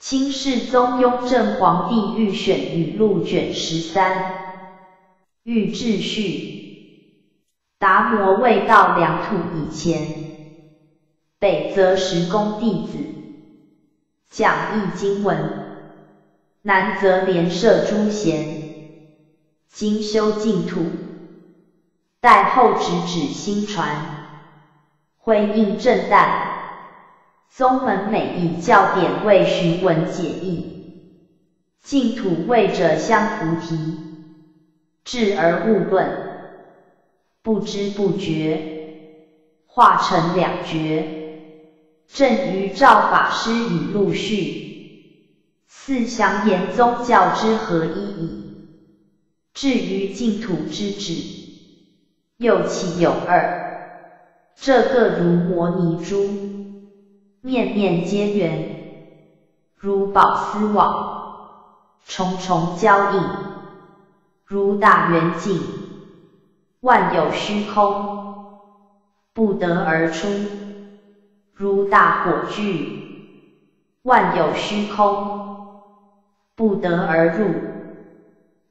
清世宗雍正皇帝御选语录卷十三，御秩序。达摩未到良土以前，北则十宫弟子讲义经文，南则连设诸贤，精修净土。待后直指新传，辉映正旦。宗门每一教典为寻文解义，净土为者相菩提，智而悟论，不知不觉化成两绝。正于照法师语录序，四详言宗教之合一矣。至于净土之旨，又其有二，这个如摩尼珠。面面皆圆，如宝丝网，重重交映，如大圆镜，万有虚空，不得而出；如大火炬，万有虚空，不得而入。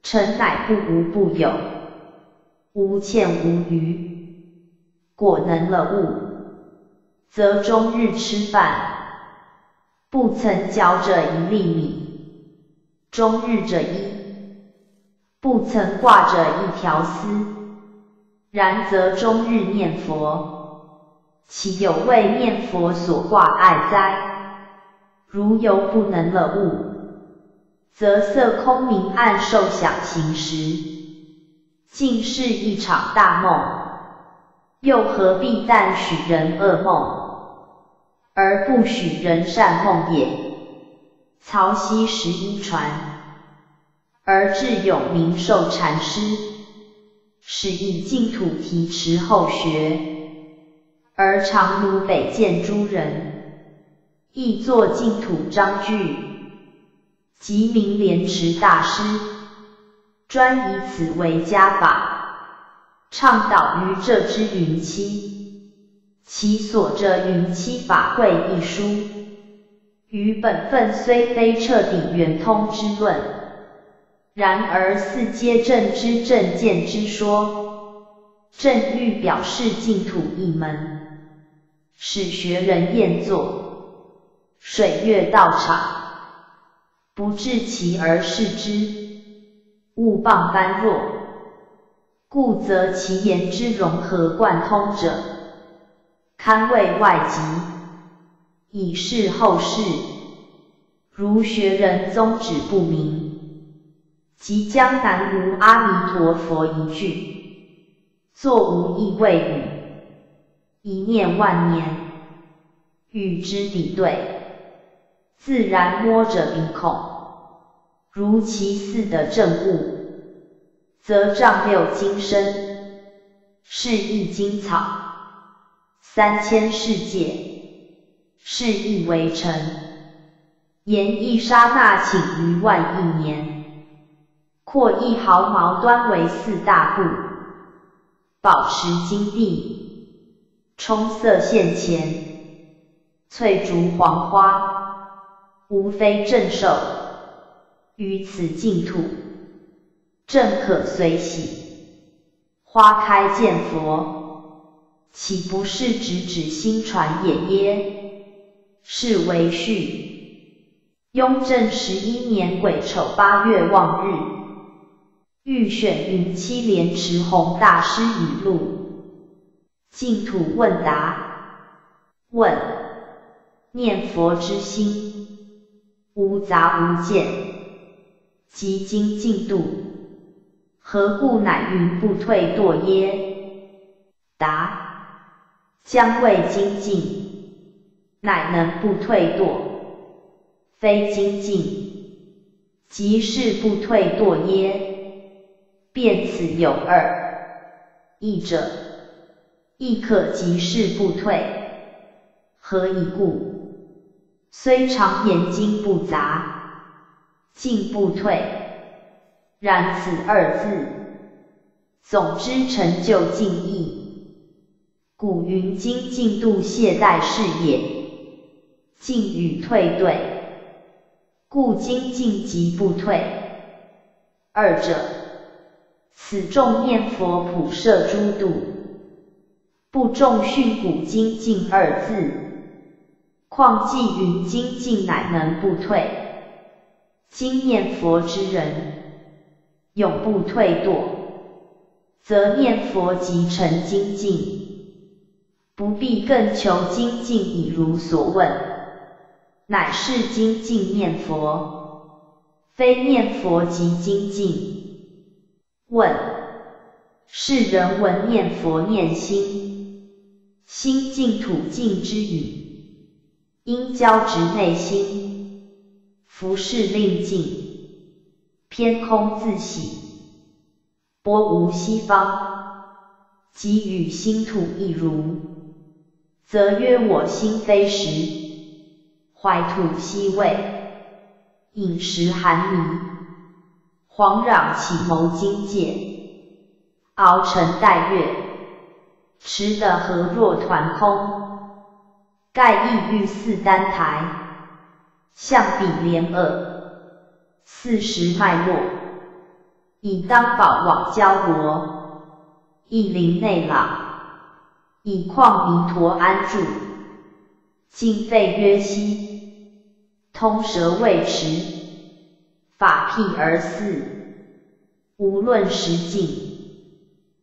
诚乃不无不有，无欠无余，果能了悟。则终日吃饭，不曾嚼着一粒米；终日着衣，不曾挂着一条丝。然则终日念佛，岂有为念佛所挂碍哉？如犹不能了悟，则色空明暗受想行识，尽是一场大梦。又何必但许人噩梦，而不许人善梦也？曹溪十一传，而智永明受禅师，始以净土题持后学，而常如北见诸人，亦作净土章句，即名莲池大师，专以此为家法。倡导于这之云栖，其所著云期法会一书，于本分虽非彻底圆通之论，然而似皆正之正见之说，正欲表示净土一门，使学人验作，水月道场，不至其而视之，勿谤般若。故则其言之融合贯通者，堪为外籍，以示后世。如学人宗旨不明，即将南无阿弥陀佛一句，作无意谓语，一念万年，与之抵对，自然摸着鼻孔，如其似的正物。则丈六金身，是一金草，三千世界，是一为尘，言一刹那顷于万亿年，扩一毫毛端为四大部，宝石金地，充色现前，翠竹黄花，无非正受，于此净土。正可随喜，花开见佛，岂不是直指心传也耶？是为序。雍正十一年癸丑八月望日，欲选云七莲池弘大师语录。净土问答：问，念佛之心，无杂无见，即经净度。何故乃云不退堕耶？答：将未精进，乃能不退堕；非精进，即是不退堕耶？辩此有二：一者，亦可即是不退。何以故？虽常言经不杂，进不退。然此二字，总之成就尽意。古云经进度懈怠是也。进与退对，故精进即不退。二者，此众念佛普摄诸度，不重训古精进二字。况既云精进乃能不退，今念佛之人，永不退堕，则念佛即成精进，不必更求精进以如所问，乃是精进念佛。非念佛即精进。问：世人闻念佛念心，心净土净之语，应交直内心，服事令尽，偏空自喜，波无西方，即与心土一如，则曰我心非石，怀土息味。饮食寒离，惶攘起谋金界，熬成待月，持得何若团空？盖意欲似丹台，象比连耳，四时脉络，以当宝往交罗，意灵内朗，以旷弥陀安住，经肺曰息。通舌未持，法辟而思，无论实境，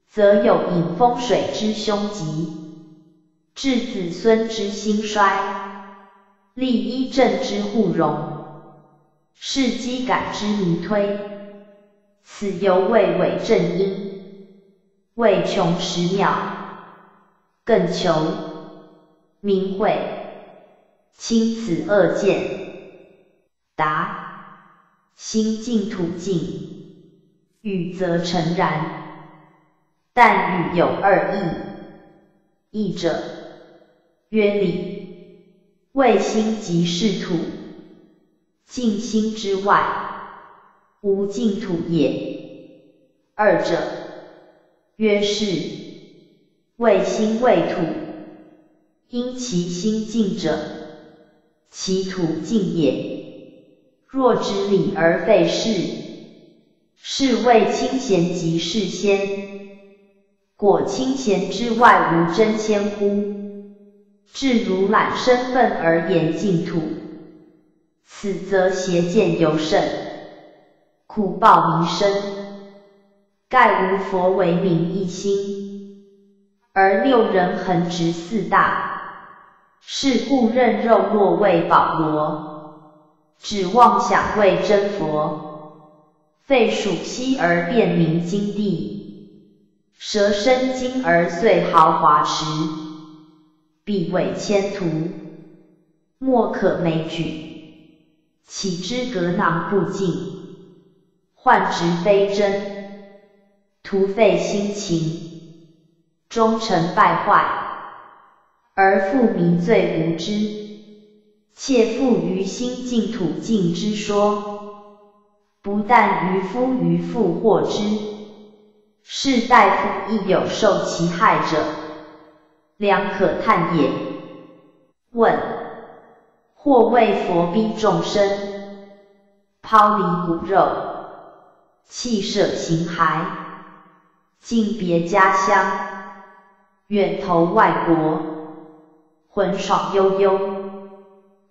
则有引风水之凶吉，致子孙之兴衰，立一政之互荣，是机感之弥推。此犹未伪正因，未穷十秒，更求明慧，清此恶见。答：心净土净，语则诚然。但语有二义。义者，曰理，为心即是土，净心之外，无净土也。二者，曰是，为心为土，因其心净者，其土净也。若知理而废事，是谓清闲即是仙。果清闲之外无真仙乎？至如懒身份而言净土，此则邪见尤甚，苦报弥生。盖无佛为名一心，而六人恒执四大，是故认肉若为保罗。指妄想为真佛，废属息而变名金地，蛇身金而遂豪华池，必为千徒，莫可枚举。岂知格囊不净，幻执非真，徒费心情，终成败坏，而复迷醉无知。切复于心净土净之说，不但渔夫渔妇获之，士大夫亦有受其害者，良可叹也。问：或为佛逼众生，抛离骨肉，弃舍形骸，尽别家乡，远投外国，魂爽悠悠。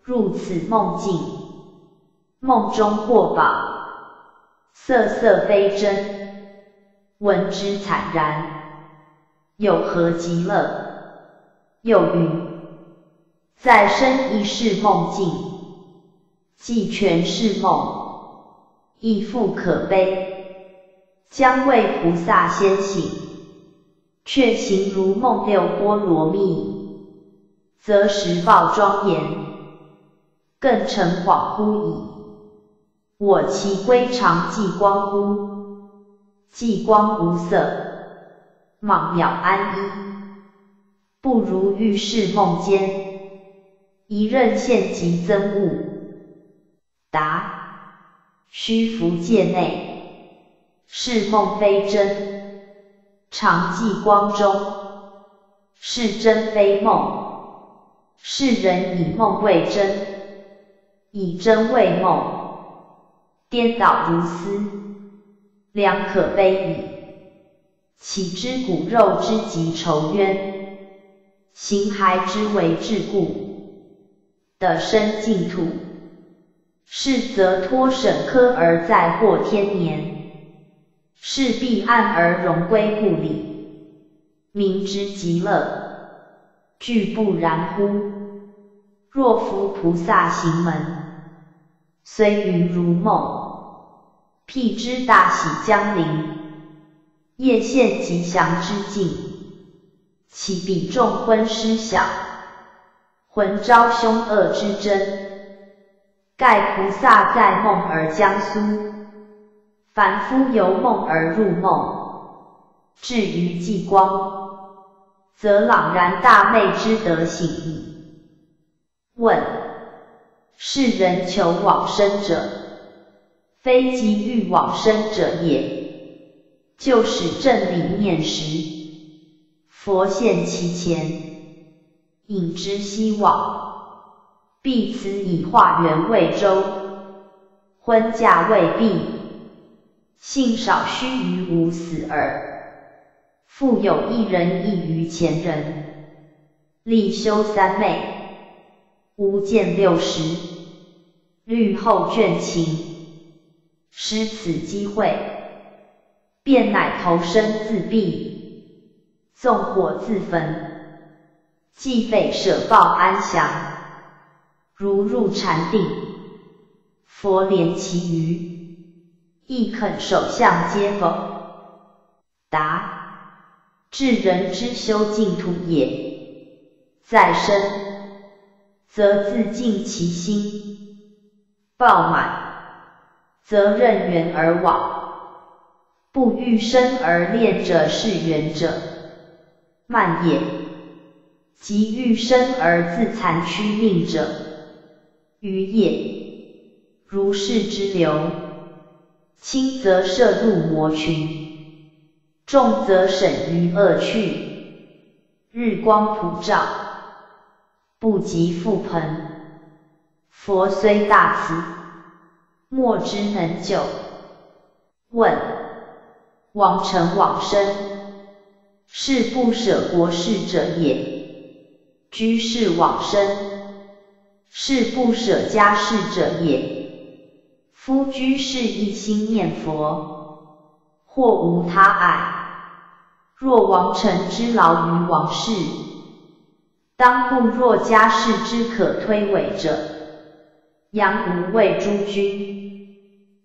入此梦境，梦中获宝，色色非真，闻之惨然，有何极乐？又云：再生一世梦境，既全是梦，亦复可悲。将为菩萨先醒，却形如梦六波罗蜜，则时报庄严。更成恍惚矣。我其归常寂光乎？寂光无色，莽渺安逸，不如遇世梦间，一任现即增物。答：虚浮界内，是梦非真；常寂光中，是真非梦。世人以梦为真。以真为梦，颠倒如斯，良可悲矣。岂知骨肉之极仇冤，形骸之为桎梏，得生净土。是则脱审科而再获天年，是必安而荣归故里，民之极乐，俱不然乎？若夫菩萨行门，虽云如梦，辟之大喜将临，夜现吉祥之境，岂比众昏失晓，魂招凶恶之真。盖菩萨在梦而将苏，凡夫由梦而入梦，至于寂光，则朗然大昧之德醒矣。问：世人求往生者，非急欲往生者也。就使正理念时，佛现其前，引之希往。必此以化缘为周，婚嫁未毕，信少须臾无死耳。复有一人异于前人，立修三昧，无见六十，虑后倦情，失此机会，便乃投身自毙，纵火自焚，既废舍报安详。如入禅定，佛怜其余，亦肯首相皆否？答：至人之修净土也。在生，则自净其心；报满，则任缘而往。不欲生而恋者是缘者，慢也；即欲生而自残屈命者。于也，如是之流，轻则摄入魔群，重则审于恶趣。日光普照，不及覆盆。佛虽大慈，莫之能救。问：往尘往生，是不舍国事者也；居士往生。是不舍家事者也。夫居士一心念佛，或无他爱。若王臣之劳于王室，当不若家事之可推诿者。杨无畏诸君，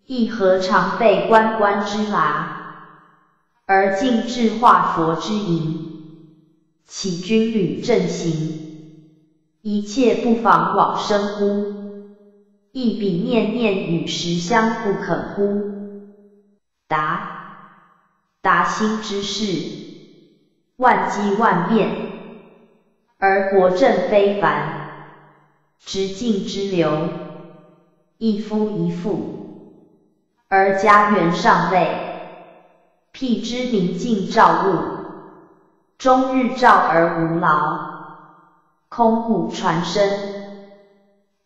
亦何尝被关关之拿，而尽智化佛之营？起军旅正行？一切不妨往生乎？亦比念念与时相不可乎？答：达心之事，万机万变，而国政非凡，直境之流，一夫一妇，而家园尚未，辟之明镜照物，终日照而无劳。空谷传声，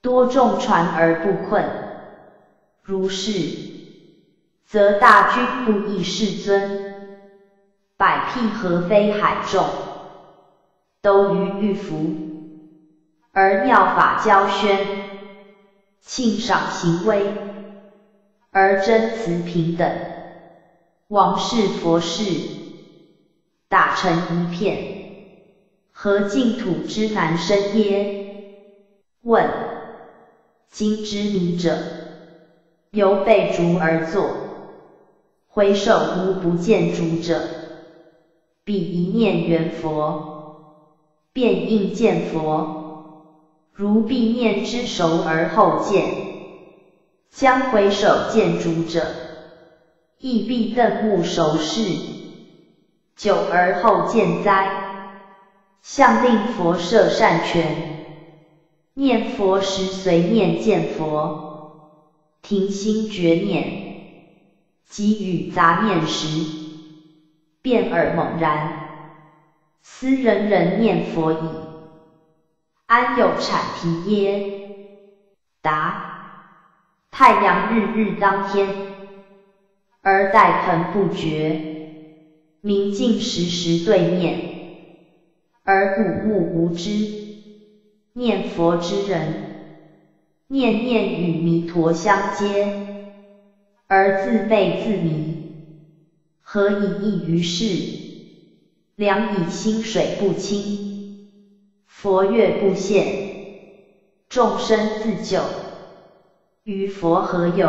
多众船而不困。如是，则大军不亦世尊，百辟何非海众，都于玉符，而妙法教宣，庆赏行威，而真慈平等，王室佛事，打成一片。何净土之难生耶？问：今之迷者，犹被逐而坐，回首无不见逐者。彼一念缘佛，便应见佛。如必念之熟而后见，将回首见逐者，亦必更目熟视，久而后见哉？向令佛设善权，念佛时随念见佛，停心绝念，即与杂念时，变耳猛然，斯人人念佛矣，安有产提耶？答：太阳日日当天，而待盆不绝，明镜时时对面，而古木无知，念佛之人，念念与弥陀相接，而自被自迷，何以异于世？良以心水不清，佛月不现，众生自救。于佛何由？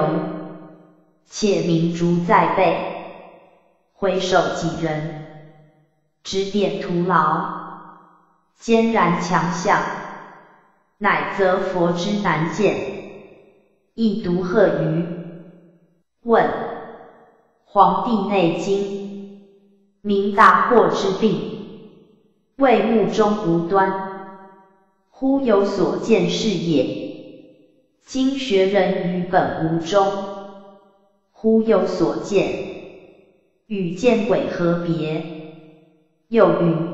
且明烛在背，回首几人，指点徒劳，坚然强项，乃则佛之难见，亦独贺于？问：黄帝内经，明大惑之病，谓目中无端，忽有所见是也。今学人于本无中，忽有所见，与见鬼何别？又云：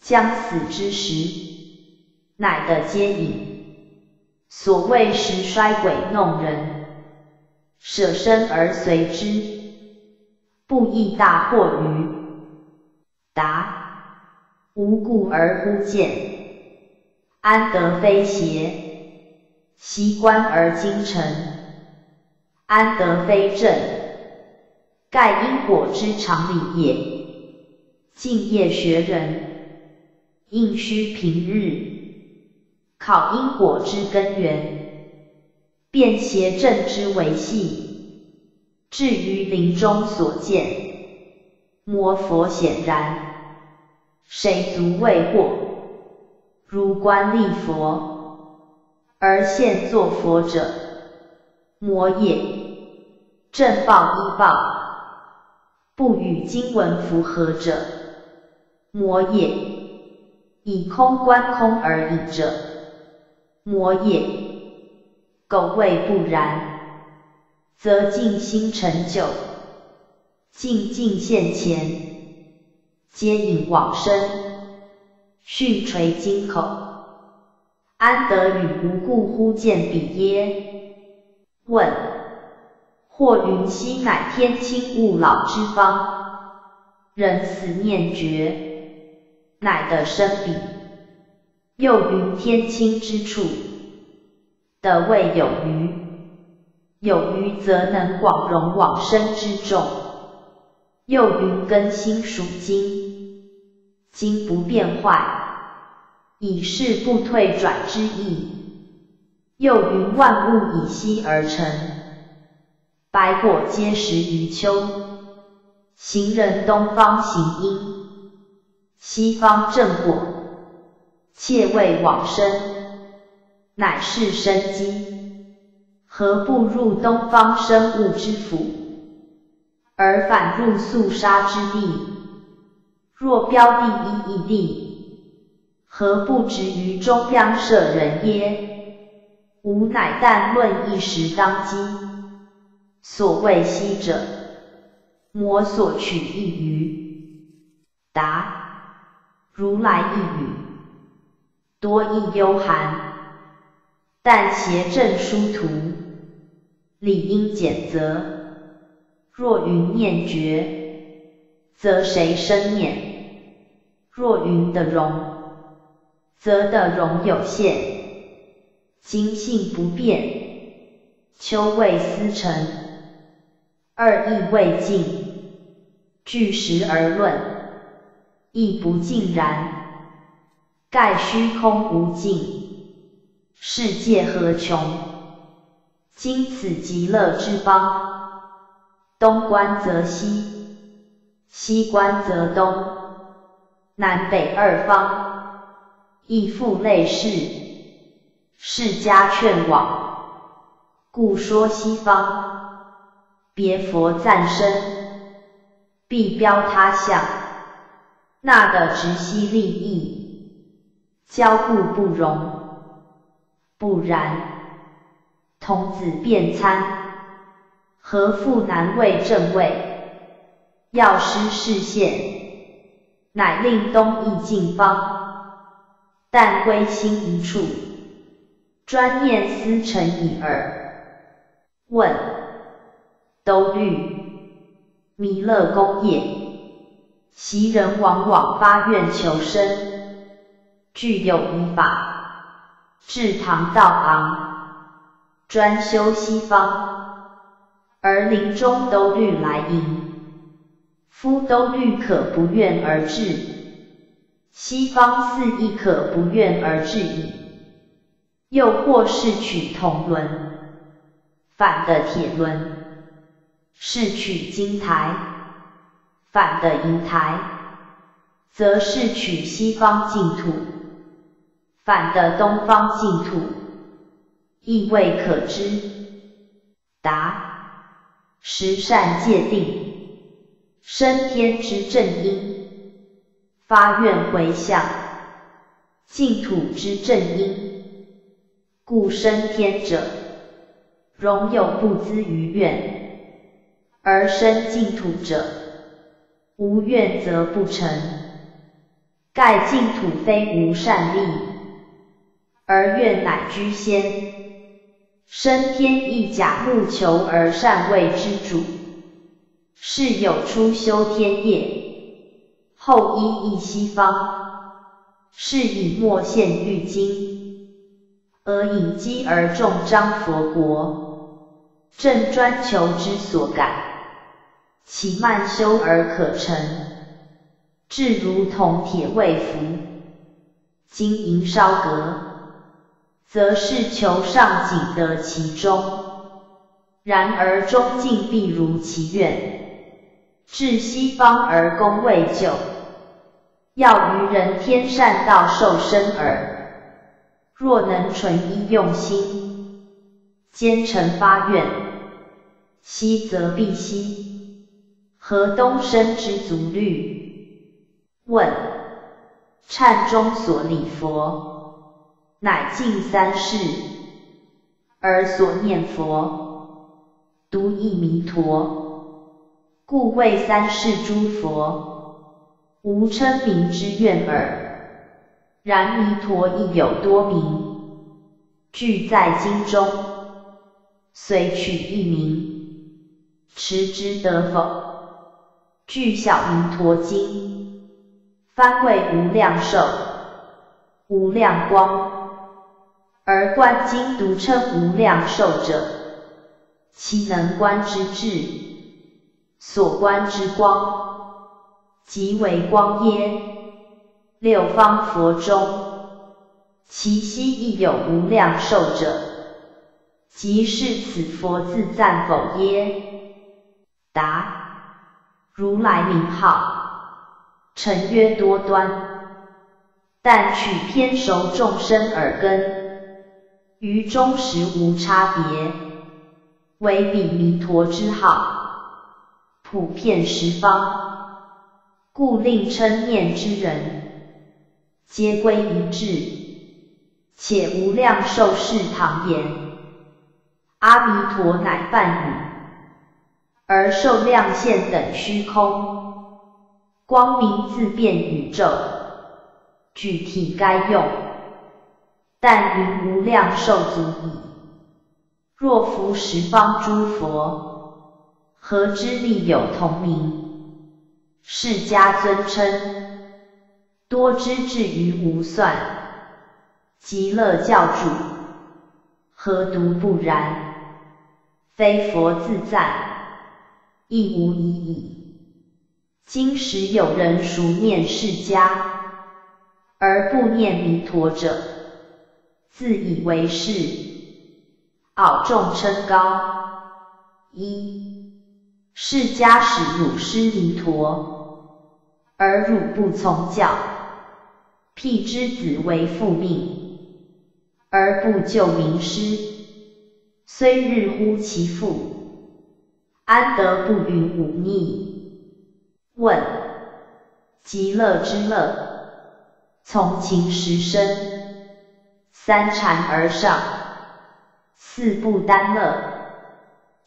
将死之时，乃得接引。所谓时衰鬼弄人，舍身而随之，不亦大惑于？答：无故而忽见，安得非邪？习观而精诚，安得非正？盖因果之常理也。敬业学人，应须平日考因果之根源，辨邪正之维系。至于临终所见，摩佛显然，谁足为过？如观立佛。而现作佛者，魔也。正报依报，不与经文符合者，魔也。以空观空而已者，魔也。苟未不然，则尽心成就，尽尽现前，皆引往生，训垂金口。安得与无故忽见彼耶？问：或云兮乃天清物老之方，人死念绝，乃得生彼。又云天清之处，得谓有余，有余则能广容往生之众。又云根心属金，金不变坏。以示不退转之意。又云万物以息而成，百果皆食于秋。行人东方行阴，西方正果，切谓往生，乃是生机。何不入东方生物之府，而反入肃杀之地？若标第一一地。何不执于中央舍人耶？吾乃但论一时当机。所谓昔者，摩所取一余。答：如来一语，多亦幽寒。但邪正殊途，理应简则。若云念绝，则谁生念？若云的容。则的容有限，今性不变，秋未思成，二意未尽，据实而论，亦不尽然。盖虚空无尽，世界何穷？今此极乐之邦，东观则西，西观则东，南北二方。亦复类似，释迦劝往，故说西方，别佛赞身，必标他相，那的直悉利益，交故不容，不然，童子便参，何复难为正位？药师示现，乃令东夷进方。但归心一处，专念思成已耳。问：都律，弥勒公也。其人往往发愿求生，具有一法，至唐道昂，专修西方，而临终都律来迎。夫都律可不愿而至，西方寺亦可不愿而至矣。又或是取铜轮，反的铁轮；是取金台，反的银台，则是取西方净土，反的东方净土，亦未可知。答：十善界定。升天之正因，发愿回向；净土之正因，故升天者，容有不资于愿；而生净土者，无愿则不成。盖净土非无善力，而愿乃居先。升天亦假目求而善位之主。是有初修天业，后依义西方，是以莫现玉经，而引机而众张佛国，正专求之所感，其慢修而可成，至如铜铁未服，金银烧革，则是求上仅得其中，然而终尽必如其愿。至西方而功未就，要于人天善道受身耳。若能纯一用心，坚诚发愿，西则必西。河东生之足虑？问：忏中所礼佛，乃尽三世，而所念佛，独一弥陀。故谓三世诸佛，无称名之愿耳。然弥陀亦有多名，具在经中，虽取一名，持之得否？具小弥陀经，翻为无量寿、无量光，而观经独称无量寿者，其能观之智？所观之光，即为光耶？六方佛中，其悉亦有无量寿者，即是此佛自赞否耶？答：如来名号，诚曰多端，但取偏熟众生耳根，于中实无差别，唯彼弥陀之号。普遍十方，故令称念之人，皆归一致。且无量寿世堂言，阿弥陀乃梵语，而受量现等虚空，光明自变宇宙，具体该用，但云无量寿足矣。若服十方诸佛。何知力有同名？世家尊称，多知至于无算。极乐教主，何独不然？非佛自赞，亦无疑矣。今时有人熟念世家，而不念弥陀者，自以为是，傲众称高。一释迦使汝师弥陀，而汝不从教，辟之子为父命，而不救名师，虽日呼其父，安得不云忤逆？问：极乐之乐，从情时生，三禅而上，四不单乐，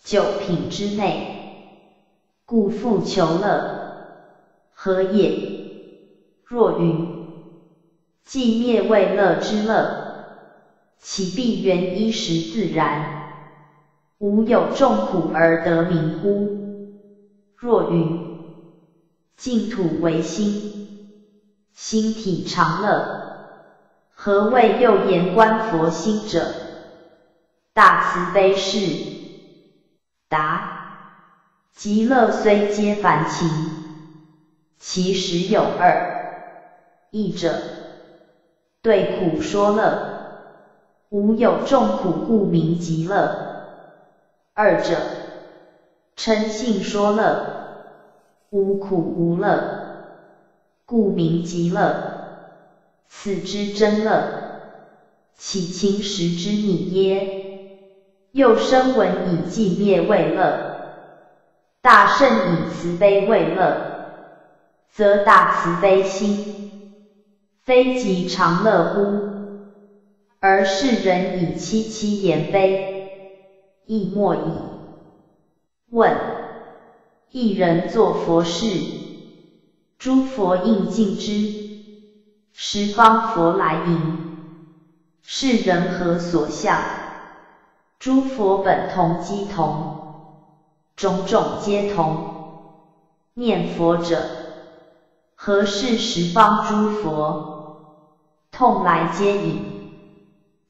九品之内。故复求乐，何也？若云既灭未乐之乐，其必原一时自然。吾有众苦而得名乎？若云净土为心，心体常乐，何谓又言观佛心者？大慈悲是。答：极乐虽皆凡情，其实有二。一者对苦说乐，无有众苦故名极乐；二者称性说乐，无苦无乐，故名极乐。此之真乐，岂情时之拟耶？又生闻以寂灭为乐，大圣以慈悲为乐，则大慈悲心，非即常乐乎？而世人以凄凄言悲，亦莫已。问：一人作佛事，诸佛应敬之，十方佛来迎，是人何所向？诸佛本同机同，种种皆同。念佛者，何事十方诸佛？痛来接引，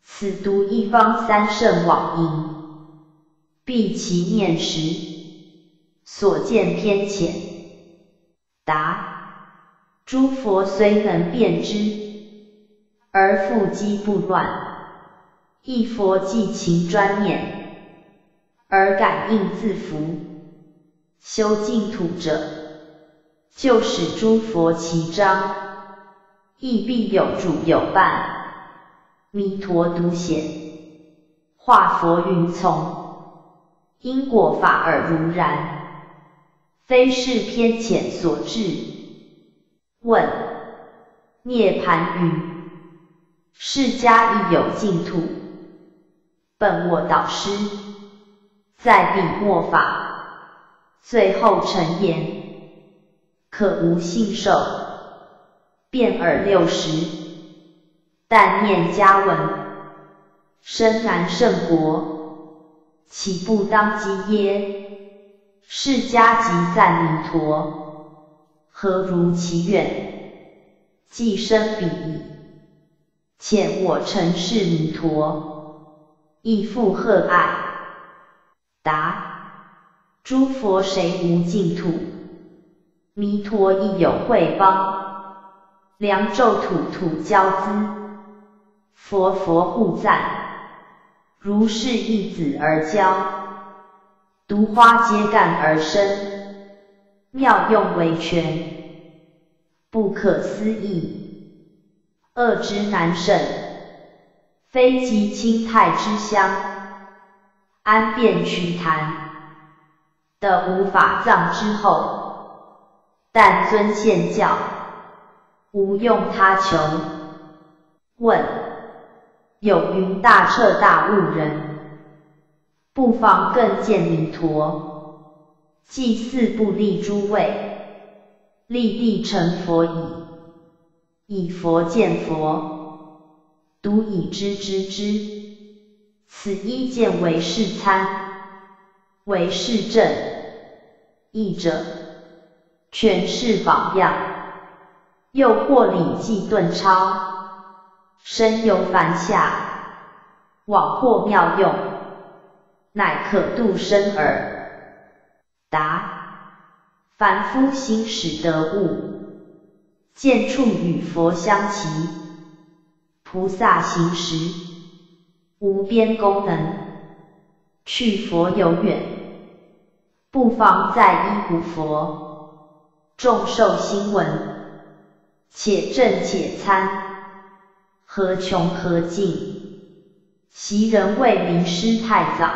此独一方三圣往迎。必其念时，所见偏浅。答：诸佛虽能辨之，而复机不乱。一佛即勤专念，而感应自服。修净土者，就使诸佛齐章，亦必有主有伴。弥陀独显，化佛云从，因果法尔如然，非是偏浅所致。问：涅盘云，释迦亦有净土？本我导师，在彼末法，最后成言，可无信受，变耳六十，但念家文，深难胜国，岂不当机耶？释迦即赞弥陀，何如其远？既生彼矣，遣我尘世弥陀。亦复贺爱。答：诸佛谁无净土？弥陀亦有慧邦。梁咒土土交资，佛佛互赞。如是一子而交，毒花皆干而生，妙用为权，不可思议，恶之难胜。非及清泰之香，安便瞿昙的无法藏之后，但尊现教，无用他求。问：有云大彻大悟人，不妨更见弥陀，祭祀不立诸位，立地成佛矣，以佛见佛。独以知之之，此一见为是参，为是正。义者，全是榜样。又或礼记顿超，身有凡下，往获妙用，乃可度生耳。答：凡夫行使得悟，见处与佛相齐。菩萨行时无边功能，去佛有远，不妨在依古佛，众受心闻，且正且参，何穷何尽？其人为名师太早，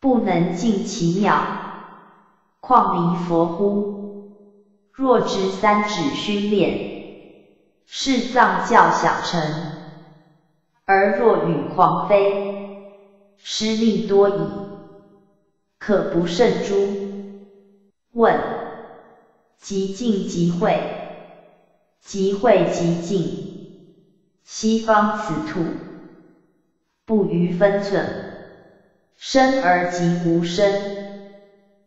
不能尽其妙，况离佛乎？若知三指熏练。是藏教小乘，而若与狂非，失利多矣，可不胜诸？问：即静即会，即会即静，西方此土，不逾分寸，生而即无生，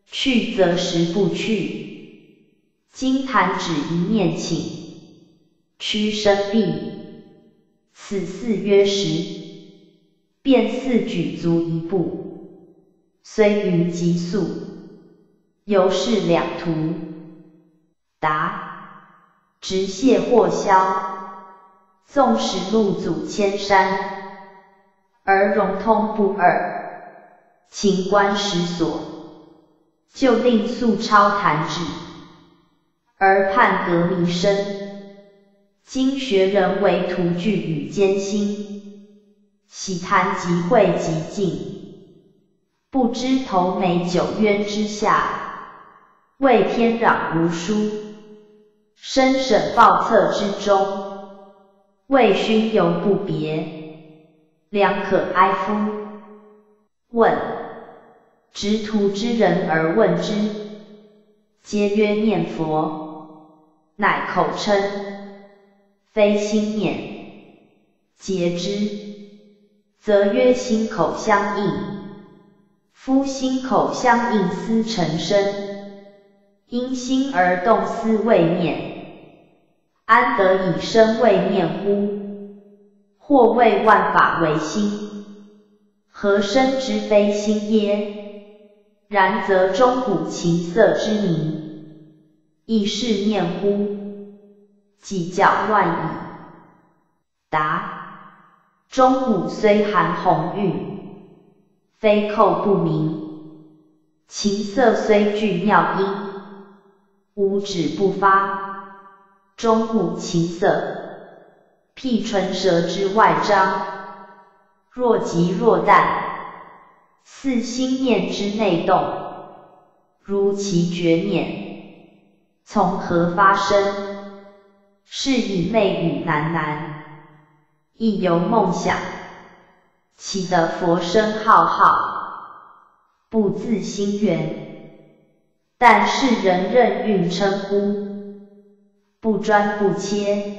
去则实不去。金坛指一念顷，屈生毕，此四曰时。便似举足一步，虽云急速，犹是两途。答：直泻或消，纵使路阻千山。而融通不二，情观实所，就令素超弹指，而判革弥深。今学人为徒具与艰辛，喜谈即会即尽，不知头眉九渊之下，为天壤如书，深审报册之中，为勋犹不别。良可哀夫。问：执徒之人而问之，皆曰念佛，乃口称，非心念。诘之，则曰心口相应。夫心口相应，思成身，因心而动，思未念，安得以身未念乎？或谓万法唯心，何生之非心耶？然则中古琴瑟之名，亦是念乎？即教乱矣。答：中古虽含红韵，非寇不明；琴瑟虽具妙音，无止不发。中古琴瑟。辟唇舌之外张，若即若淡，似心念之内动，如其绝念，从何发生？是以昧语喃喃，亦由梦想，岂得佛声浩浩，不自心源？但是人任运称呼，不专不切。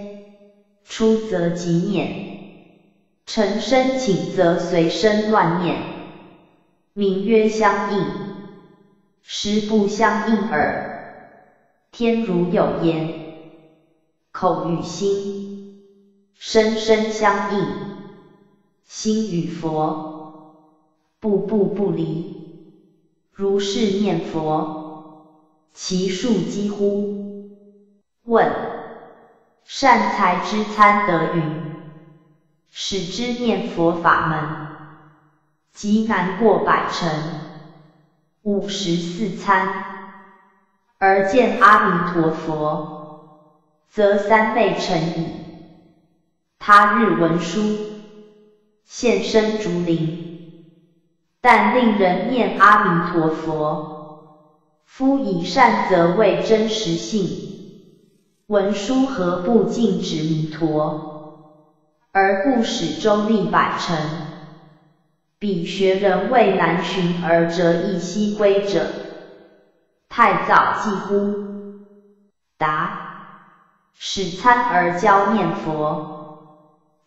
出则即念，成身请则随身乱念，名曰相应，实不相应耳。天如有言，口与心，身身相应，心与佛，步步不离。如是念佛，其数几乎？问。善财之参得云，使之念佛法门，即难过百成，五十四参，而见阿弥陀佛，则三昧成矣。他日文书，现身竹林，但令人念阿弥陀佛，夫以善则为真实性。文殊何不禁止弥陀，而不使周立百成？彼学人为难寻而折一息归者，太早记乎？答：使参而教念佛，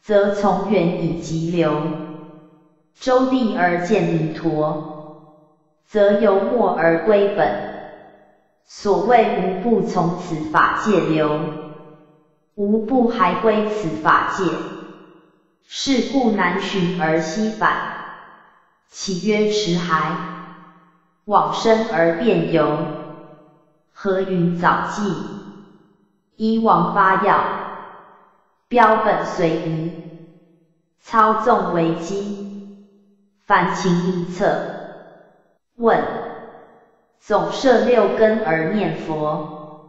则从远以急流；周立而见弥陀，则由末而归本。所谓无不从此法界流，无不还归此法界，是故难寻而西返。其曰持骸，往生而变游，何云早记？依王发药，标本随仪，操纵为机，反情一策。问。总摄六根而念佛，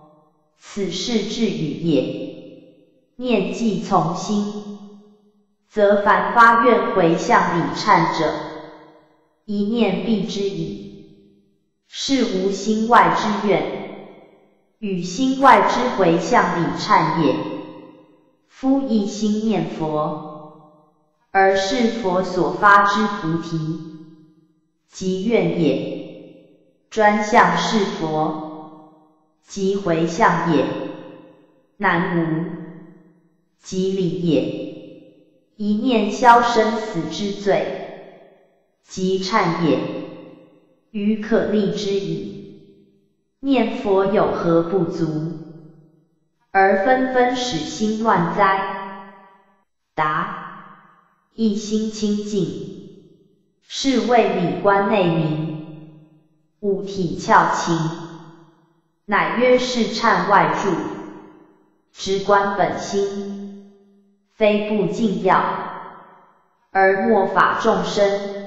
此是智语也。念即从心，则凡发愿回向礼忏者，一念必之矣。是无心外之愿，与心外之回向礼忏也。夫一心念佛，而是佛所发之菩提，即愿也。专向是佛，即回向也；南无，即理也。一念消生死之罪，即忏也，余可立之矣。念佛有何不足？而纷纷使心乱哉？答：一心清净，是谓理观内明，五体窍清，乃曰是忏外助，直观本心，非不尽要，而末法众生，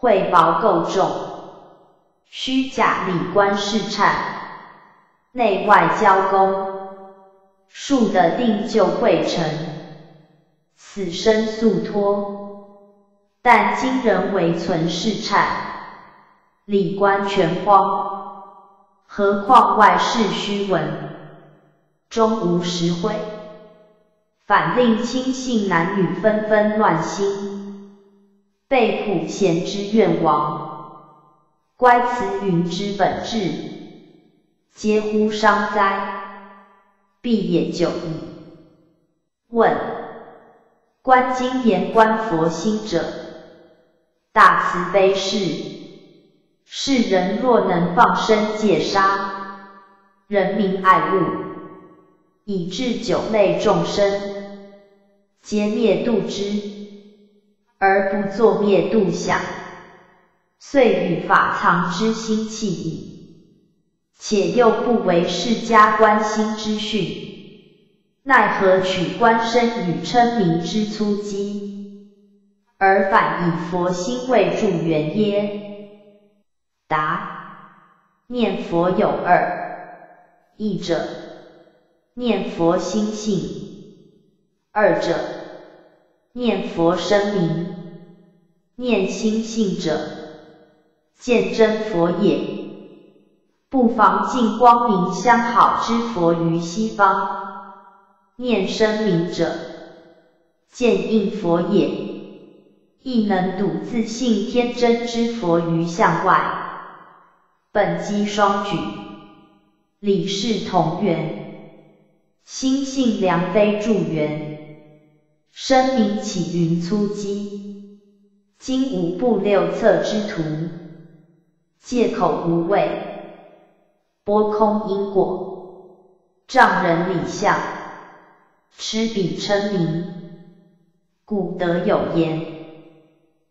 会薄垢重，虚假理观是忏，内外交功。树的定就会成，此生速脱。但今人为存世忏，理观全荒，何况外事虚闻，终无实惠，反令亲信男女纷纷乱心，被普贤之愿王，乖慈云之本质，皆乎伤哉。必也久矣。问：观经言观佛心者，大慈悲是。世人若能放生戒杀，人民爱物，以致九类众生，皆灭度之，而不作灭度想，遂与法藏之心弃矣。且又不为释家观心之训，奈何取观身与称名之粗机，而反以佛心为助缘耶？答：念佛有二，一者念佛心性，二者念佛声名。念心性者，见真佛也。不妨尽光明相好之佛于西方，念声名者，见应佛也；亦能睹自信天真之佛于向外，本机双举，理事同源，心性良非助缘，声名起云粗机，今五步六策之徒，借口无畏。拨空因果，障人理相，痴彼称名，故得有言：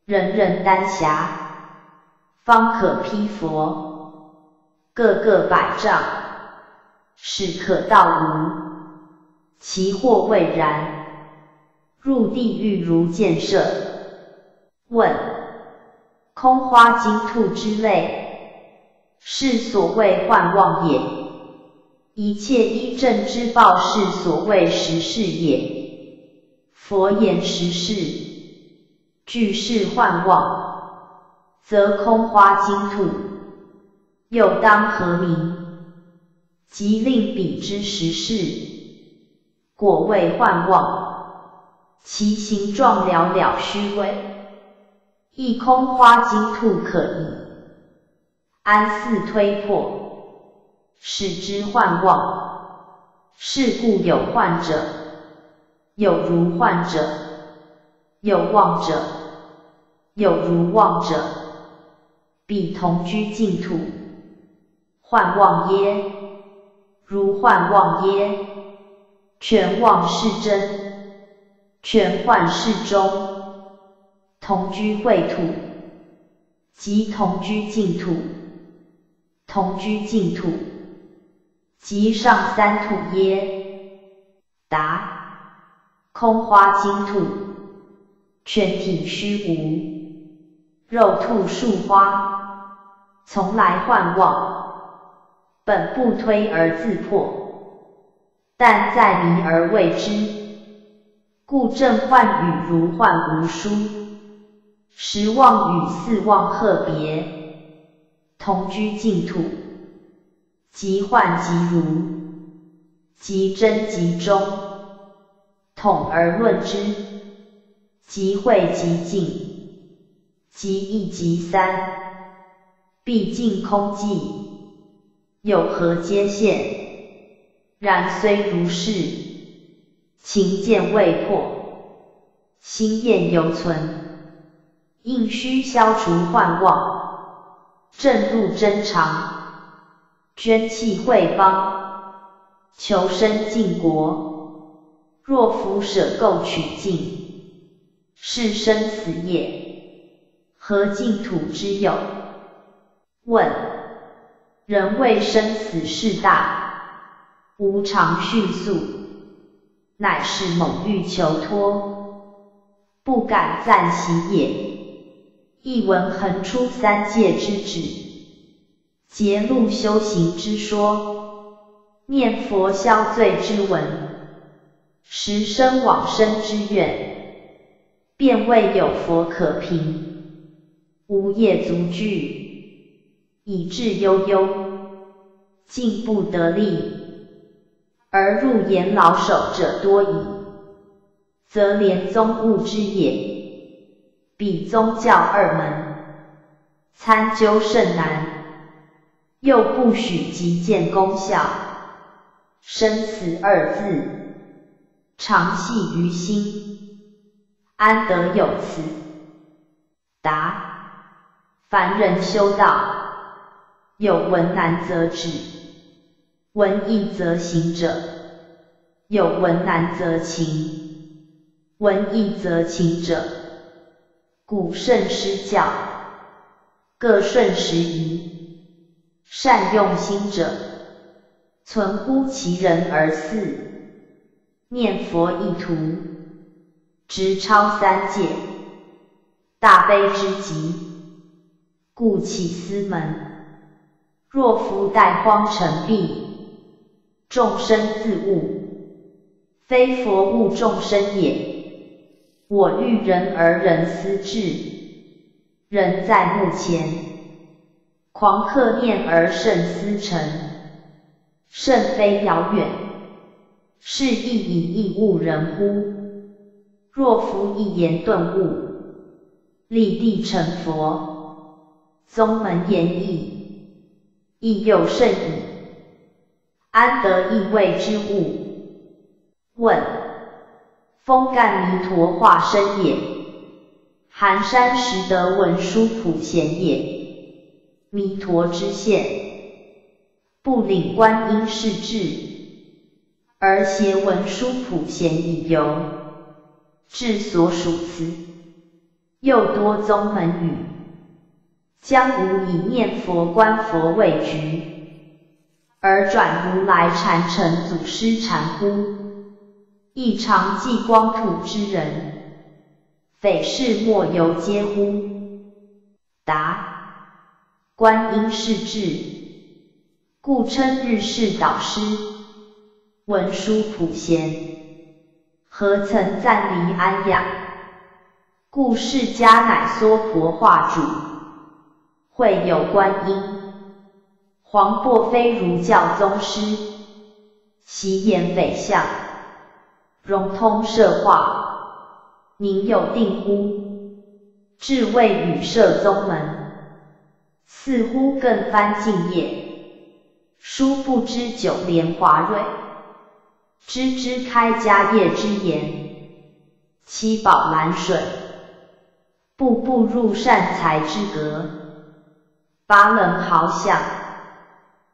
人人丹霞，方可披佛，个个百丈，始可道无。其或未然，入地狱如箭射。问：空花金兔之类。是所谓幻妄也，一切依正之报是所谓实事也。佛言实事，具是幻妄，则空花金兔，又当何名？即令彼之实事，果为幻妄，其形状寥寥虚伪，一空花金兔可疑。安似推破，使之幻妄。是故有幻者，有如幻者，有妄者，有如妄者。彼同居净土，幻妄耶？如幻妄耶？全妄是真，全幻世中。同居秽土，即同居净土。同居净土，即上三土耶？答：空花净土，全体虚无，肉兔树花，从来幻妄，本不推而自破，但在迷而未知，故正幻与如幻无殊，实妄与似妄赫别。同居净土，即幻即如，即真即中，统而论之，即会即净，即一即三，毕竟空寂，有何接限？然虽如是，情见未破，心念犹存，应须消除幻妄，正入真常，捐弃秽邦，求生净国。若夫舍垢取净，是生死业，何净土之有？问：人为生死事大，无常迅速，乃是猛欲求脱，不敢暂息也。一闻横出三界之旨，揭露修行之说，念佛消罪之文，实生往生之愿，便未有佛可凭，无业足具，以致悠悠，进不得力，而入言老守者多矣，则连宗物之也。比宗教二门，参究甚难，又不许即见功效。生死二字，常系于心，安得有此？答：凡人修道，有文难则止，闻易则行者；有闻难则勤，闻易则勤者。古圣施教，各顺时宜，善用心者，存乎其人而祀，念佛一途，直超三界，大悲之极，故起司门。若夫待荒尘毕，众生自悟，非佛悟众生也。我欲人而人思至，人在目前，狂客念而甚思成，甚非遥远，是亦以义悟人乎？若夫一言顿悟，立地成佛，宗门言义，亦有甚矣。安得意味之物？问。风干弥陀化身也，寒山识得文殊普贤也。弥陀之现，不领观音是智，而携文殊普贤以游，智所属词，又多宗门语，将无以念佛观佛为局，而转如来禅成祖师禅乎？亦常济光土之人，匪是莫由皆乎？答：观音是智，故称日世导师。文殊普贤，何曾暂离安养？故释迦乃娑婆化主，会有观音。黄檗非儒教宗师，其言匪相。融通摄化，宁有定乎？至谓语摄宗门，似乎更翻净业。殊不知九莲华瑞，枝枝开迦叶之言，七宝蓝水，步步入善财之格。八楞豪相，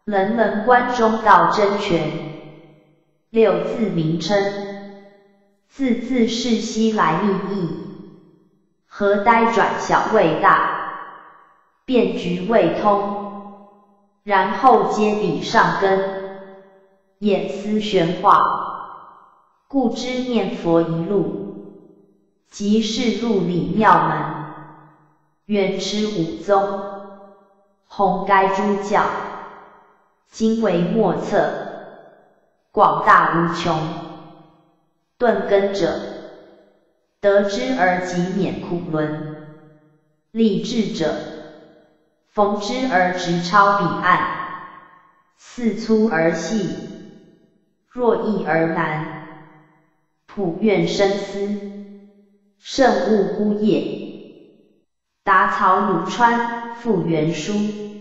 人人观中道真诠。六字名称。字字是西来密意，何呆转小未大，变局未通，然后接笔上根，眼思玄化，故知念佛一路，即是入理妙门，远知五宗，弘该诸教，今为莫测，广大无穷。顿根者，得之而即免苦轮；立志者，逢之而直超彼岸。似粗而细，若易而难，普愿深思，甚悟乎也。达草鲁川复原书，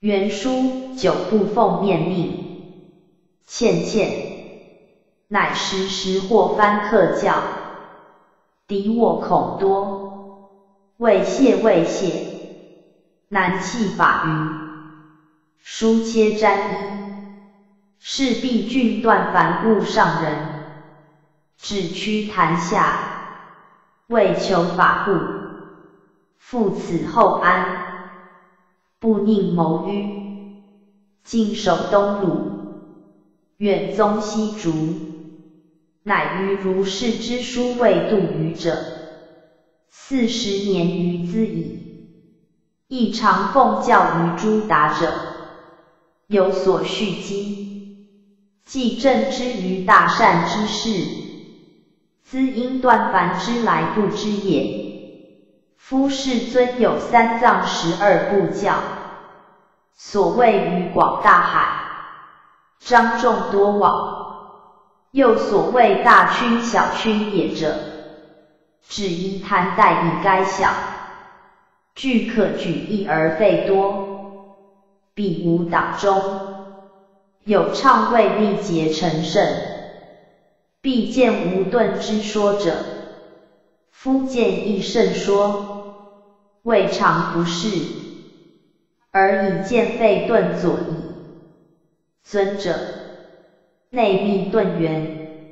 原书久不奉面命，倩倩。乃时时或翻客教，敌我恐多。未谢未谢，难弃法云，书切沾衣，势必郡断凡物上人，只屈坛下，为求法故，复此后安，不宁谋迂，尽守东鲁，远宗西逐，乃于如是之书未度余者。四十年余兹矣，亦常奉教于诸达者，有所蓄积，既正之于大善之事，兹因断凡之来不知也。夫世尊有三藏十二部教，所谓于广大海，张众多往，又所谓大群小群也者。只因贪待以该小，俱可举一而废多。彼无党中，有唱未力竭成圣，必见无顿之说者。夫见亦甚说，未尝不是，而以见废顿左矣。尊者，内密顿圆，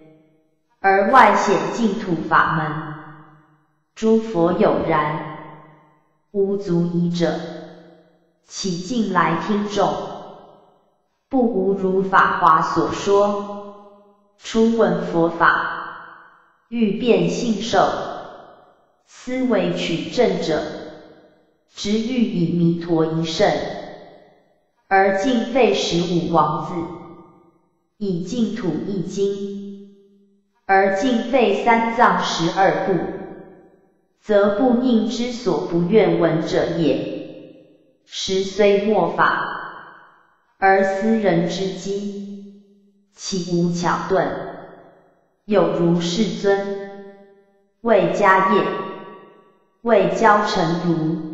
而外显净土法门。诸佛有然，无足疑者，起进来听众？不无如法华所说，初闻佛法，欲辨信受，思维取证者，直欲以弥陀一圣，而尽废十五王子，以净土一经，而尽废三藏十二部。则不宁之所不愿闻者也。时虽末法，而思人之机，岂无巧顿？有如世尊，为家业，为教臣儒，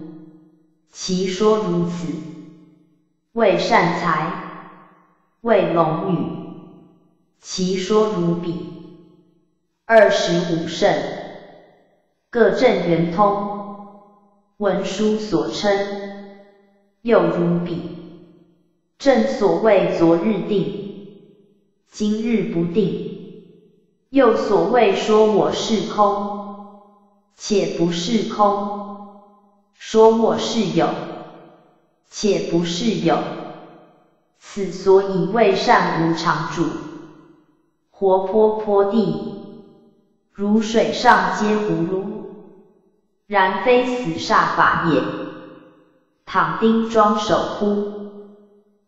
其说如此。为善财，为龙女，其说如彼。二十五圣。各正圆通，文书所称，又如彼。正所谓昨日定，今日不定。又所谓说我是空，且不是空；说我是有，且不是有。此所以为善无常住，活泼泼地，如水上皆葫芦。然非死煞法也。倘丁庄守乎？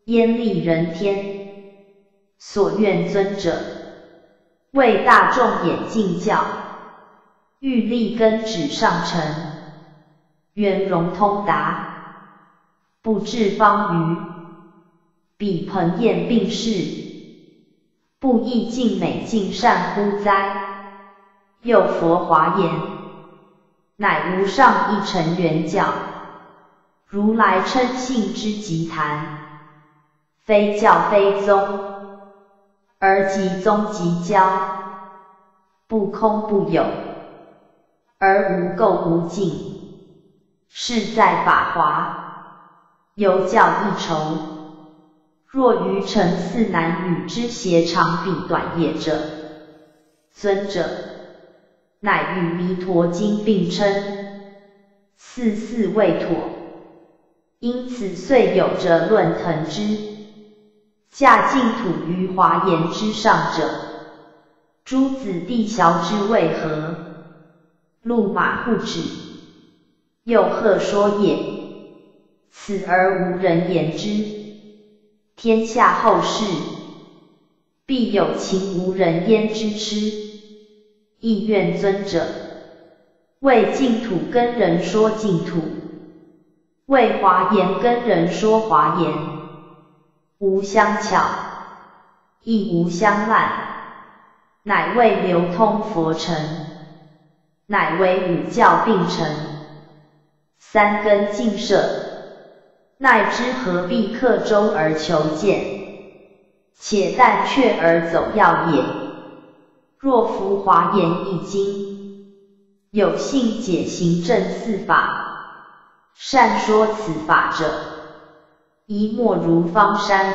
焉利人天？所愿尊者，为大众演净教，欲立根指上乘，圆融通达，不至方于彼彭宴并世，不亦尽美尽善乎哉？又佛华言。乃无上一乘圆教，如来称性之极谈，非教非宗，而即宗即教，不空不有，而无垢无净，是在法华，有教一筹。若于尘四难与之邪长彼短也者，尊者。乃与弥陀经并称，四四未妥，因此遂有着论腾之，驾净土于华严之上者，诸子弟晓之为何？路马护指，又何说也。此而无人言之，天下后世，必有情无人焉之痴。亦愿尊者，为净土跟人说净土，为华严跟人说华严，无相巧，亦无相烂，乃为流通佛尘，乃为五教并成，三根尽舍，奈之何必刻舟而求见，且但却而走要也。若夫华严一经，有信解行正四法，善说此法者，一莫如方山。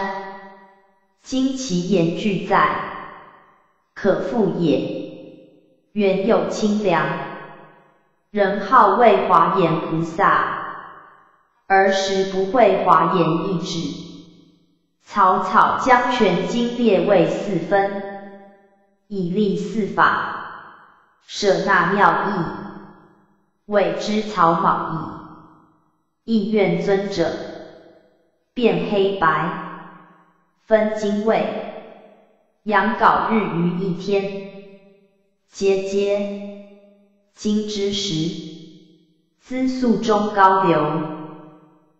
今其言俱在，可复也。原有清凉，人号为华严菩萨，儿时不会华严意志。草草将全经列为四分，以立四法，舍那妙义，谓之草莽义。意愿尊者，辨黑白，分经位，阳稿日于一天，阶阶今之时，资素中高流，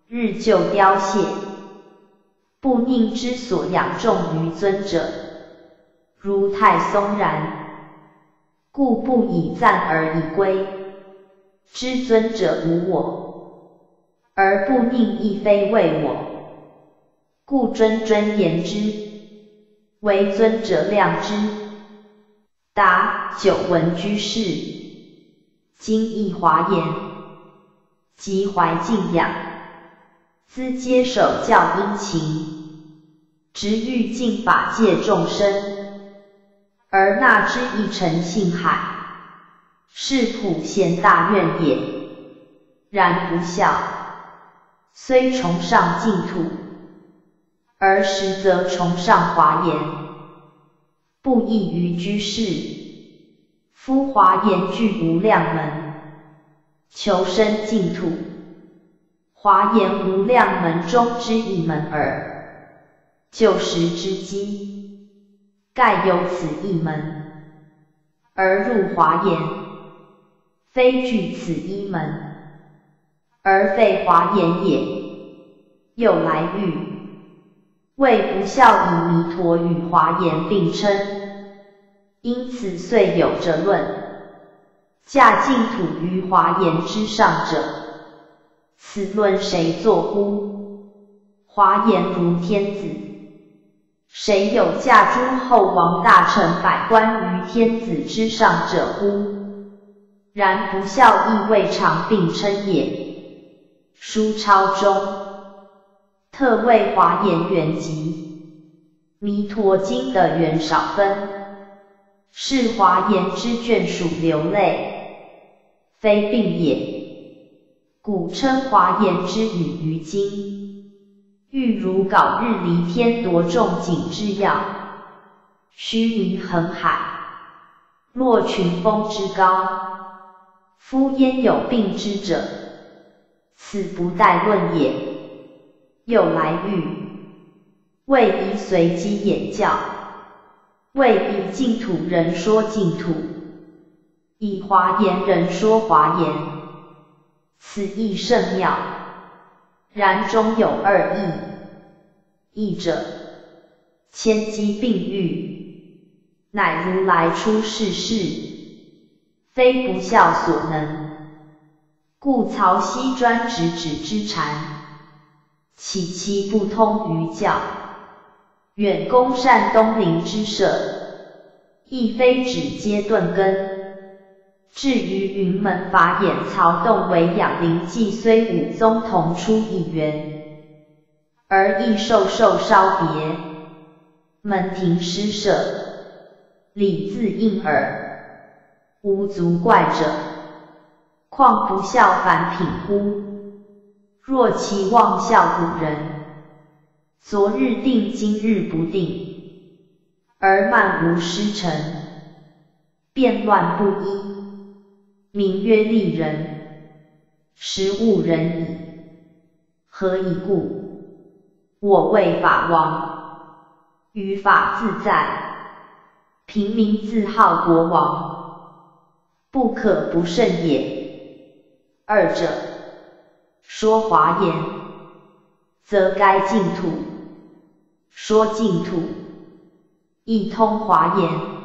日就凋谢。不宁之所养重于尊者，如太松然，故不以赞而以归。知尊者无我，而不宁亦非为我，故尊尊言之，为尊者量之。答：久闻居士，今亦华言，即怀敬仰。兹接手教殷勤，直欲尽法界众生，而那之一诚信海，是普贤大愿也。然不孝，虽崇尚净土，而实则崇尚华严，不异于居士。夫华严具无量门，求生净土。华严无量门中之一门耳，旧时之机，盖有此一门，而入华严，非具此一门，而废华严也。又来欲为不孝以弥陀与华严并称，因此遂有着论，驾净土于华严之上者。此论谁作乎？华严如天子，谁有驾诸后王大臣百官于天子之上者乎？然不孝亦未尝并称也。书抄中特为华严原籍，弥陀经的原少分，是华严之眷属流泪，非病也。古称华严之语于今，欲如槁日离天夺众景之要，虚名恒海，落群峰之高。夫焉有病之者？此不待论也。又来欲，为以随机演教，为以净土人说净土，以华严人说华严。此意甚妙，然中有二义。义者，千机并育，乃如来出世事，非不孝所能。故曹溪专指指之禅，岂其不通于教？远攻善东林之舍，亦非指皆顿根。至于云门法眼曹洞为养灵记，虽五宗同出一源，而亦受受稍别，门庭施舍，礼自应耳，无足怪者。况不孝凡品乎？若其妄效古人，昨日定今日不定，而漫无师承，变乱不一。名曰利人，实误人矣。何以故？我为法王，于法自在，平民自号国王，不可不慎也。二者说华严，则该净土；说净土，一通华严。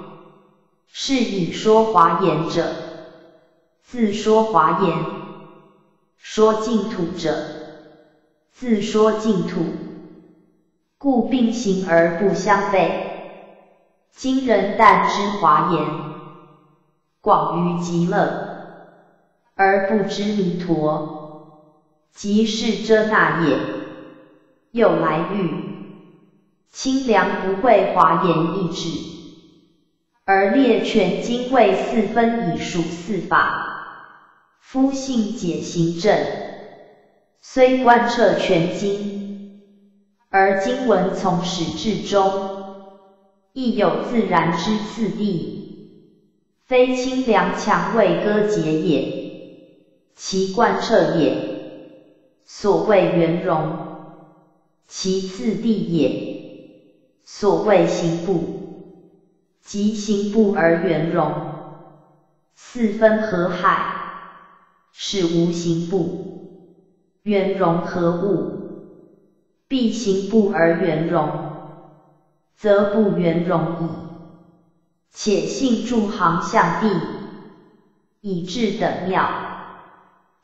是以说华严者。自说华严，说净土者，自说净土，故并行而不相悖。今人但知华严，广于极乐，而不知弥陀，即是遮那也。又来欲清凉不会华严意志，而列全经为四分以属四法，夫性解行正，虽贯彻全经，而经文从始至终，亦有自然之次第，非清凉强为歌节也，其贯彻也，所谓圆融。其次第也，所谓行部，即行部而圆融，四分合海，是无形部，圆融何物，必行部而圆融，则不圆融矣。且信诸行相地，以至等妙，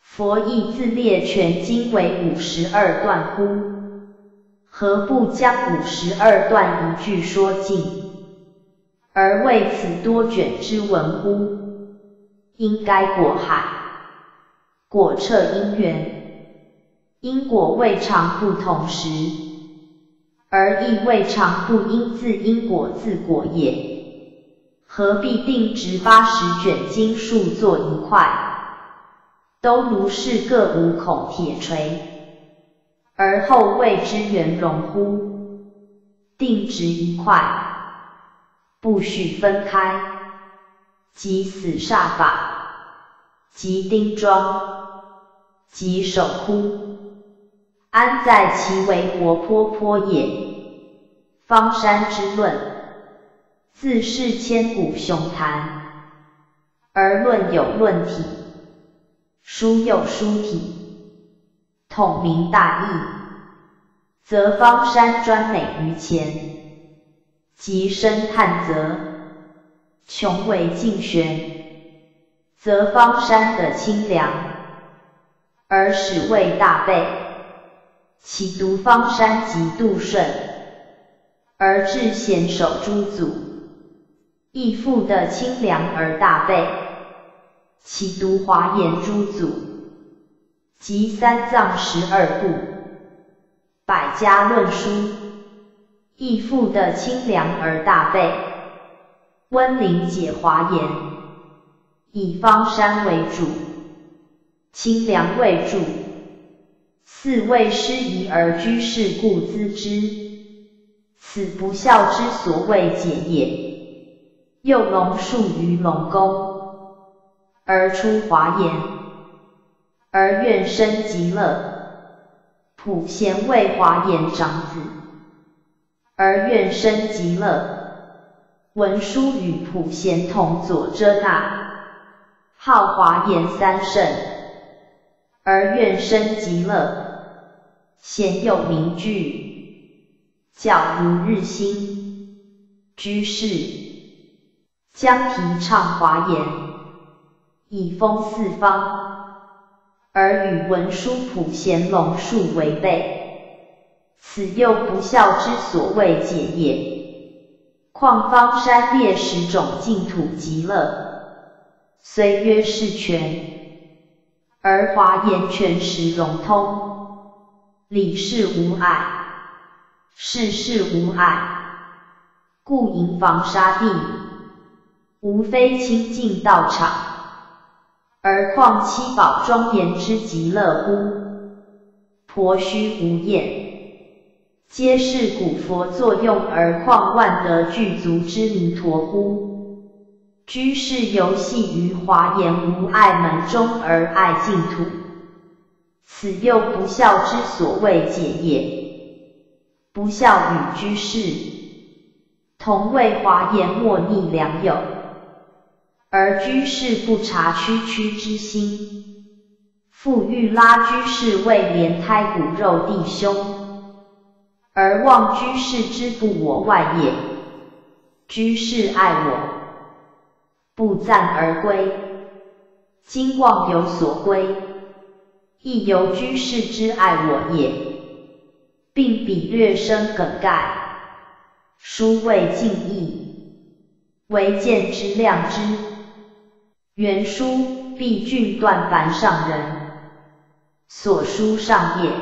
佛亦自列全经为五十二段乎？何不将五十二段一句说尽，而为此多卷之文乎？应该果海，果彻因缘，因果未尝不同时，而亦未尝不因自因果自果也。何必定执八十卷经数作一块？都如是各五孔铁锤。而后谓之圆融乎？定执一块，不许分开，即死煞法，即钉桩，即守枯，安在其为活泼泼也？方山之论，自是千古雄谈，而论有论体，书有书体。统明大义，则方山专美于前；极深探则穷为尽玄，则方山的清凉，而使为大备。其独方山极度顺，而至贤守诸祖，亦复的清凉而大备。其独华严诸祖。集三藏十二部，百家论书，亦复的清凉而大备。温灵解华严，以方山为主，清凉为主。四位师夷而居士故资之，此不孝之所谓解也。又龙树于龙宫，而出华严。而愿生极乐，普贤为华严长子；而愿生极乐，文殊与普贤同左遮那，号华严三圣；而愿生极乐，贤有名句，教如日新，居士将提倡华严，以封四方。而与文殊普贤龙树违背，此又不孝之所谓解也。况方山列十种净土极乐，虽曰是全，而华严全实融通，理事无碍，事事无碍，故营房沙地，无非清净道场。而况七宝庄严之极乐乎？婆须无厌，皆是古佛作用，而况万德具足之弥陀乎？居士游戏于华严无碍门中而爱净土，此又不孝之所谓解也。不孝与居士同为华严莫逆良友。而居士不察区区之心，复欲拉居士为连胎骨肉弟兄，而忘居士之不我外也。居士爱我，不赞而归，今望有所归，亦由居士之爱我也，并比略生梗概，殊未尽意，唯见之量之。原书必郡断凡上人所书上也，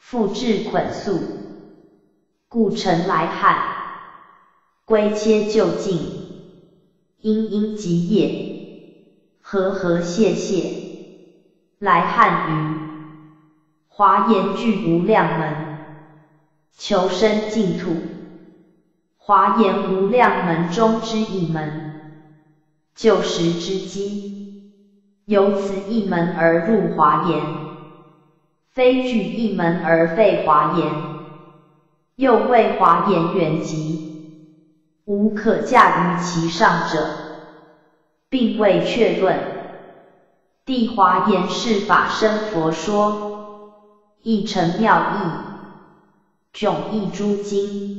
复至捆素，故臣来汉，归切就近，殷殷吉也，和和谢谢，来汉于华严具无量门，求生净土，华严无量门中之一门，旧时之机，由此一门而入华严，非据一门而废华严，又谓华严原籍，无可驾于其上者，并未确论。地华严是法身佛说，一成妙义，迥异诸经，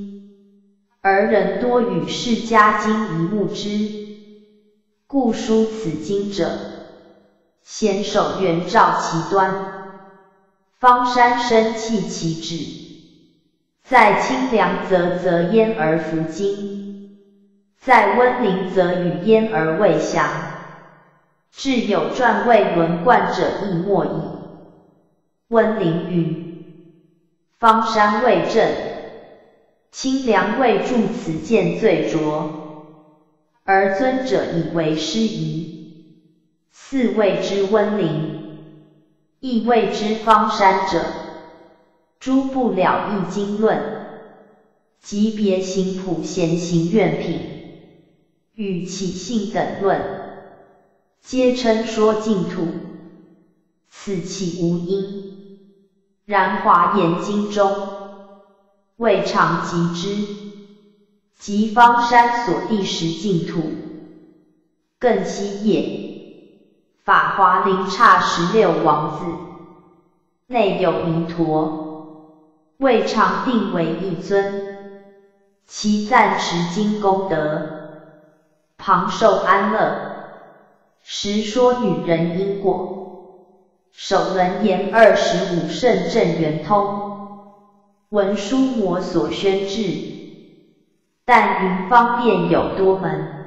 而人多与释迦经一目之，故书此经者，先手圆照其端，方山生气其志，在清凉则则焉而弗经，在温陵则语焉而未详。至有传位轮贯者亦莫矣。温陵云：方山未正，清凉未著此见最拙，而尊者以为师夷。四谓之温陵，亦谓之方山者，诸不了义经论，及别行普贤行愿品，与起信等论。皆称说净土，此其无因。然华严经中，未尝及之，即方山所地实净土，更稀也。法华林刹十六王子，内有弥陀，未尝定为一尊，其暂持经功德，旁受安乐。实说女人因果，首轮言二十五圣正圆通，文殊摩所宣制，但云方便有多门，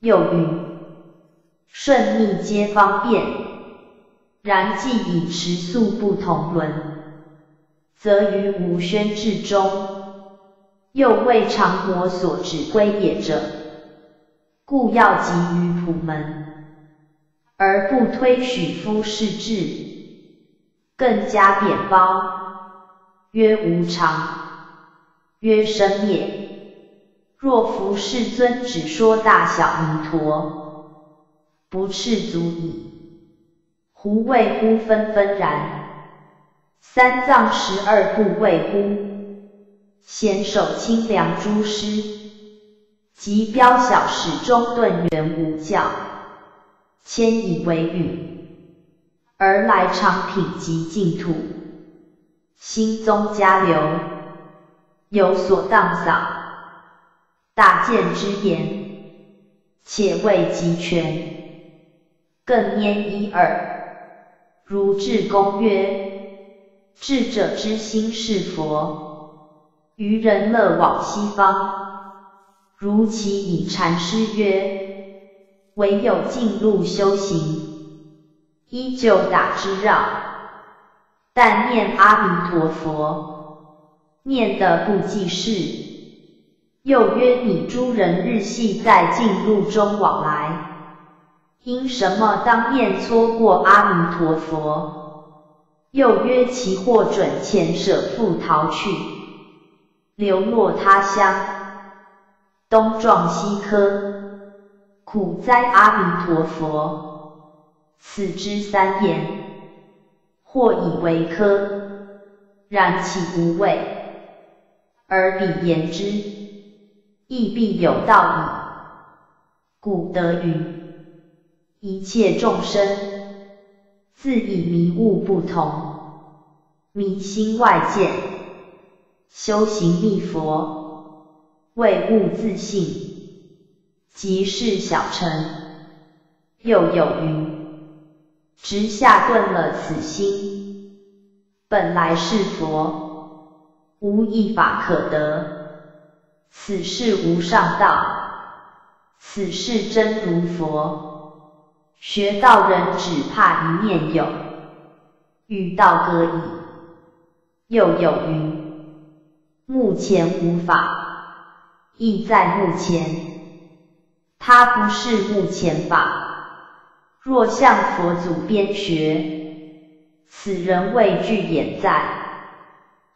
又云顺逆皆方便，然既以持素不同轮，则于无宣至中，又为常摩所指归也者，故要集于普门。而不推许夫世智，更加贬褒，曰无常，曰生灭。若夫世尊只说大小弥陀，不赤足矣。胡谓乎纷纷然？三藏十二部谓乎？贤首清凉诸师，即标小史中顿圆无教。迁以为语，而来常品及净土，心宗加流，有所荡扫，大见之言，且未及全，更焉一耳，如智公曰：智者之心是佛，愚人乐往西方，如其以禅师曰。唯有进入修行，依旧打之绕。但念阿弥陀佛，念得不济事。又曰你诸人日系在进入中往来，因什么当面搓过阿弥陀佛？又曰其获准前舍复逃去，流落他乡，东撞西磕。苦哉阿弥陀佛！此之三言，或以为科，然其无畏，而彼言之，亦必有道矣。故得云：一切众生，自以迷悟不同，迷心外见，修行密佛，为悟自信。即是小乘，又有云：直下顿了此心，本来是佛，无一法可得。此事无上道，此事真如佛。学道人只怕一念有，遇道歌矣。又有云：目前无法，意在目前。他不是目前法，若向佛祖边学，此人畏惧眼在，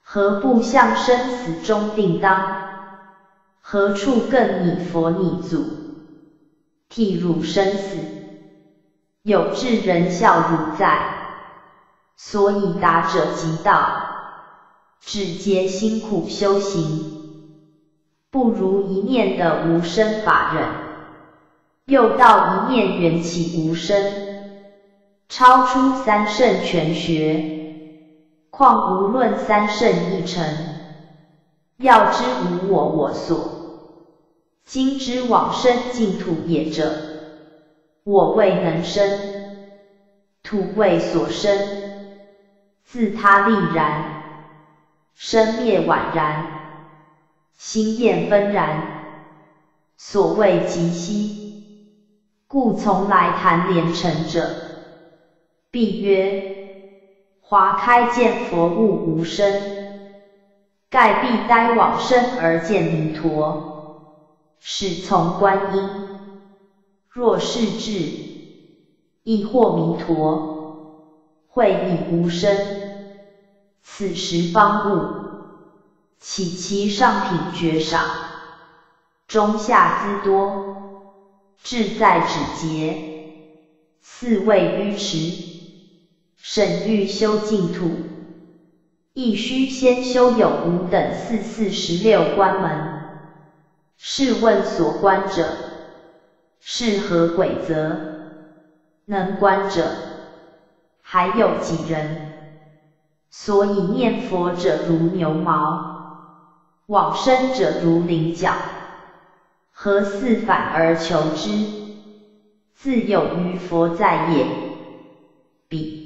何不向生死中定当？何处更拟佛拟祖，替汝生死？有智人笑汝在，所以达者即道，只皆辛苦修行，不如一念的无生法忍。又道一念缘起无生，超出三圣全学，况无论三圣一成。要知无我我所，今之往生净土也者，我未能生，土未所生，自他立然，生灭宛然，心焰纷然，所谓极息。故从来谈连成者，必曰：华开见佛物无生，盖必待往生而见弥陀，是从观音。若是智，亦或弥陀，会以无生，此时方悟，岂其上品绝赏，中下资多。志在止节，四位愚痴。审欲修净土，亦须先修有无等四四十六关门。试问所观者，是何鬼则？能观者，还有几人？所以念佛者如牛毛，往生者如菱角。何似反而求之？自有于佛在也。彼。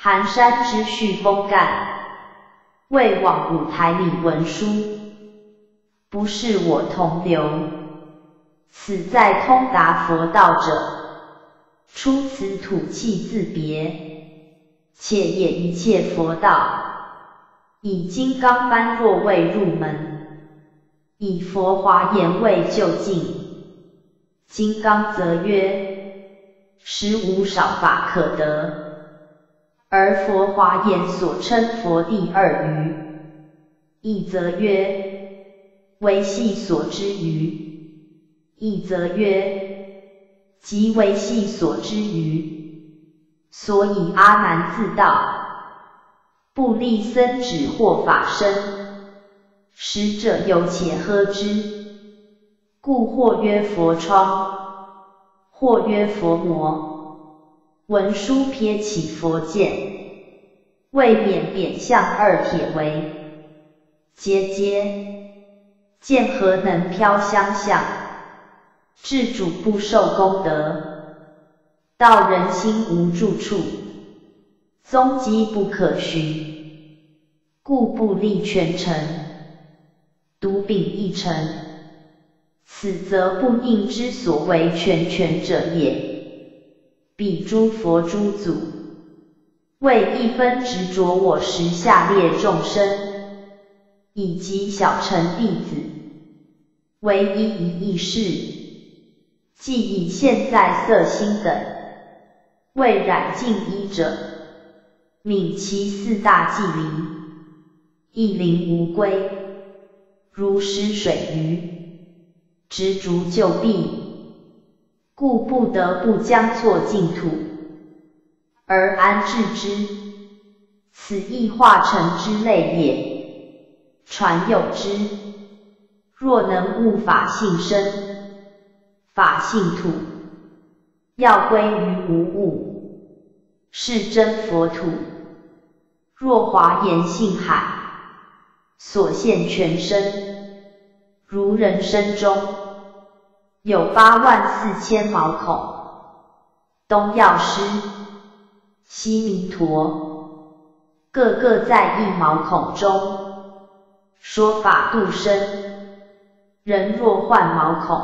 寒山之序风干，未往五台里文书，不是我同流。此在通达佛道者，出此土气自别，且也一切佛道，以金刚般若位入门，以佛华严为就近。金刚则曰：实无少法可得。而佛华严所称佛第二余，一则曰为系所知余，一则曰即为系所知余。所以阿难自道，不立僧指或法身，使者有且呵之，故或曰佛窗，或曰佛魔。文殊撇起佛剑，未免贬相二铁为阶阶，剑何能飘相向？至主不受功德，道人心无住处，踪迹不可寻，故不立全城，独秉一城，此则不应之所为全权者也。彼诸佛诸祖，为一分执着我识下列众生，以及小乘弟子，唯一一意识，即以现在色心等，为染净衣者，泯其四大忌离，一灵无归，如失水鱼，执竹就毙。故不得不将错净土，而安置之。此亦化成之类也。传有之，若能悟法性身，法性土，要归于无物，是真佛土。若华严性海，所现全身，如人身中。有八万四千毛孔，东药师、西弥陀，个个在一毛孔中说法度生。人若患毛孔，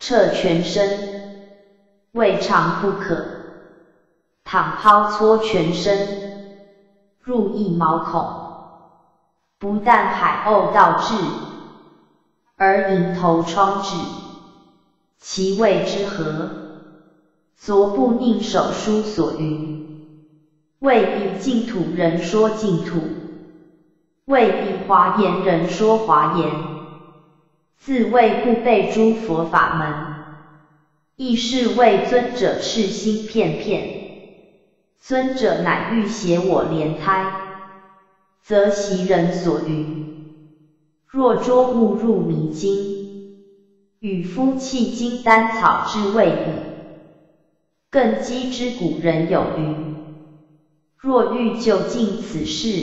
彻全身，未尝不可。倘抛搓全身，入一毛孔，不但海鸥倒置，而迎头疮止。其谓之何？昨不宁手书所云：未以净土人说净土，未以华严人说华严。自谓不备诸佛法门，亦是为尊者是心片片。尊者乃欲携我连胎，则袭人所云：若捉物入迷津。与夫弃金丹草之味比，更机之古人有云：若欲就尽此事，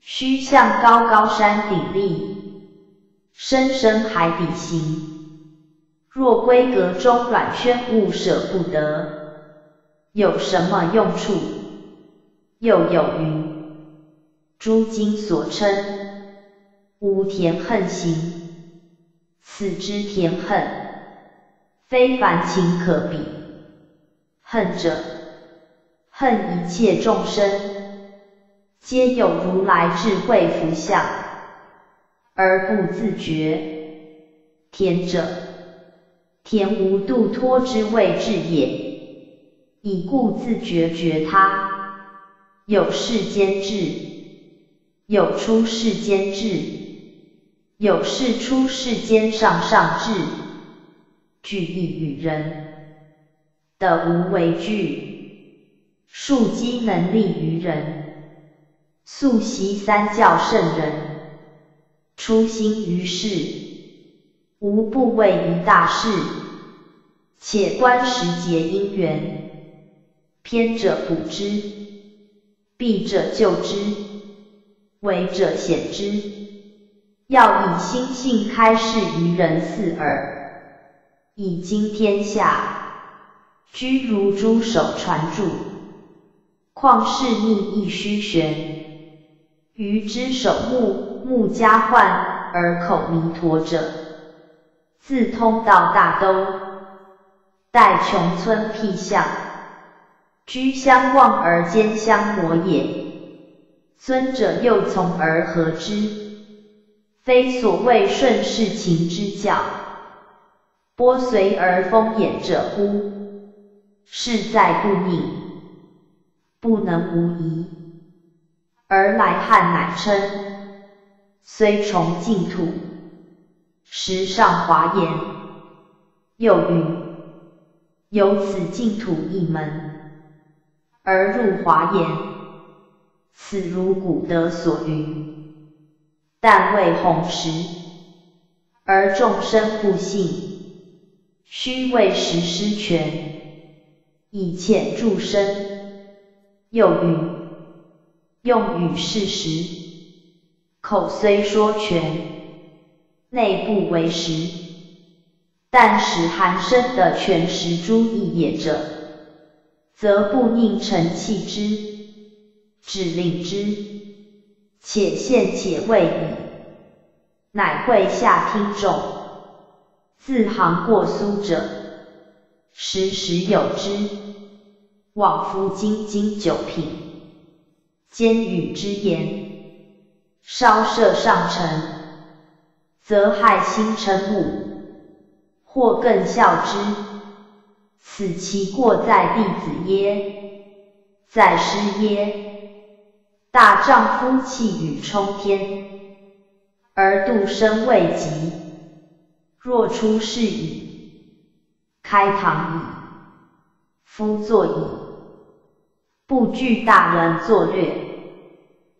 须向高高山顶立，深深海底行。若闺阁中软宣物舍不得，有什么用处？又有云：诸经所称，无田恨行。此之田恨，非凡情可比。恨者，恨一切众生，皆有如来智慧福相，而不自觉。田者，田无度脱之谓智也，以故自觉觉他。有世间智，有出世间智。有事出世间上上智，具意与人的无为具，树机能力于人，素习三教圣人，初心于世，无不为一大事。且观时节因缘，偏者补之，弊者救之，为者显之。要以心性开示于人四耳，以经天下，居如诸手传著，旷世逆亦虚玄。于之守目，目加幻而口弥陀者，自通道大都，待穷村僻巷，居相望而兼相摩也。尊者又从而何之？非所谓顺世情之教，波随而风眼者乎？事在不逆，不能无疑。而来汉乃称，虽从净土，时上华严。又云：由此净土一门，而入华严，此如古德所云。但为弘时，而众生不信，须为实施权，以遣助深。又云。用语事实，口虽说全，内不为实。但使含生的全实诸意也者，则不宁成弃之，只令之，且现且未已，乃会下听众，自行过苏者，时时有之，往复精精九品。兼语之言，稍涉上乘，则害心嗔目，或更笑之。此其过在弟子耶？在师耶？大丈夫气宇冲天，而度生未及。若出世矣，开堂矣，夫坐矣，不惧大人作略。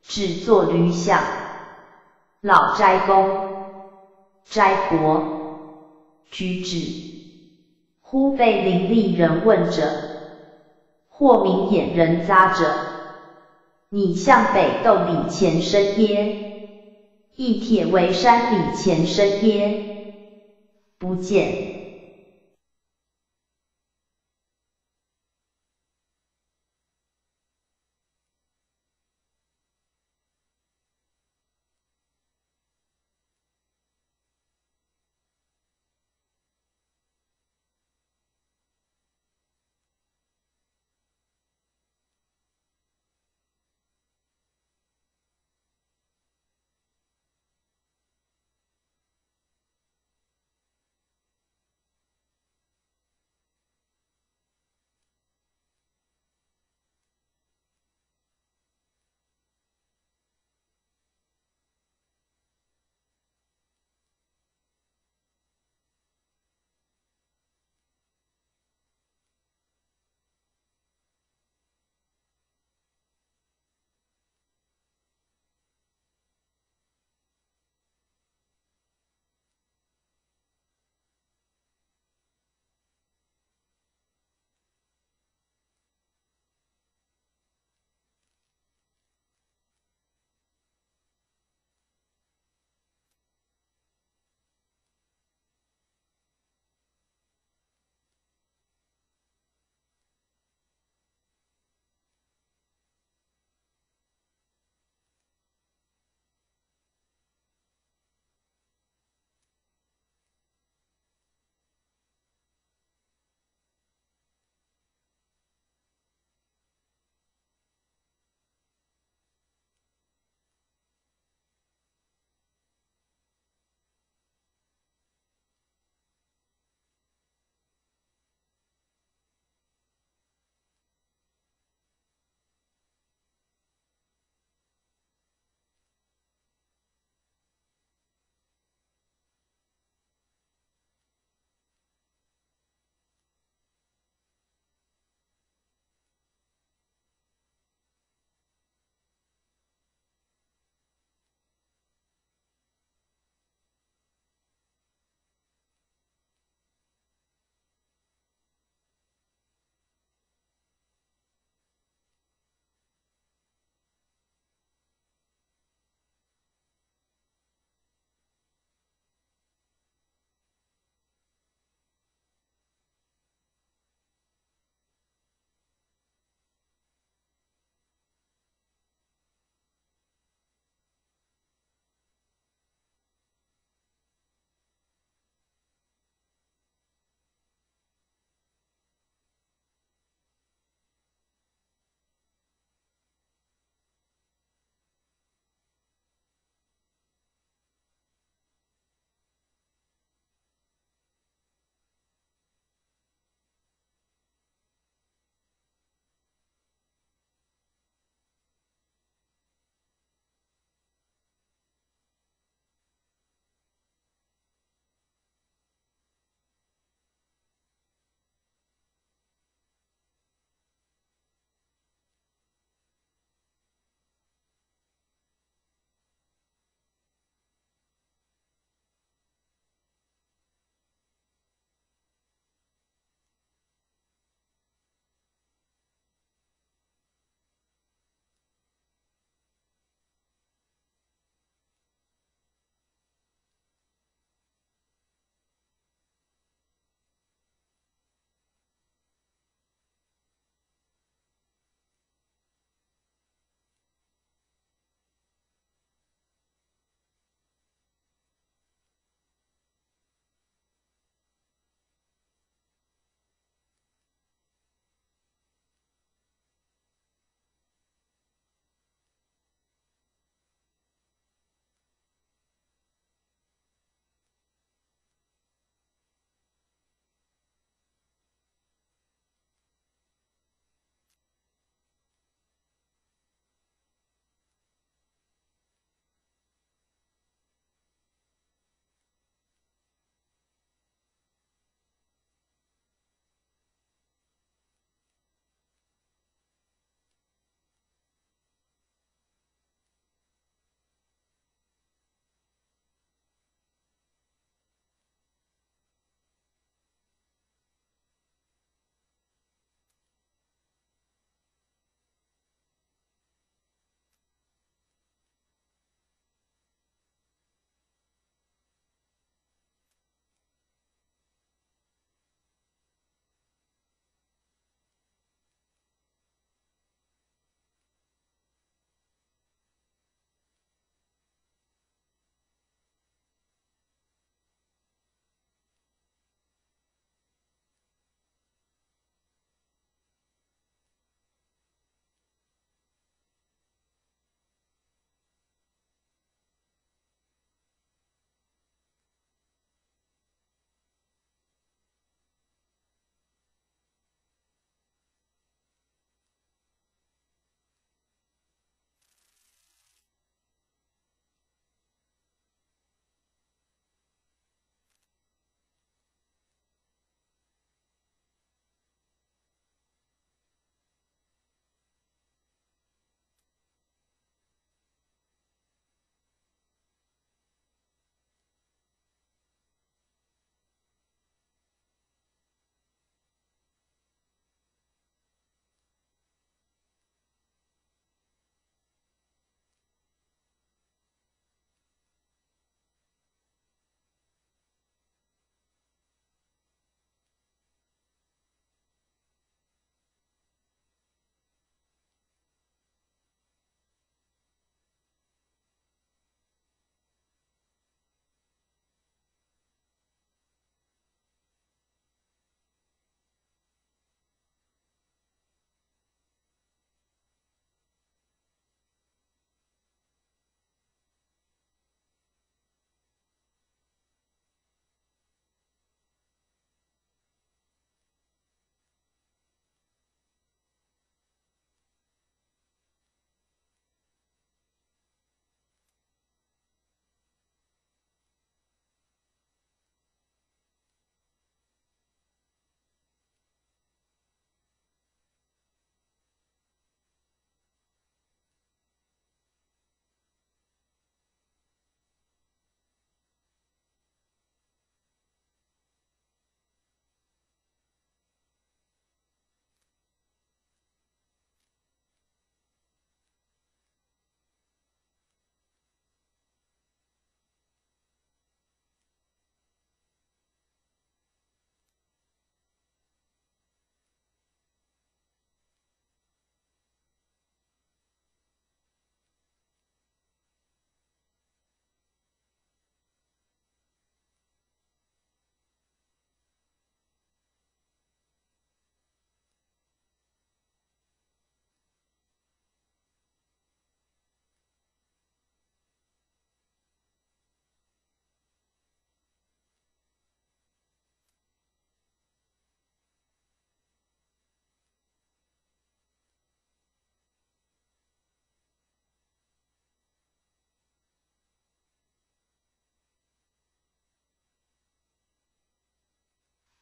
只作驴相，老斋公、斋婆、居止，忽被灵力人问者，或明眼人匝者，你向北斗里前伸耶？一铁围山里前伸耶？不见。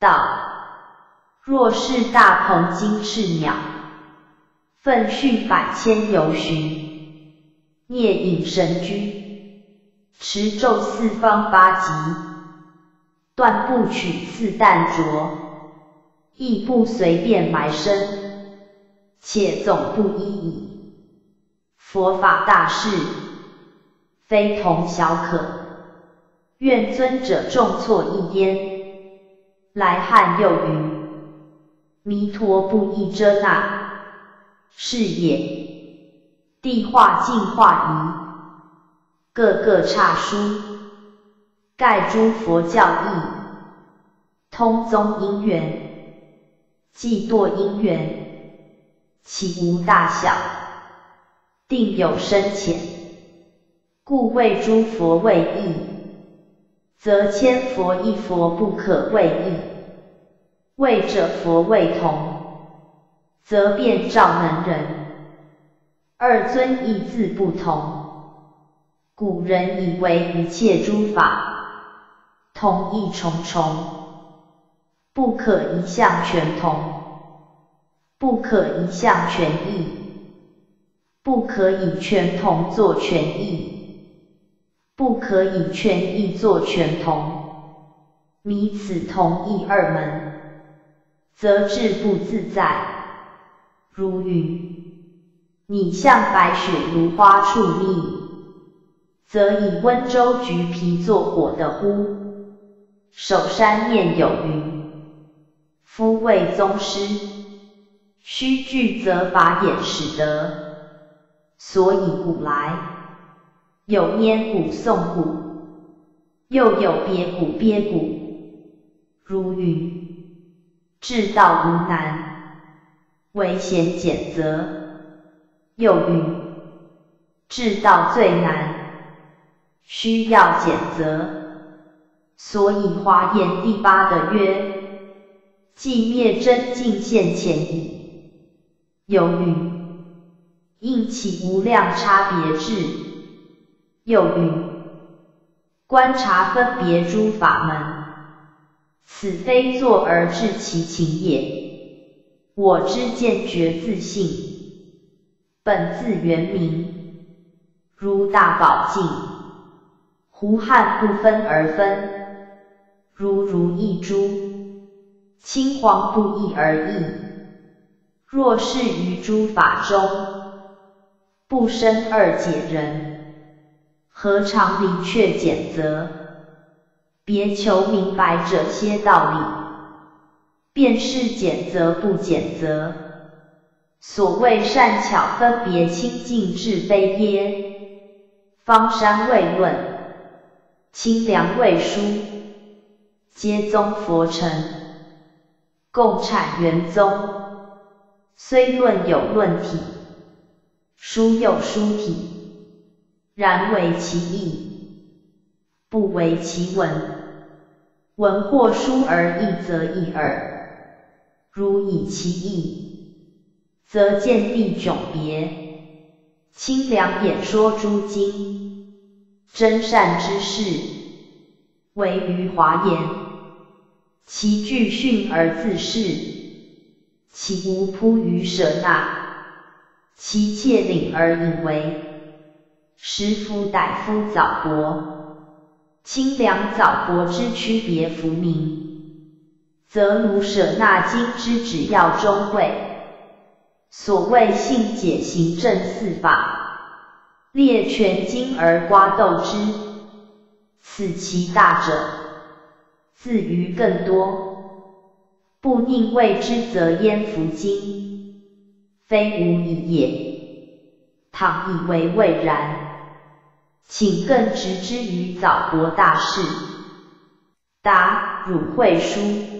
道：若是大鹏金翅鸟，奋迅百千游寻，聂隐神居，持咒四方八极，断不取四弹着，亦不随便埋身，且总不依矣。佛法大事，非同小可，愿尊者重错一焉。来汉又云：弥陀不依遮那。是也，地化净化仪，个个刹书，盖诸佛教义，通宗因缘，既堕因缘，其无大小，定有深浅，故谓诸佛为义，则千佛一佛不可为义，谓者佛为同。则变照能人，二尊意字不同。古人以为一切诸法同义重重，不可一向全同，不可一向全异，不可以全同作全异，不可以全异作全同。迷此同义二门，则志不自在。如云，你向白雪如花处觅，则以温州橘皮作火的乎？守山念有云：夫为宗师，须具则法眼使得。所以古来有拈鼓送鼓，又有别鼓别鼓。如云，至道无难。唯贤简则，又云：治道最难，需要简则。所以华严第八的曰：寂灭真境现前矣。又云：应起无量差别智。又云：观察分别诸法门，此非作而治其情也。我之见觉自性，本自圆明，如大宝镜，胡汉不分而分，如如一珠，青黄不一而异。若是于诸法中，不生二解人，何尝离却简则？别求明白这些道理。便是简则不简则，所谓善巧分别清净智悲耶？方山未论，清凉未书，皆宗佛成，共产圆宗。虽论有论体，书有书体，然为其意，不为其文。文或书而义则义耳。如以其意，则见地迥别。清凉演说诸经，真善之事，唯于华严。其具训而自适，其无扑于舍那，其切领而引为。师夫歹夫早薄，清凉早薄之区别弗明。则如舍那经之旨要中会，所谓性解行正四法，列全经而刮豆之，此其大者，自于更多，不宁谓之则焉弗经，非无疑也。倘以为未然，请更直之于早博大事。答：汝会书。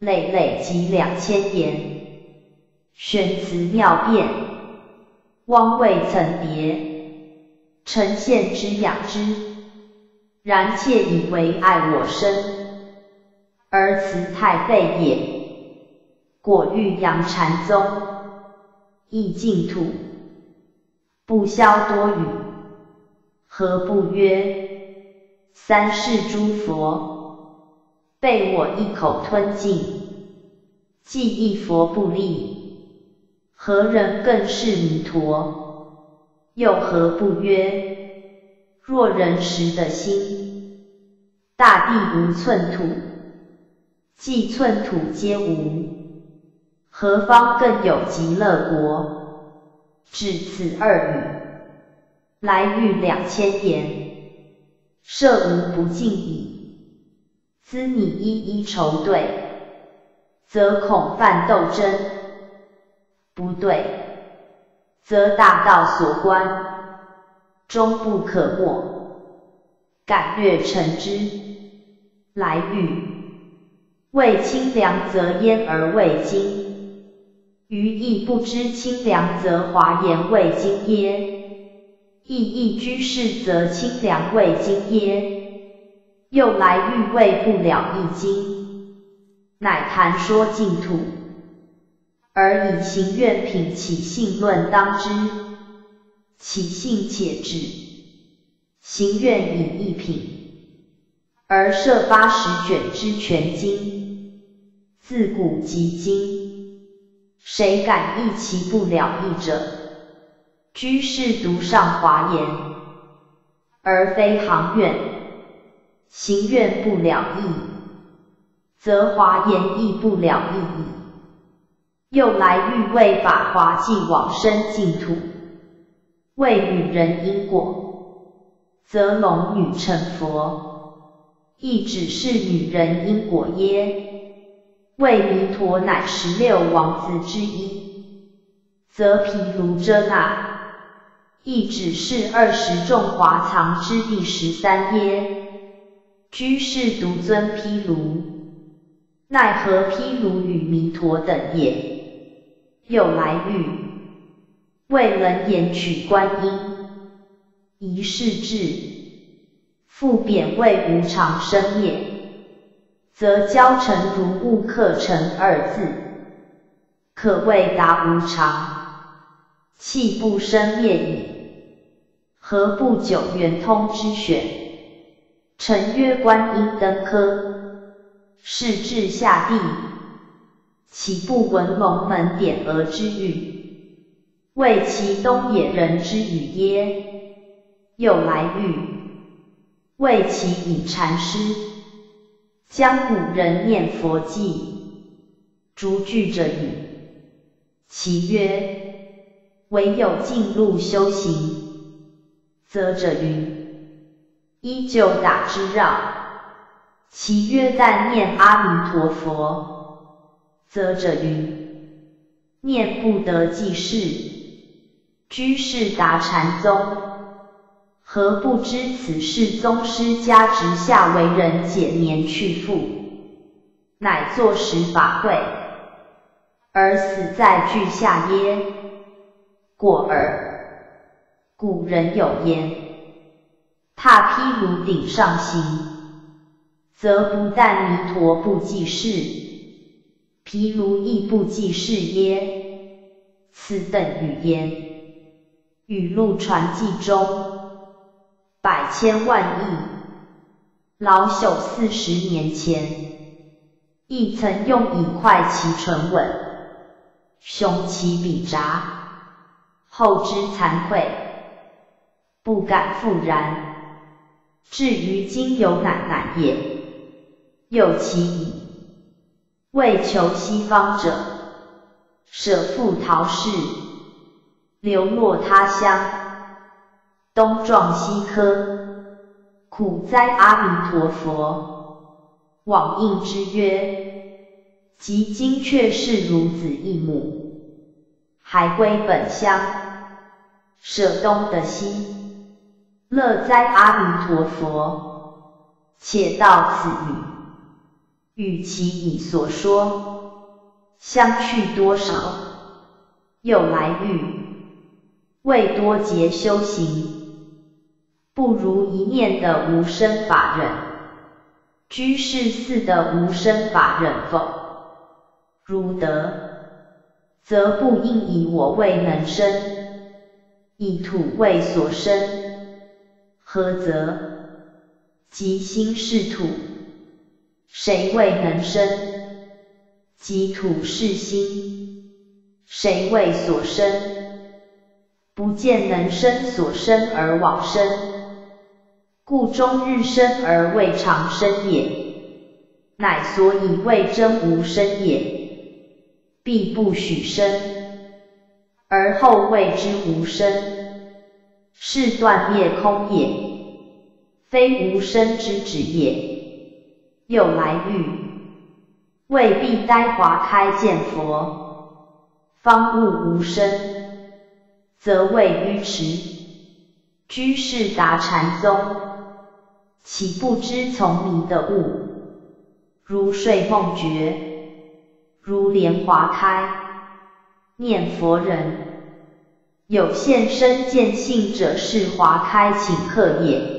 累累及两千言，宣词妙辩，汪未曾叠，臣献之养之，然妾以为爱我身，而辞太废也。果欲扬禅宗，亦净土，不消多语，何不曰三世诸佛？被我一口吞尽，既一佛不立，何人更是弥陀？又何不曰：若人识的心，大地无寸土，既寸土皆无，何方更有极乐国？至此二语，来欲两千言，设无不尽矣。兹你一一筹对，则恐犯斗争；不对，则大道所关，终不可没。敢略陈之。来欲为清凉，则焉而未精？余亦不知清凉，则华言未精耶？亦亦居士，则清凉味精耶？又来欲为不了一经，乃谈说净土，而以行愿品起信论当之，起信且止，行愿以一品，而设八十卷之全经，自古及今，谁敢易其不了一者？居士独上华严，而非行愿。行愿不了义，则华言亦不了义矣。又来欲为法华记往生净土，为女人因果，则龙女成佛，亦只是女人因果耶？为弥陀乃十六王子之一，则毗卢遮那，亦只是二十众华藏之第十三耶？居士独尊毗卢，奈何毗卢与弥陀等也？又来欲为能言取观音，一世智，复贬为无常生灭，则教成如悟克成二字，可谓达无常，气不生灭矣。何不久圆通之选？臣曰：观音登科，是至下地，岂不闻龙门点额之语，为其东野人之语耶？又来语为其以禅师，将古人念佛记，逐句者语。其曰：唯有进入修行，则者云。依旧打之绕，其曰但念阿弥陀佛，则者云念不得即是。居士达禅宗，何不知此是宗师家直下为人解年去复，乃作十法会，而死在句下耶？果尔，古人有言。踏毗卢顶上行，则不但弥陀不济世，毗卢亦不济世耶？此等语言，语录传记中，百千万亿，老朽四十年前，亦曾用以快其唇吻，雄其笔札，后之惭愧，不敢复然。至于今有乃难也。又其矣。为求西方者，舍父逃世，流落他乡，东撞西磕，苦哉阿弥陀佛！往应之曰：即今却是孺子一母，还归本乡，舍东得西。乐哉阿弥陀佛！且道此语，与其以所说相去多少？又来欲为多劫修行，不如一念的无生法忍。居士似的无生法忍否？如得，则不应以我未能生，以土为所生。何则？即心是土，谁为能生？即土是心，谁为所生？不见能生所生而往生，故终日生而未长生也。乃所以谓真无生也，必不许生，而后谓之无生，是断灭空也。非无生之止也。又来欲，未必待华开见佛，方悟无生，则谓愚痴。居士达禅宗，岂不知从迷的悟？如睡梦觉，如莲华开，念佛人，有现身见性者，是华开请客也。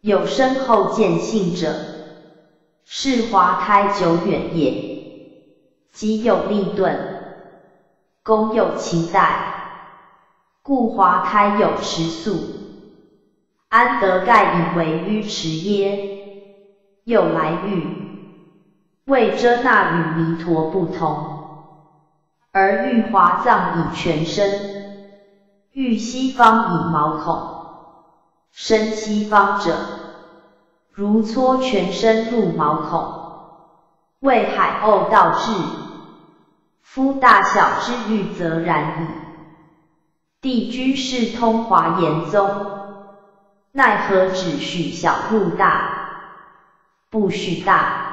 有身后见性者，是华开久远也。即有利钝，功有勤怠，故华开有持速，安得盖以为愚迟耶？又来欲，为遮那与弥陀不同，而欲华藏以全身，欲西方以毛孔。生西方者，如搓全身入毛孔，为海鸥道至。夫大小之欲，则然矣。帝居士通华严宗，奈何只许小入大，不许大？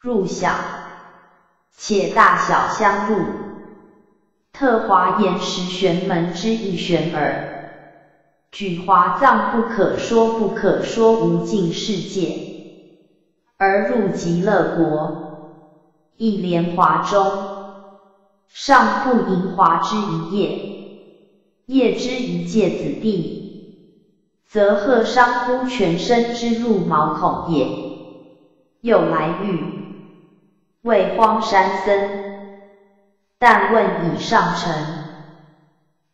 入小，且大小相入，特华严十玄门之一玄耳，举华藏不可说不可说无尽世界，而入极乐国，一莲华中，上铺银华之一叶，叶之一介子弟，则鹤商乎全身之入毛孔也。又来遇。为荒山僧，但问以上乘，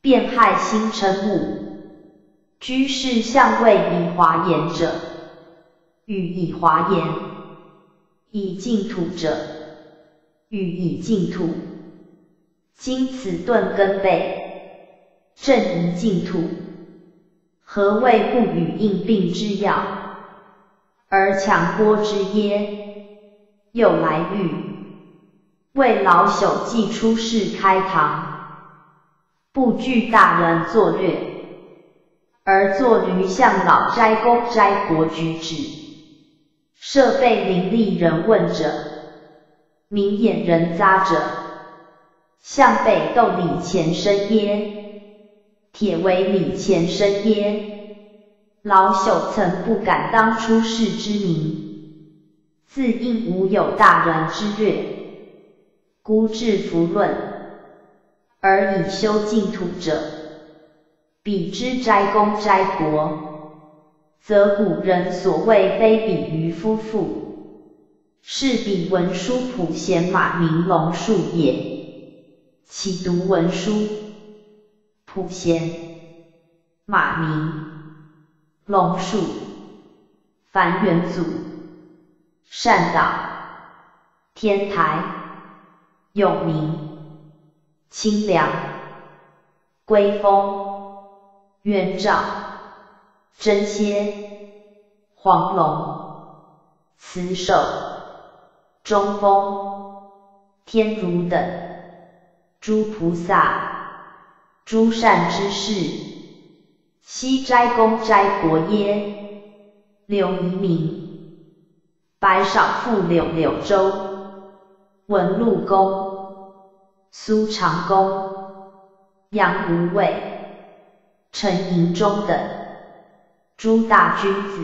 便害心嗔目。居士相谓以华严者，欲以华严；以净土者，欲以净土。今此顿根备，正以净土，何谓不与应病之药，而强郭之耶？又来遇，为老朽既出世开堂，不惧大人作略，而作驴向老斋公斋国举止，设备伶俐人问者，明眼人扎者，向北斗里前生耶？铁为里前生耶？老朽曾不敢当出世之名。自应无有大人之略，孤至弗论，而以修净土者，彼之斋公斋国，则古人所谓非比于夫妇，是彼文殊普贤马明龙树也。岂读文殊、普贤、马明、龙树、梵元祖。善导、天台、永明、清凉、归风、圆照、真仙、黄龙、慈寿、中风、天如等诸菩萨、诸善之士，西斋公斋国耶？柳遗明。白少妇柳柳州、文禄公、苏长公、杨无畏、陈寅忠等诸大君子，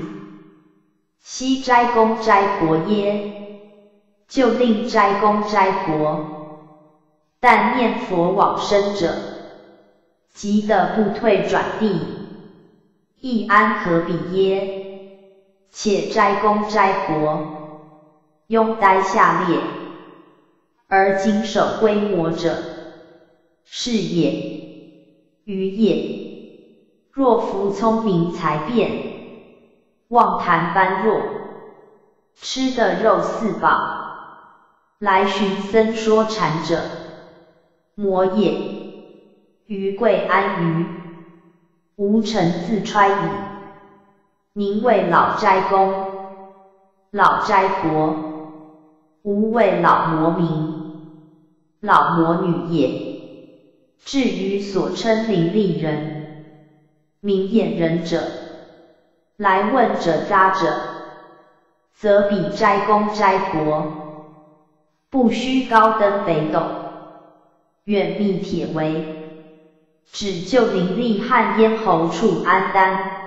西斋公斋国耶？就令斋公斋国，但念佛往生者，即得不退转地，亦安可比耶？且斋公斋国，拥呆下列，而今守规模者，是也。愚也。若夫聪明才辩，妄谈般若，吃的肉四宝，来寻僧说禅者，魔也。于贵安于，无尘自揣矣。宁为老斋公、老斋婆，无为老魔民、老魔女也。至于所称灵力人、明眼人者，来问者扎者，则比斋公斋国，不须高登北斗，远觅铁围，只就灵力汉咽喉处安丹。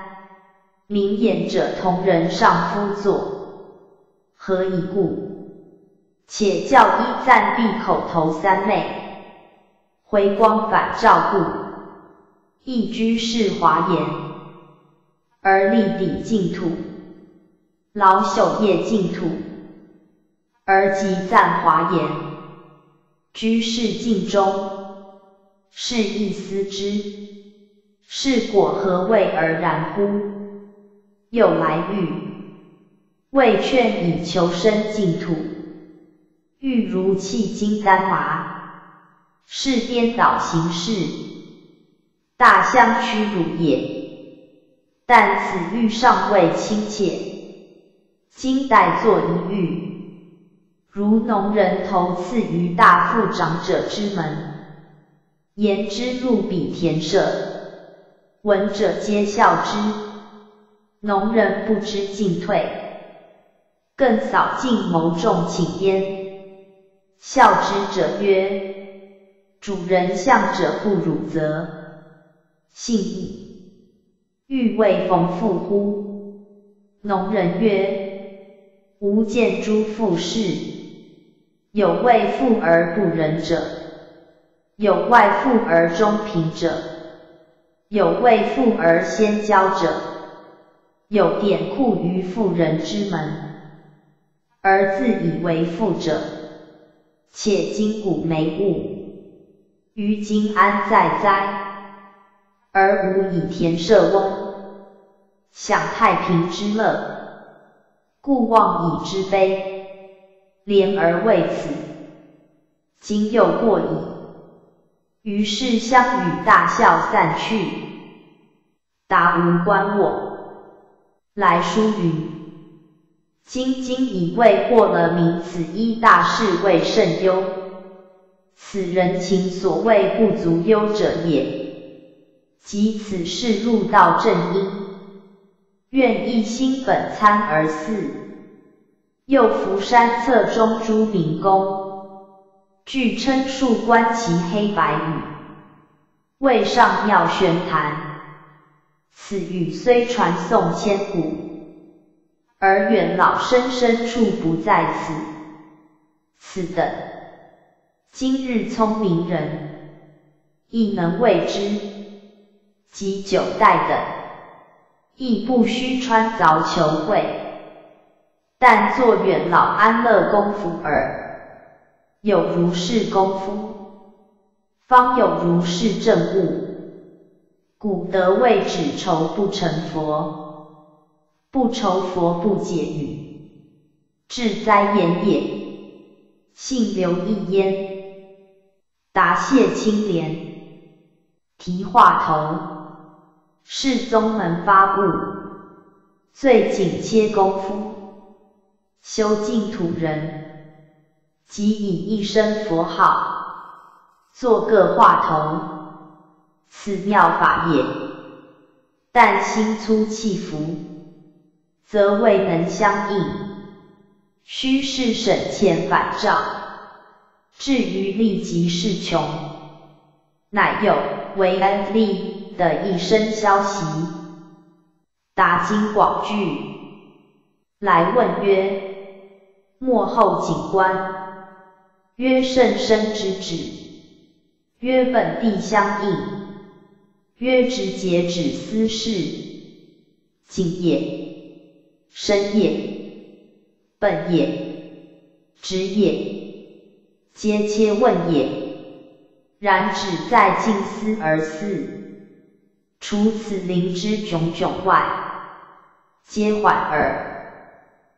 明眼者同人上夫坐，何以故？且教一赞闭口头三昧，回光返照故，一居士华严，而立底净土，老朽业净土，而即赞华严，居士净中，是亦思之，是果何谓而然乎？又来欲，为劝以求生净土，欲如弃金丹麻，是颠倒形式，大相屈辱也。但此欲尚未亲切，今待作一欲，如农人投刺于大富长者之门，言之入彼田舍，闻者皆笑之。农人不知进退，更扫尽谋众请焉。笑之者曰：主人向者不辱则信矣。欲为逢妇乎？农人曰：吾见诸父士，有为富而不仁者，有外富而中贫者，有为富而先骄者，有典库于妇人之门，而自以为富者。且今古没物，于今安在哉？而吾以田舍翁，享太平之乐，故望以之悲，怜而为此。今又过矣。于是相与大笑散去。答吾观我，来书云。今今已未获了名，此一大事未甚忧。此人情所谓不足忧者也。即此事入道正因，愿一心本参而祀。又福山侧中诸明公，据称述观其黑白羽，未上妙玄坛。此语虽传颂千古。而远老深深处不在此，此等今日聪明人亦能为之，及九代等亦不须穿凿求会，但作远老安乐功夫耳。有如是功夫，方有如是正悟，古德谓只愁不成佛。不愁佛不解语，至哉言也。姓刘一焉，答谢清廉，提话头，是宗门发物，最紧切功夫，修净土人，即以一身佛号，做个话头，此妙法也。但心粗气浮。则未能相应，须是省钱反照。至于利即是穷，乃有为恩利的一声消息。达经广句，来问曰：末后景观，曰甚深之旨，曰本地相应，曰直节指私事，景也。深也，本也，直也，皆切问也。然只在静思而思，除此灵之炯炯外，皆缓耳、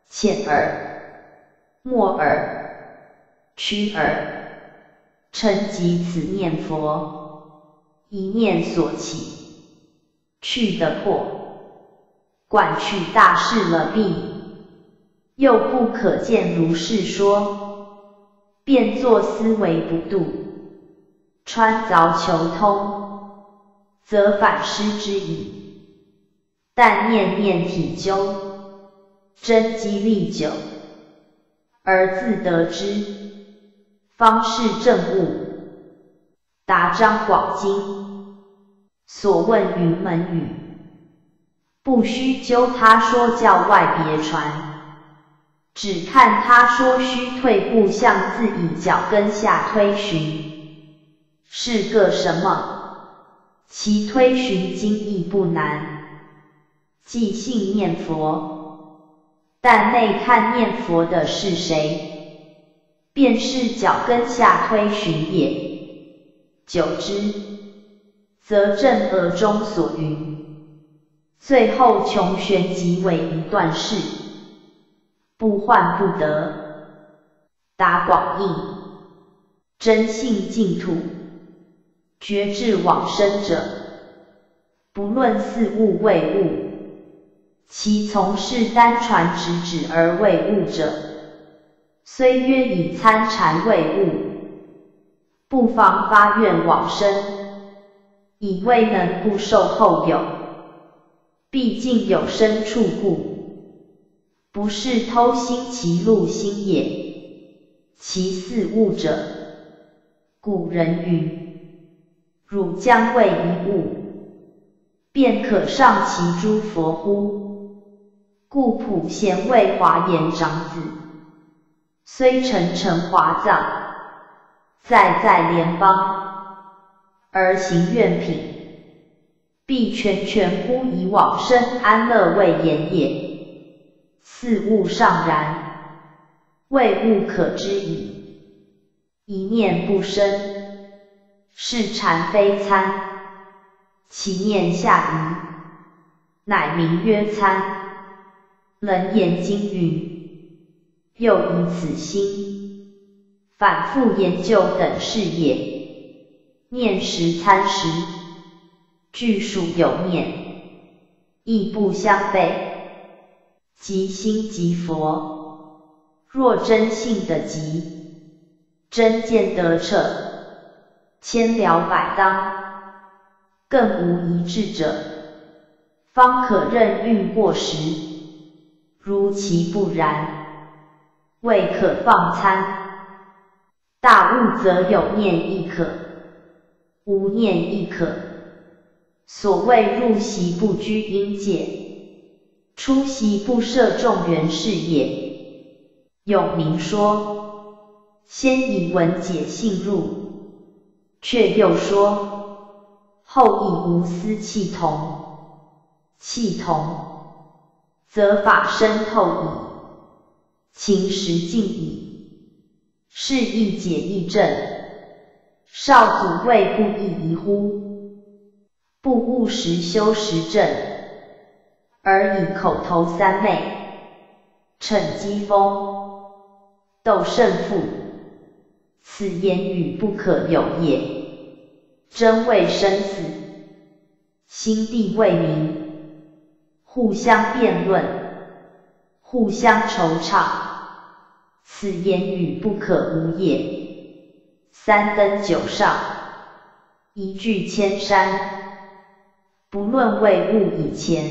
浅耳、默耳、屈耳。称即此念佛，一念所起，去得破。管去大事了毕，又不可见如是说，便作思维不度，穿凿求通，则反失之矣。但念念体究，真机历久，而自得之，方是正悟。答张广经，所问云门语。不须究他说教外别传，只看他说须退步向自己脚跟下推寻，是个什么？其推寻经亦不难，即信念佛，但内看念佛的是谁，便是脚跟下推寻也。久之，则正额中所云。最后穷玄即为一段事，不患不得。答广义，真性净土，觉至往生者，不论似物未物，其从事单传直指而为物者，虽曰以参禅为物，不妨发愿往生，以未能不受后有。毕竟有生处故，不是偷心其路心也。其四物者，古人云：汝将为一物，便可上其诸佛乎？故普贤为华严长子，虽成成华藏，在在联邦，而行愿品。必全全乎以往生安乐为言也。四物尚然，未物可知矣。一念不生，是禅非参。其念下愚，乃名曰参。楞严经云：又以此心，反复研究等事也。念时参食。具属有念，亦不相悖。即心即佛，若真性的即，真见得彻，千了百当，更无一致者，方可任运过时。如其不然，未可放参。大悟则有念亦可，无念亦可。所谓入席不拘因界，出席不涉众缘事也。永明说，先以文解性入，却又说，后以无私气同，气同，则法身透矣，情实尽矣，是亦解亦正。少祖谓不亦宜乎？不务实修实证，而以口头三昧，逞讥讽，斗胜负，此言语不可有也。真谓生死，心地未明，互相辩论，互相惆怅，此言语不可无也。三登九上，一句千山。不论为物以前，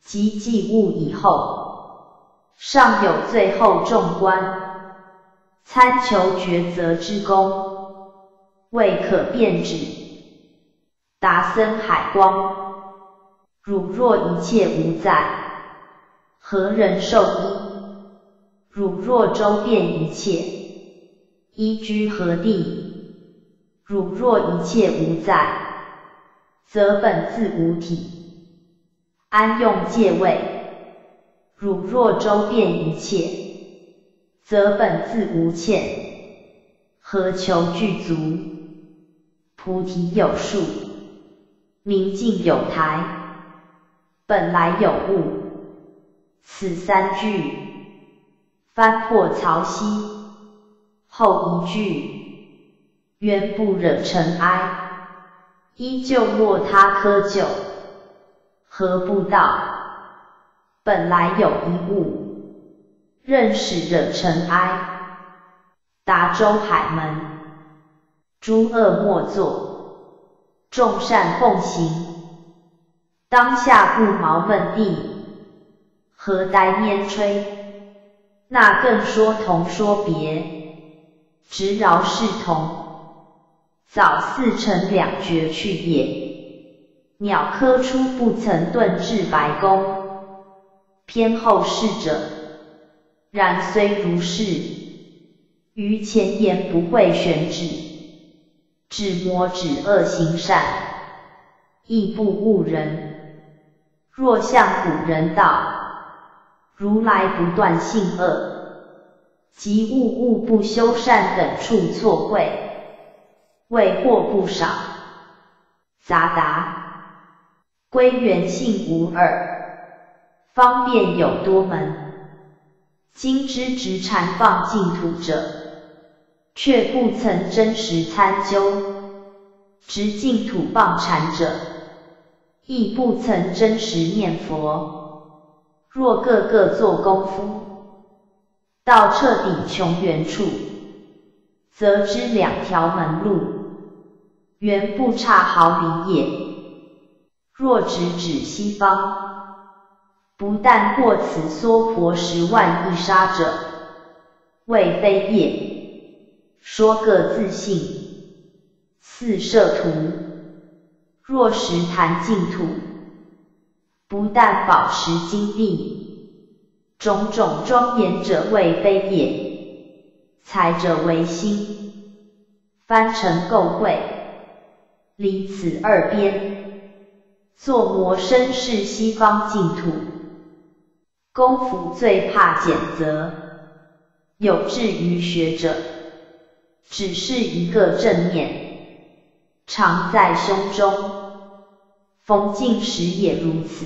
即祭物以后，尚有最后众观，参求抉择之功，未可辩止。达森海光，汝若一切无在，何人受依？汝若周遍一切，依居何地？汝若一切无在。则本自无体，安用戒位？汝若周遍一切，则本自无欠，何求具足？菩提有树，明镜有台，本来有物。此三句，翻破曹溪，后一句，愿不惹尘埃。依旧莫他窠臼，何不道？本来有一物，任使惹尘埃。达州海门，诸恶莫作，众善奉行。当下不毛闷地，何待拈吹？那更说同说别，直饶是同。早似成两绝去也。鸟科初不曾遁至白宫，偏后世者。然虽如是，于前言不会选止。只摸止恶行善，亦不误人。若向古人道，如来不断性恶，即物物不修善等处错会。为祸不少。杂答：归元性无二，方便有多门。今之执禅放净土者，却不曾真实参究；执净土放禅者，亦不曾真实念佛。若个个做功夫，到彻底穷源处，则知两条门路。原不差毫厘也。若直指西方，不但过此娑婆十万亿沙者，谓非也，说个自信，四摄图，若实谈净土，不但保持金地，种种庄严者谓非业，财者为心，翻成垢秽，离此二边，作魔身是西方净土，功夫最怕简责，有志于学者，只是一个正念，常在胸中。逢境时也如此，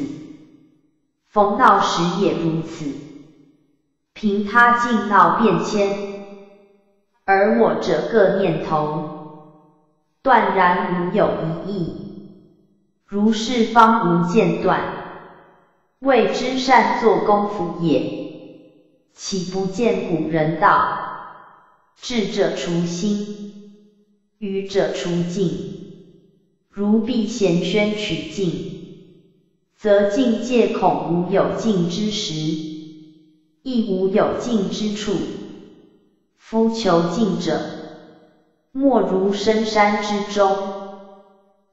逢闹时也如此。凭他静闹变迁，而我这个念头，断然无有一义。如是方无间断，谓之善作功夫也。岂不见古人道：智者除心，愚者除境。如避闲轩取静，则境界恐无有尽之时，亦无有尽之处。夫求静者，莫如深山之中。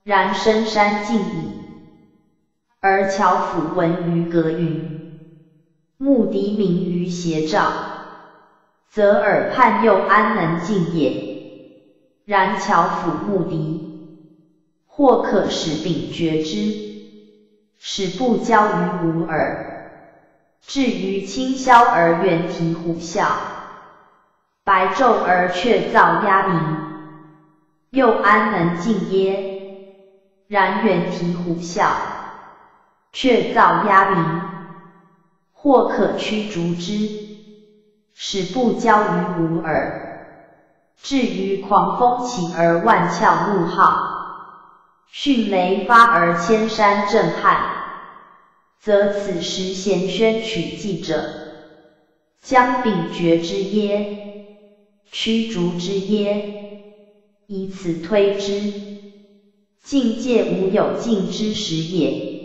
然深山静矣，而樵夫闻于阁云，目敌明于斜照，则耳畔又安能静也？然樵夫目敌。或可使秉觉之，使不交于无耳。至于清宵而猿啼虎啸，白昼而却噪鸦鸣，又安能静耶？然猿啼虎啸，却噪鸦鸣，或可驱逐之，使不交于无耳。至于狂风起而万窍怒号。迅雷发而千山震撼，则此时闲轩取迹者，将秉绝之耶？驱逐之耶？以此推之，境界无有尽之时也，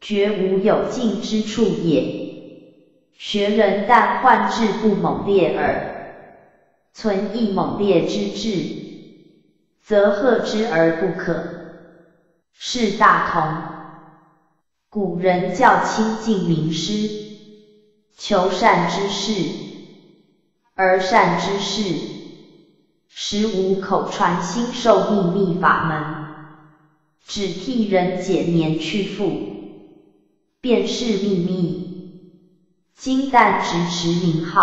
绝无有尽之处也。学人但患志不猛烈耳，存亦猛烈之志，则贺之而不可。是大同。古人教清净名师，求善之事，而善之事，实无口传心授秘密法门，只替人解年去复，便是秘密。今但直持名号，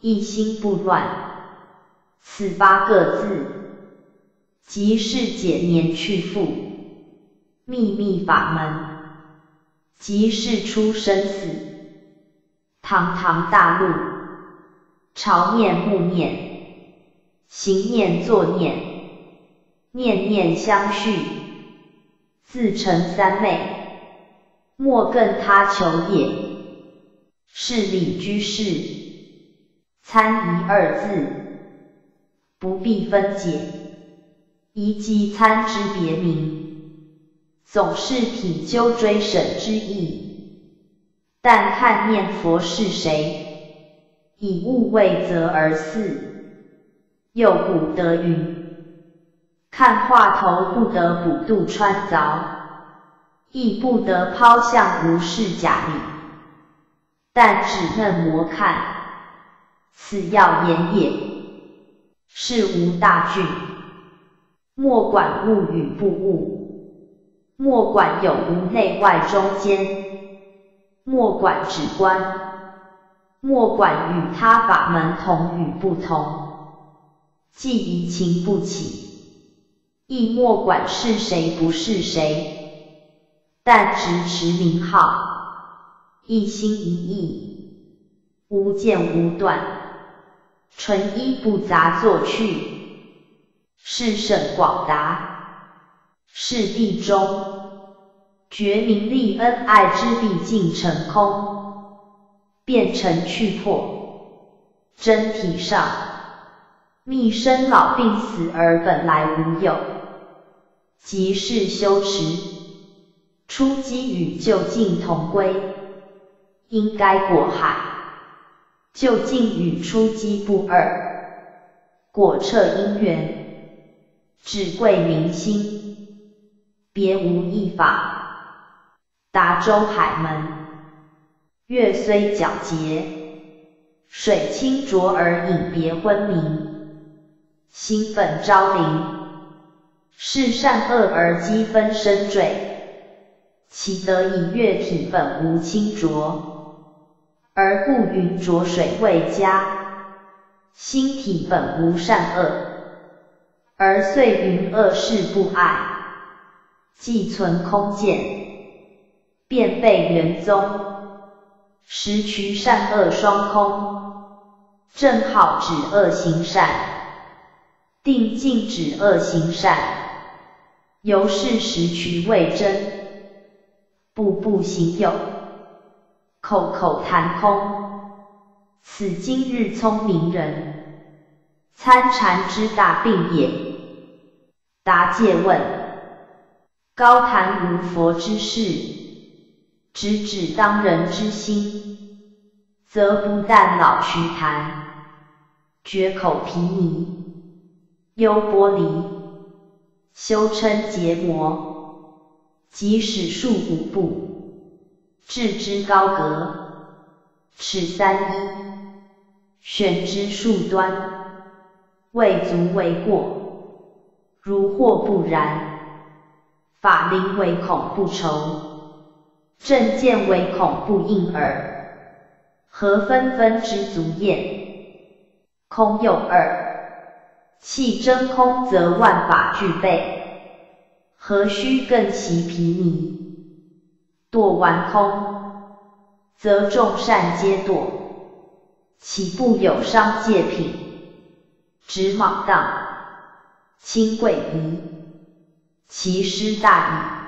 一心不乱，此八个字。即是解年去复秘密法门，即是出生死。堂堂大陆，朝念暮念，行念作念，念念相续，自成三昧，莫更他求也。是理居士，参疑二字，不必分解。一即参之别名，总是体究追审之意。但看念佛是谁，以物为则而似。又古德云：看话头不得补度穿凿，亦不得抛向无事假理。但只嫩磨看，此要言也。是无大俊。莫管物与不物，莫管有无内外中间，莫管止观，莫管与他法门同与不同，既疑情不起，亦莫管是谁不是谁，但直持名号，一心一意，无间无断，纯一不杂作去。是甚广达，是地中，觉明利恩爱之地尽成空，变成去破，真体上，密生老病死而本来无有，即是修持，出击与就近同归，应该果海。就近与出击不二，果彻因缘，只贵民心，别无异法。达州海门，月虽皎洁，水清浊而影别昏明，星粉昭灵。是善恶而积分深坠，其得以月体本无清浊，而故云浊水未佳。心体本无善恶，而遂云恶事不爱，既存空见，便被圆宗，时趋善恶双空，正好止恶行善，定禁止恶行善。由是识渠未真，步步行有，口口谈空。此今日聪明人，参禅之大病也。答戒问：高谈无佛之事，直指当人之心，则不但老徐谈，绝口皮泥，忧玻璃。修称结魔，即使数五步，置之高阁，尺三一，选之数端，未足为过。如或不然，法灵唯恐不酬，正见唯恐不应耳。何纷纷之足验？空有二。气真空则万法具备，何须更其皮泥？堕完空，则众善皆堕，岂不有伤戒品？直莽荡，轻贵夷，其师大矣。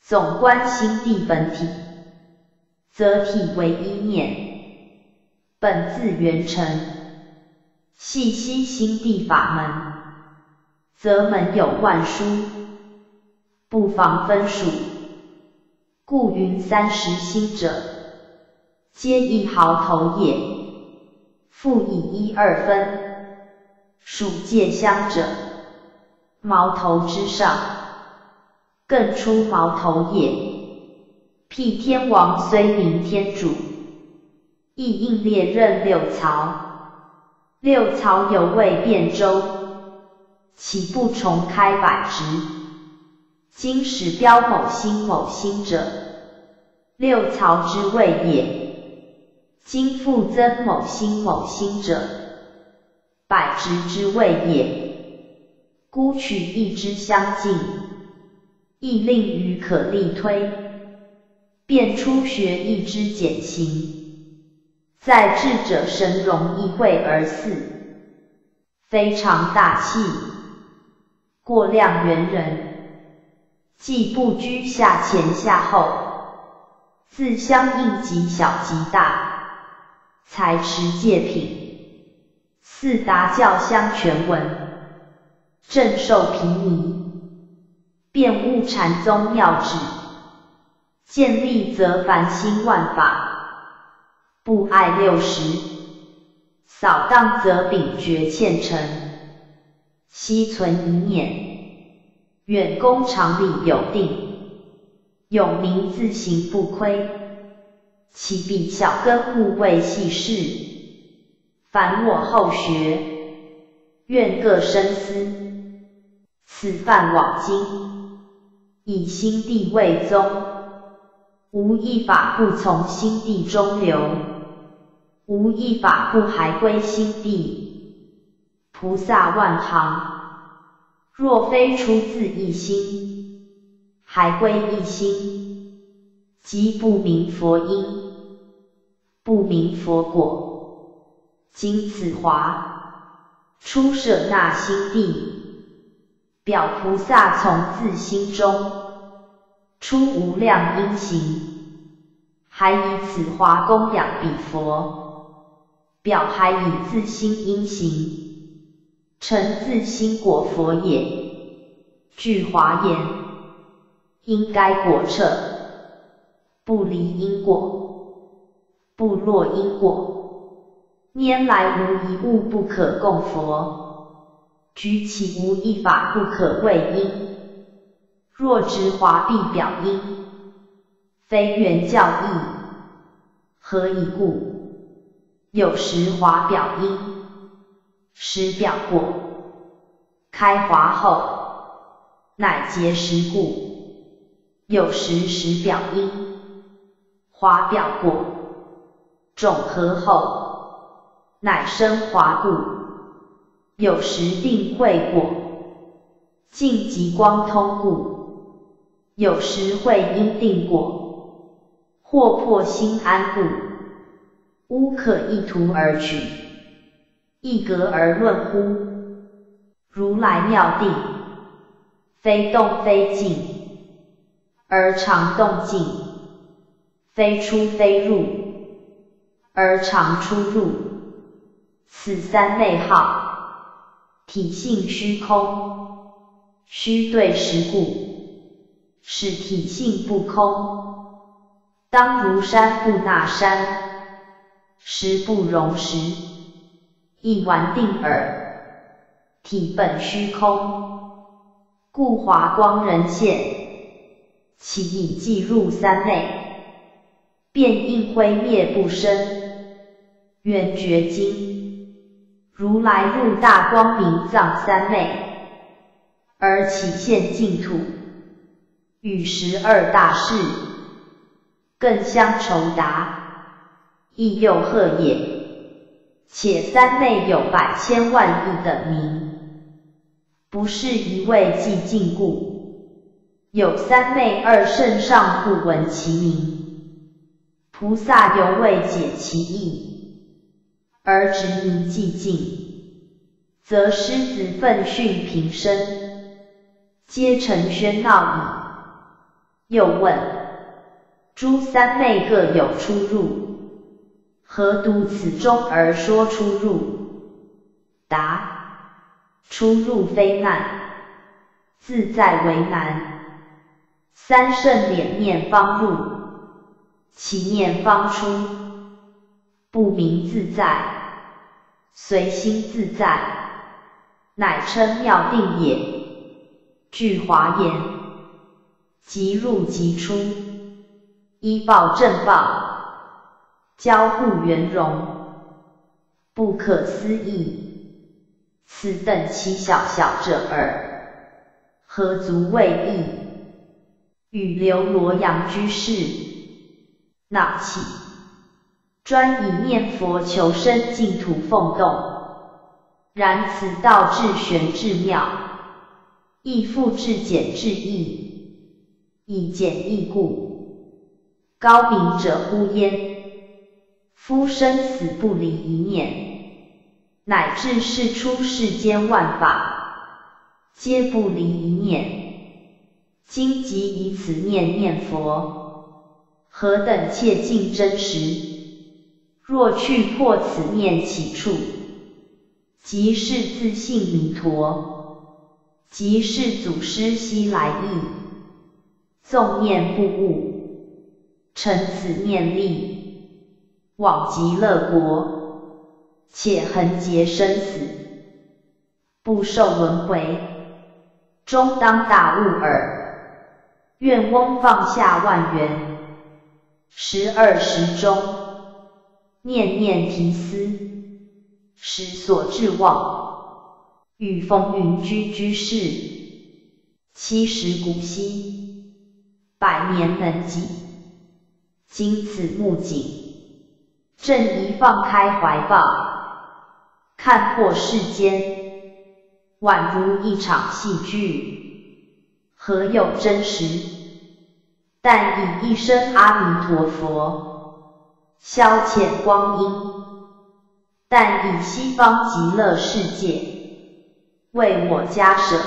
总观心地本体，则体为一念，本自圆成。细悉心地法门，则门有万殊，不妨分数。故云三十心者，皆一毫头也。复以一二分，数界相者，毛头之上，更出毛头也。辟天王虽名天主，亦应列任六曹。六曹有位变周，岂不重开百职？今使标某星某星者，六曹之位也；今复增某星某星者，百职之谓也。孤取一之相近，亦令予可力推；便初学一之简行。在智者神容易会而似，非常大器，过量元人，既不居下前下后，自相应极小极大，才持戒品，四达教相全文，正受皮尼，便悟禅宗妙旨，建立则凡心万法。不爱六十，扫荡则秉绝欠成，悉存一念，远公常理有定，永明自行不亏。其必小根护卫细事，凡我后学，愿各深思。此犯往今，以心地为宗，无一法不从心地中流。无一法不还归心地，菩萨万行，若非出自一心，还归一心，即不明佛因，不明佛果。今此华出舍那心地，表菩萨从自心中出无量因行，还以此华供养彼佛。表还以自心因行，成自心果佛也。据华言，应该果彻，不离因果，不落因果，拈来无一物不可供佛，举起无一法不可为因。若执华必表因，非原教义，何以故？有时华表因，时表过，开华后，乃结实故。有时时表因，华表过，种合后，乃生华故。有时定会果，尽极光通故。有时会因定果，或破心安故，吾可一图而取，一格而论乎？如来妙定，非动非静，而常动静；非出非入，而常出入。此三昧号，体性虚空，虚对实故。使体性不空，当如山不纳山，实不容实，一丸定耳。体本虚空，故华光人现，其已即入三昧，便应灰灭不生。愿觉经，如来入大光明藏三昧，而起现净土。与十二大士更相酬答，亦又贺也。且三昧有百千万亿等名，不是一味寂静故。有三昧二圣上不闻其名，菩萨犹未解其意，而执名寂静，则狮子奋训平生，皆成喧闹矣。又问：诸三昧各有出入，何独此中而说出入？答：出入非难，自在为难。三圣脸面方入，其念方出，不明自在，随心自在，乃称妙定也。据华言。即入即出，依报正报，交互圆融，不可思议。此等其小小者耳，何足为意？与流罗阳居士纳气，专以念佛求生净土奉动。然此道至玄至妙，亦复至简至易。以简易故，高明者乎焉？夫生死不离一念，乃至世出世间万法，皆不离一念。今即以此念念佛，何等切近真实？若去破此念起处，即是自性弥陀，即是祖师西来意。纵念不悟，成此念力，往极乐国，且恒结生死，不受轮回，终当大悟耳。愿翁放下万缘，十二时中，念念提思，时所至望，遇风云居居士，七十古稀。百年能及，今此目景，正宜放开怀抱，看破世间，宛如一场戏剧，何有真实？但以一声阿弥陀佛，消遣光阴；但以西方极乐世界，为我加舍。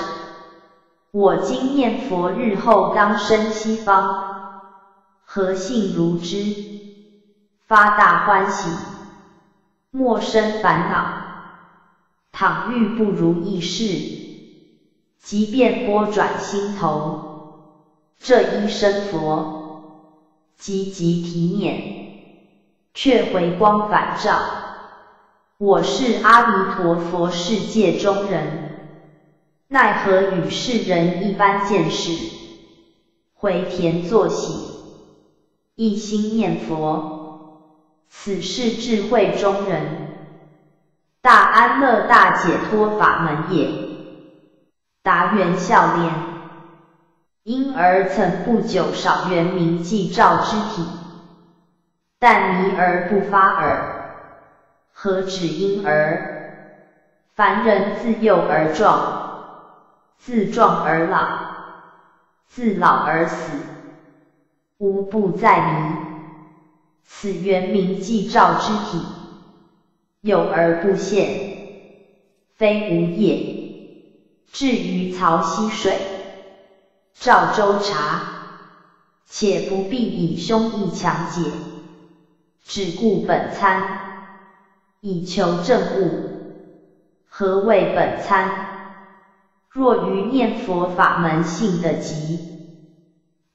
我今念佛，日后当生西方，何幸如之？发大欢喜，莫生烦恼。倘遇不如意事，即便拨转心头，这一生佛，积极提念，却回光返照。我是阿弥陀佛世界中人，奈何与世人一般见识？回田作喜，一心念佛，此是智慧中人，大安乐大解脱法门也。答元笑脸，因而曾不久少元明记照之体，但迷而不发耳，何止因儿？凡人自幼而壮，自壮而老。自老而死，无不在迷。此原名既照之体，有而不现，非无也。至于曹溪水，赵州茶，且不必以胸臆强解，只顾本参，以求证悟。何谓本参？若于念佛法门信得极，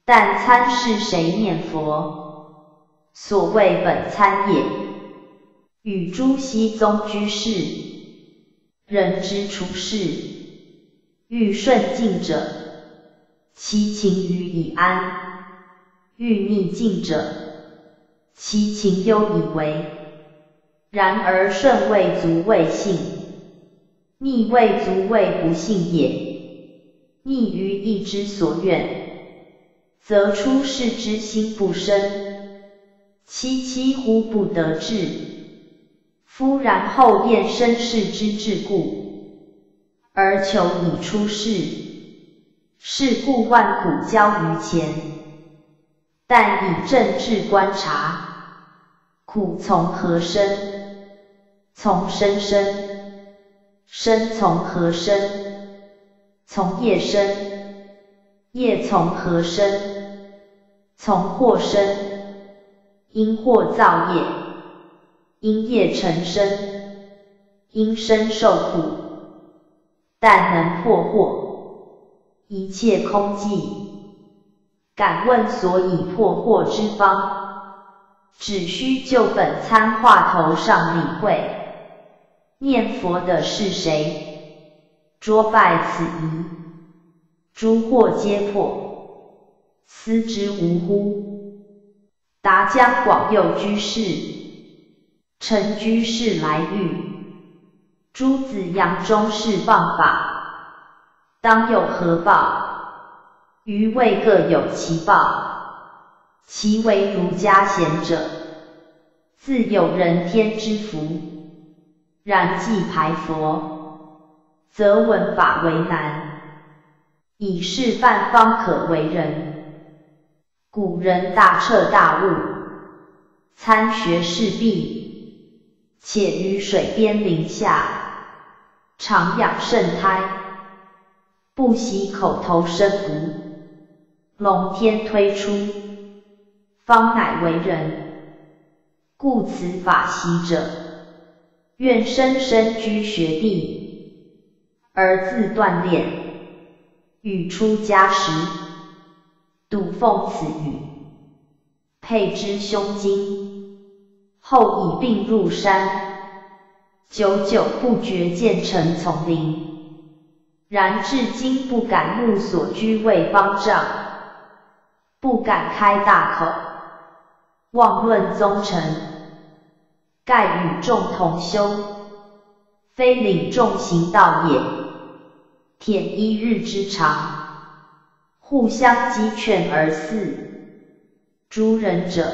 但参是谁念佛？所谓本参也。与诸西宗居士，人之处事，欲顺境者，其情于以安；欲逆境者，其情忧以为。然而顺未足未信。逆未足未不信也。逆于意之所愿，则出世之心不生，戚戚乎不得志。夫然后厌身世之志故，而求以出世，是故万古交于前。但以政治观察，苦从何生？从生生。生从何生？从业生。业从何生？从祸生。因祸造业，因业成生，因生受苦。但能破祸，一切空寂。敢问所以破祸之方？只需就本参话头上理会。念佛的是谁？捉拜此疑，诸惑皆破，思之无乎？达将广佑居士，陈居士来遇，诸子扬中是谤法，当有何报？余位各有其报，其为儒家贤者，自有人天之福。然既排佛，则闻法为难，以示范方可为人。古人大彻大悟，参学士毕，且于水边林下，常养圣胎，不惜口头生福，龙天推出，方乃为人。故此法习者。愿生生居学地，而自锻炼。欲出家时，笃奉此语，佩之胸襟。后以病入山，久久不觉渐成丛林。然至今不敢目所居位方丈，不敢开大口，妄论宗臣。盖与众同修，非领众行道也。舔一日之长，互相击劝而祀。诸人者，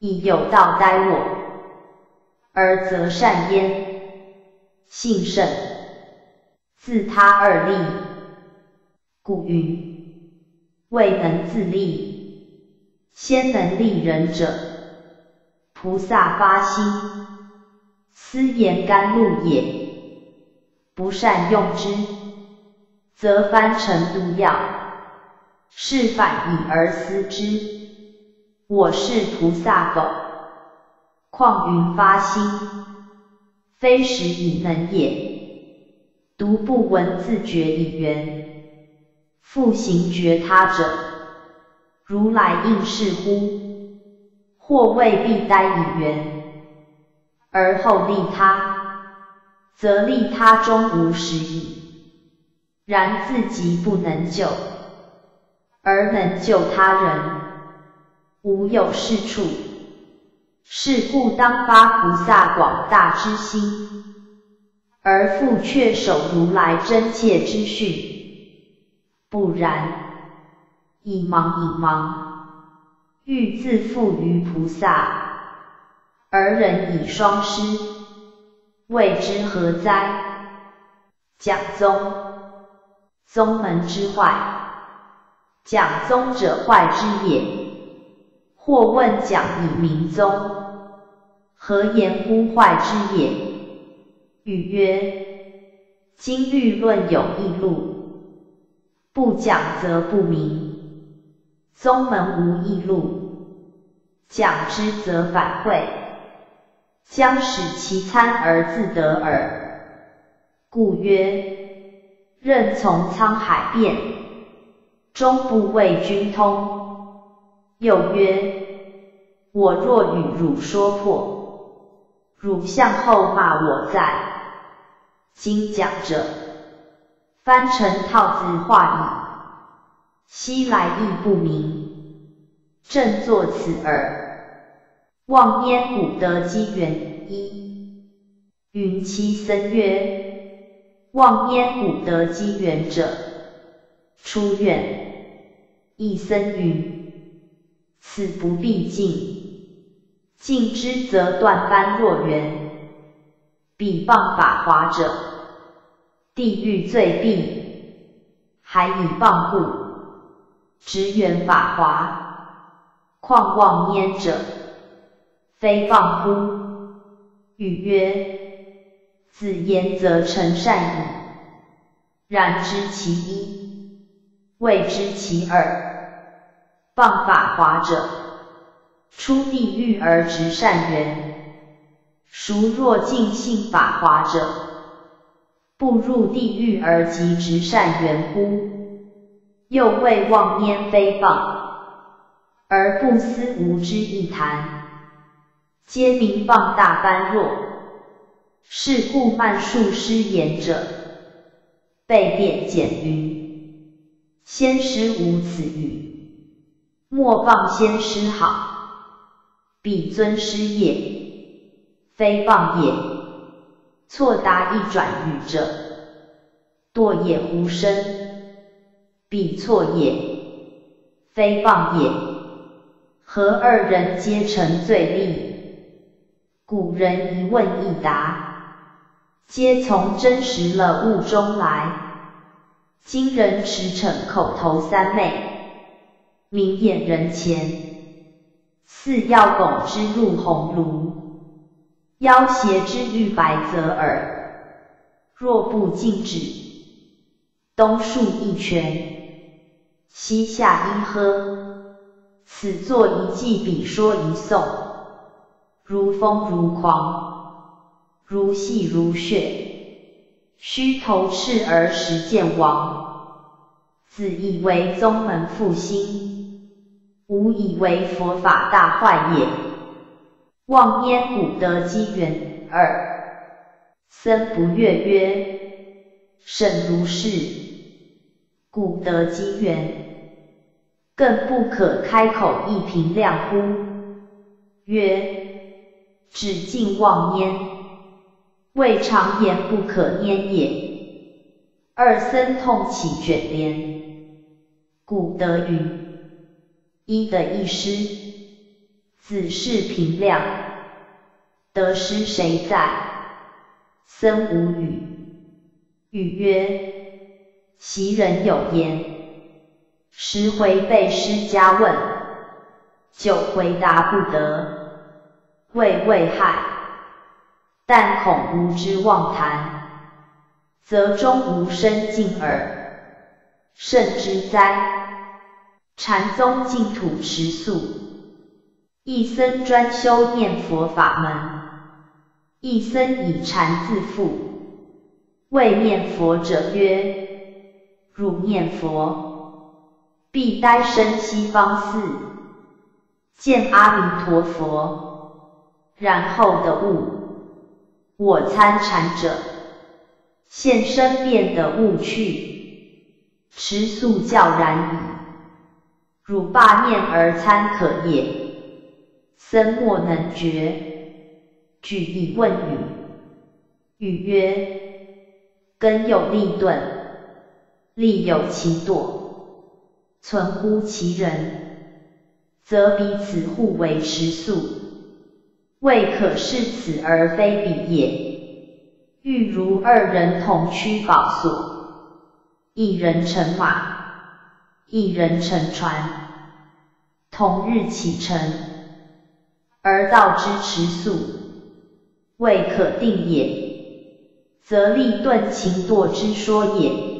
以有道待我，而则善焉。信甚，自他而立。故云：未能自立，先能立人者。菩萨发心，思言甘露也。不善用之，则翻成毒药。是反以而思之。我是菩萨否？况云发心，非实以能也。独不闻自觉以缘，复行觉他者，如来应是乎？或未必待以缘，而后利他，则利他终无实矣。然自己不能救，而能救他人，无有是处。是故当发菩萨广大之心，而复却守如来真切之训。不然，以盲以盲，欲自负于菩萨，而人以双失，谓之何哉？讲宗，宗门之坏，讲宗者坏之也。或问讲以明宗，何言乎坏之也？语曰：今律论有异路，不讲则不明。宗门无异路，讲之则反会，将使其参而自得耳。故曰：任从沧海变，终不为君通。又曰：我若与汝说破，汝向后骂我在。今讲者，翻成套字话矣。昔来意不明，正作此耳。望焉古德机缘一。云栖僧曰：望焉古德机缘者，出愿。一僧云。此不必尽，尽之则断般若缘。彼谤法华者，地狱罪必，还以谤故，直缘法华。况妄焉者，非谤乎？语曰：子言则成善矣。然知其一，未知其二。谤法华者，出地狱而执善缘；孰若尽信法华者，不入地狱而即直善缘乎？又谓妄焉非谤，而不思无知一谈，皆名谤大般若。是故慢述师言者，被辩简于：先师无此语。莫谤先师好，彼尊师也，非谤也。错答一转语者，堕也无声，彼错也，非谤也。何二人皆成罪利？古人一问一答，皆从真实了悟中来。今人驰骋口头三昧。明眼人前，似要拱之入红炉，妖邪之欲白泽耳。若不禁止，东树一拳，西下一喝，此作一记，彼说一颂，如风如狂，如戏如血，须头赤而实见亡，自以为宗门复兴。吾以为佛法大坏也。望焉古得机缘二。僧不悦曰：甚如是，古得机缘，更不可开口一评量乎？曰：只尽妄焉，未尝言不可焉也。二僧痛起卷帘。古德云。一的一师，子是平量，得失谁在？僧无语。语曰：其人有言，十回被师家问，九回答不得，谓未害。但恐无知妄谈，则终无生尽耳。甚之哉！禅宗净土持素，一僧专修念佛法门，一僧以禅自负。谓念佛者曰：汝念佛，必呆身西方寺，见阿弥陀佛，然后的悟，我参禅者，现身变得悟去，持素教然矣。汝罢念而参可也。僧莫能觉，举以问语。语曰：根有利钝，利有其惰，存乎其人，则彼此互为持素，未可视此而非彼也。欲如二人同驱宝所，一人乘马，一人乘船，同日启程。而道之持素，未可定也，则立顿情惰之说也。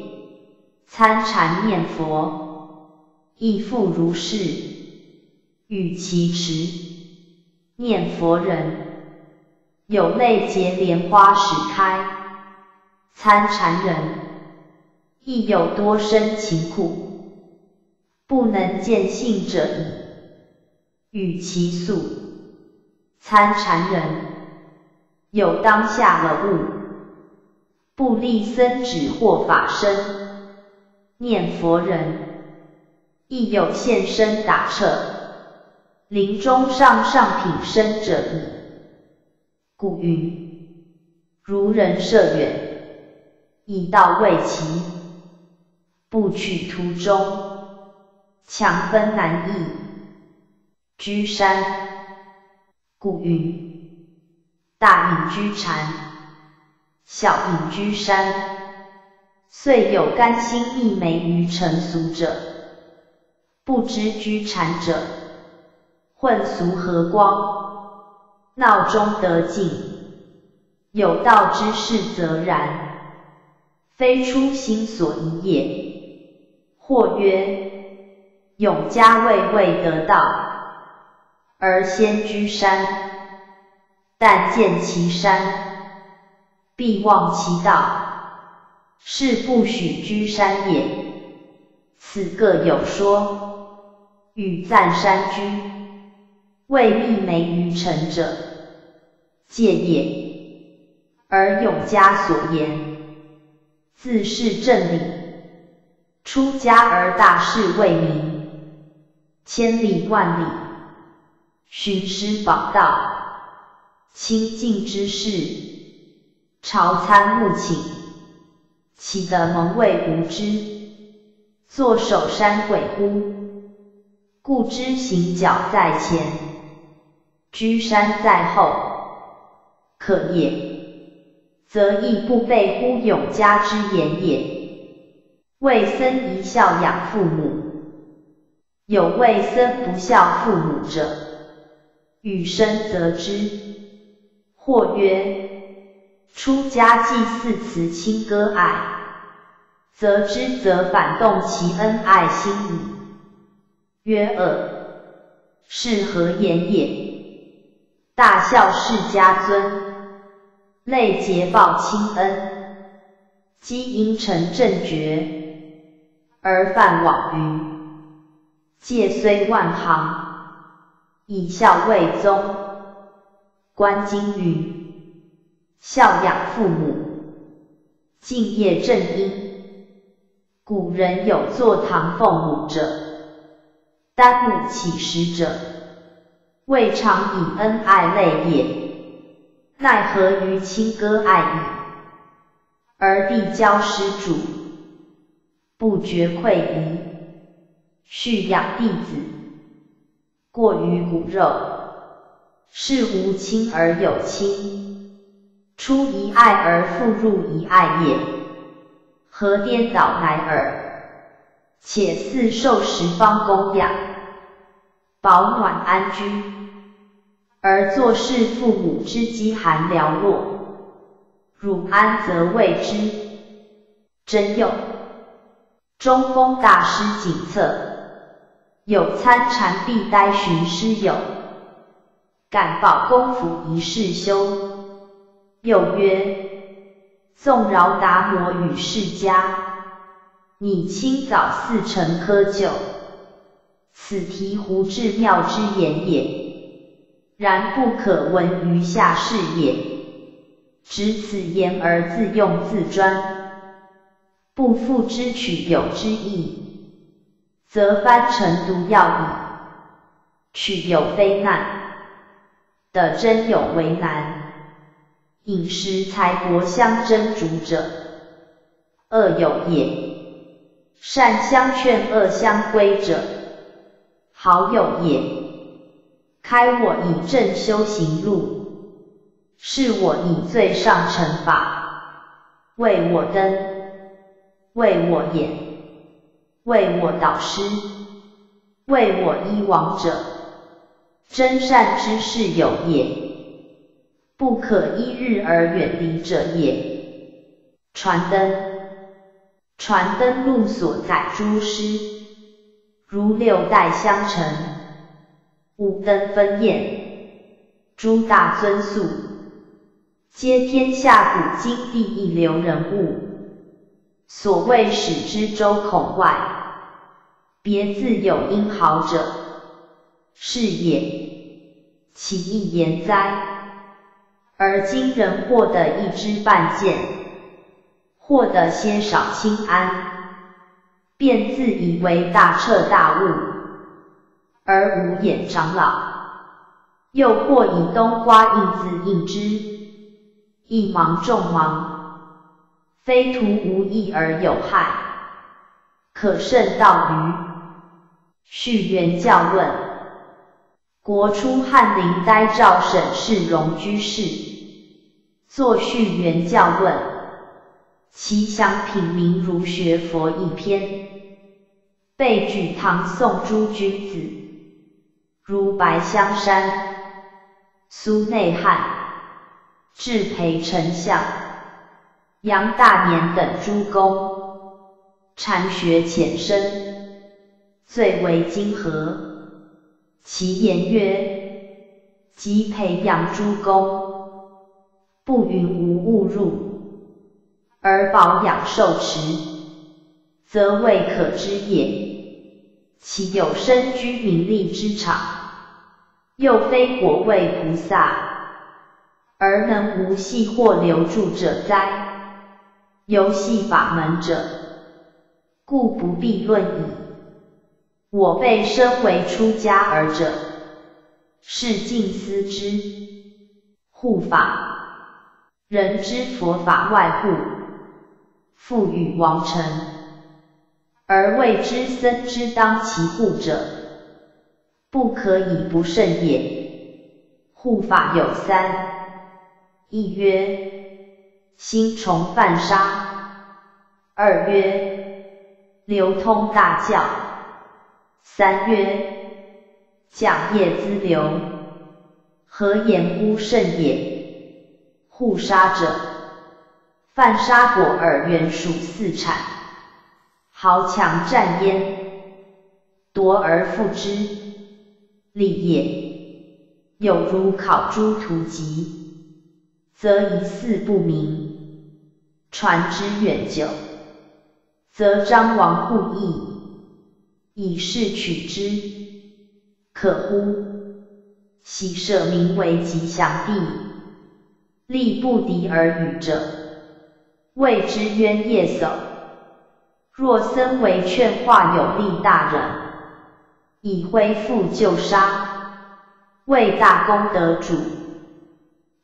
参禅念佛，亦复如是。与其持念佛人，有类结莲花始开；参禅人，亦有多生情苦，不能见性者矣。与其素。参禅人有当下了悟，不立僧旨或法身；念佛人亦有现身打彻，临终上上品身者矣。故云：如人涉远，以道未齐，不取途中，强分难易，居山。故云：大隐居禅，小隐居山。虽有甘心一昧于尘俗者，不知居禅者，混俗和光，闹中得静。有道之士则然，非初心所宜也。或曰：永嘉未未得道。而先居山，但见其山，必忘其道，是不许居山也。此各有说。与赞山居，为密媒于尘者，戒也。而永嘉所言，自是正理。出家而大事未明，千里万里。寻师宝道，清净之事，朝参暮请，岂得蒙昧无知，坐守山鬼乎？故知行脚在前，居山在后，可也，则亦不备乎永嘉之言也。为僧宜孝养父母，有为僧不孝父母者。与生则知，或曰：出家祭祀慈亲割爱，则知则反动其恩爱心矣。曰恶，是何言也？大孝世家尊，累劫报亲恩，积因成正觉，而犯往云，戒虽万行。以孝为宗，观经云：孝养父母，敬业正因。古人有坐堂奉母者，担母乞食者，未尝以恩爱类也，奈何于亲割爱矣？而必教师主，不觉愧于续养弟子。过于骨肉，是无亲而有亲，出一爱而复入一爱也。何颠倒乃尔？且似受十方供养，保暖安居，而作事父母之饥寒寥落，汝安则谓之？真有中风大师景策。有参禅必呆寻师友，敢报功夫一世修。又曰：纵饶达摩与释迦，你清早四成窠臼。此提胡至妙之言也，然不可闻于下士也。执此言而自用自专，不复之取有之意，则翻成毒药矣。取有非难，的真有为难。饮食财帛相争逐者，恶有也。善相劝，恶相规者，好友也。开我以正修行路，是我以最上乘法，为我灯，为我眼，为我导师，为我依王者，真善之事有也，不可一日而远离者也。传灯。传灯录所载诸师，如六代相承，五灯分焰，诸大尊宿，皆天下古今第一流人物。所谓使之周孔外，别自有英豪者，是也。其一言哉？而今人获得一知半见。获得些少清安，便自以为大彻大悟，而无眼长老，又或以冬瓜印字印之，一盲众盲，非徒无益而有害，可胜道于续元教论，国初翰林呆诏沈世荣居士，作续元教论。其详品名儒学佛一篇，被举唐宋诸君子，如白香山、苏内翰、智培丞相、杨大年等诸公，禅学浅深，最为精合。其言曰：即培养诸公，不允无误入。而保养受持，则未可知也。其有身居名利之场，又非国位菩萨，而能无系或留住者哉？游戏法门者，故不必论矣。我辈身为出家儿者，是静思之护法，人之佛法外护。复与王臣，而谓之僧之当其护者，不可以不慎也。护法有三：一曰心崇犯杀；二曰流通大教；三曰讲业资流。何言乎甚也？护杀者。犯杀果而原属四产，豪强占焉，夺而复之，利也。有如考诸图籍，则疑似不明；传之远久，则张王护义，以示取之，可乎？喜舍名为吉祥地，利不敌而与者。谓之冤业叟。若僧为劝化有力大人，以恢复旧杀，为大功德主，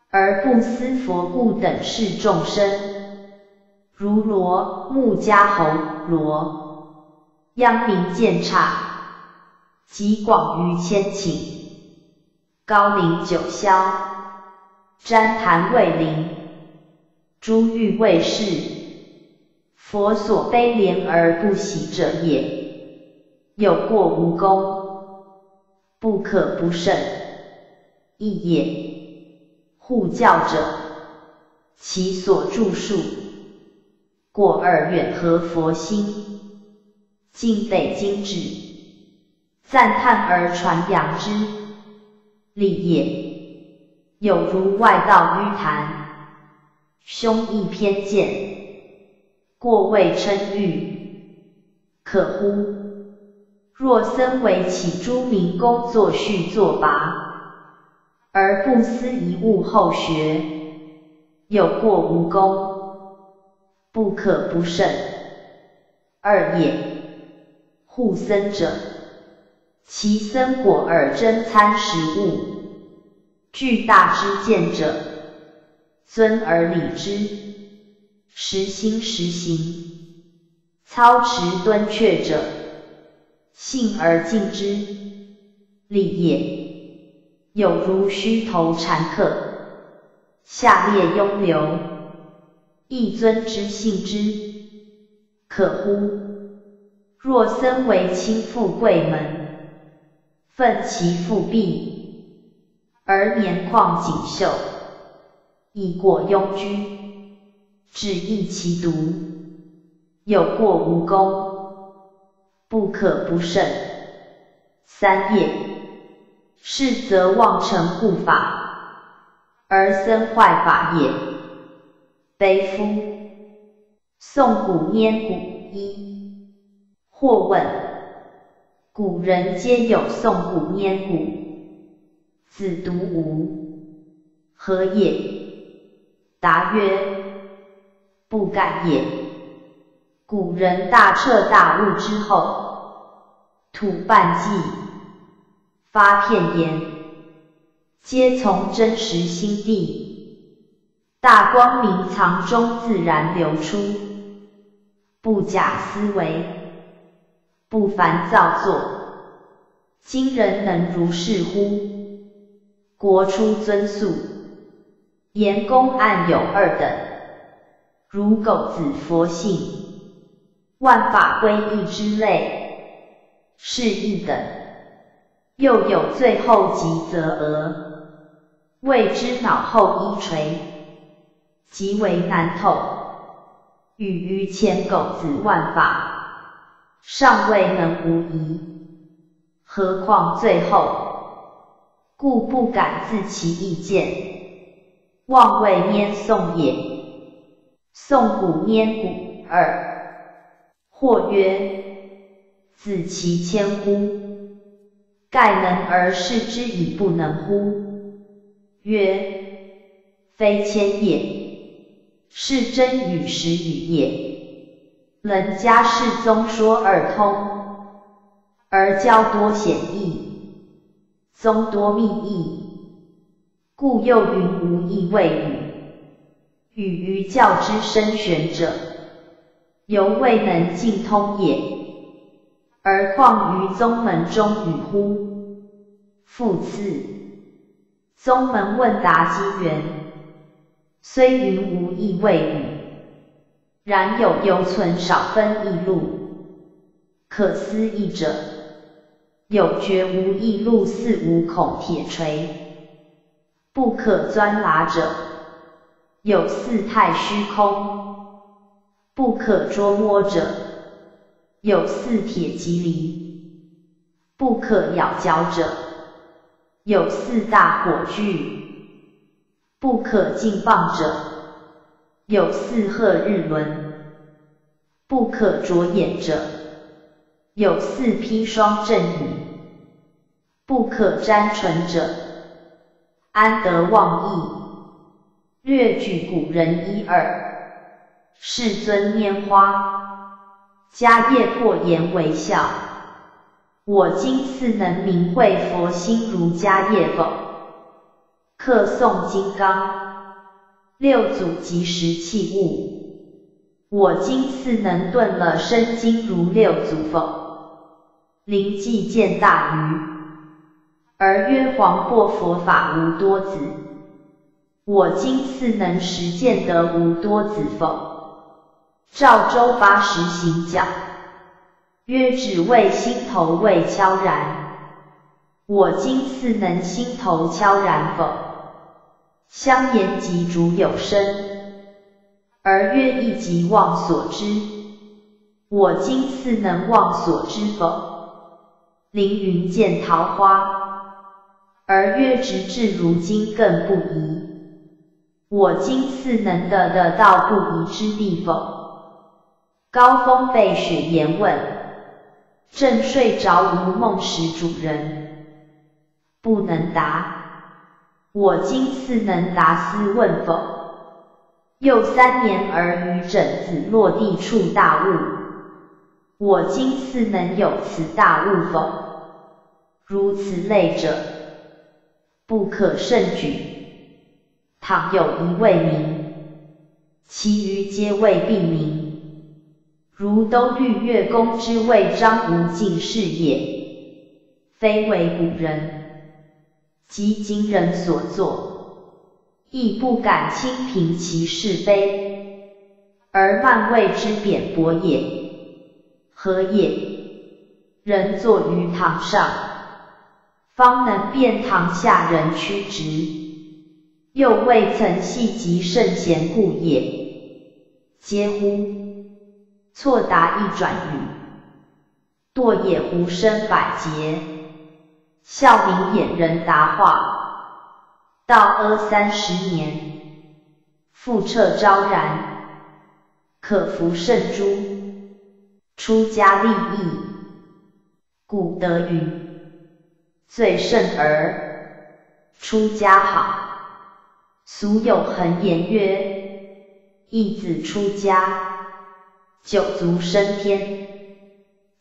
而不思佛故等事众生，如罗穆迦侯罗，央明见刹，及广于千顷，高陵九霄，旃檀未灵。诸欲为是，佛所悲怜而不喜者也。有过无功，不可不慎，亦也。护教者，其所著述，过而远合佛心，今得精致，赞叹而传扬之，立也。有如外道迂谈。胸臆偏见，过谓称誉，可乎？若僧为起诸明功作序作拔，而不思一物后学，有过无功，不可不慎。二也，护僧者，其僧果而真参食物，具大之见者，尊而礼之，实心实行，操持敦确者。信而敬之，礼也。有如虚头禅客，下列庸流，一尊之信之，可乎？若僧为亲富贵门，奋其腹壁，而年况锦绣，以果庸居，只益其独，有过无功。不可不慎。三业，是则妄成护法，而僧坏法也。悲夫！宋古拈古一。或问：古人皆有宋古拈古，子独无，何也？答曰：不敢也。古人大彻大悟之后，吐半记，发片言，皆从真实心地，大光明藏中自然流出，不假思维，不凡造作。今人能如是乎？国出尊素，言公案有二等，如狗子佛性。万法归一之类，是一等。又有最后极则额，谓之脑后一垂，极为难透。与于千狗子万法，尚未能无疑，何况最后？故不敢自其意见，望谓拈诵也。诵古拈古二。或曰：子其千乎？盖能而视之以不能乎？曰：非千也，是真与实语也。人家世宗说二通，而教多显义，宗多秘义，故又云无义谓语，语于教之深玄者。犹未能尽通也，而况于宗门中语乎？复次，宗门问答机缘，虽云无意谓语，然有犹存少分异路。可思议者，有绝无异路似五孔铁锤；不可钻拿者，有四态虚空。不可捉摸者，有四铁蒺藜；不可咬嚼者，有四大火炬；不可近傍者，有四鹤日轮；不可着眼者，有四砒霜阵雨；不可沾唇者，安得忘意？略举古人一二。世尊拈花，迦叶破颜为笑。我今似能明会佛心如迦叶否？客诵金刚，六祖即时器物。我今似能顿了生经如六祖否？灵寂见大愚，而曰黄破佛法无多子。我今似能实践得无多子否？赵州八十行脚，曰只为心头未悄然。我今似能心头悄然否？香言即主有声，而曰一即忘所知。我今似能忘所知否？凌云见桃花，而曰直至如今更不疑。我今似能得得到不疑之地否？高峰被雪言问，正睡着无梦时，主人不能答。我今似能答，斯问否？又三年而余枕子落地处大悟，我今似能有此大悟否？如此类者，不可胜举。倘有一未明，其余皆未必明。如都御月公之位张无尽是也，非为古人。即今人所作，亦不敢轻评其是非，而慢谓之贬薄也。何也？人坐于堂上，方能辨堂下人曲直，又未曾细及圣贤故也。嗟乎！错答一转语，堕也无声百劫。孝明衍人答话，道阿三十年，复彻昭然，可服圣诸，出家立义，故得云，最胜而出家好。俗有恒言曰：一子出家，九族升天，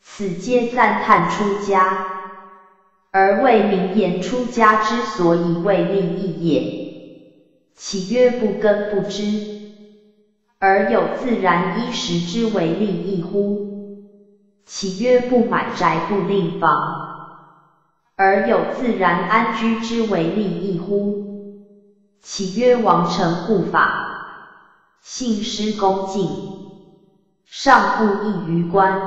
此皆赞叹出家。而为名言出家之所以为利益也，岂曰不根不知，而有自然衣食之为利益乎？岂曰不买宅不令房，而有自然安居之为利益乎？岂曰王臣护法，信师恭敬，上不异于官，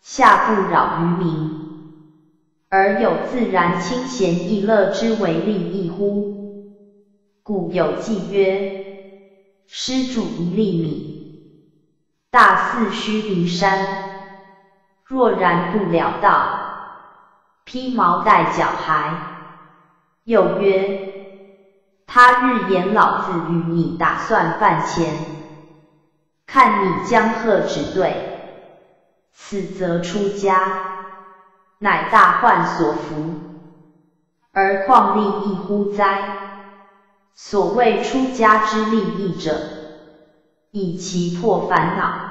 下不扰于民。而有自然清闲逸乐之为利益乎？故有记曰：施主一粒米，大似须弥山。若然不了道，披毛戴角骸。又曰：他日言老子与你打算饭钱，看你将何止对？此则出家。乃大患所伏，而况利益乎哉？所谓出家之利益者，以其破烦恼，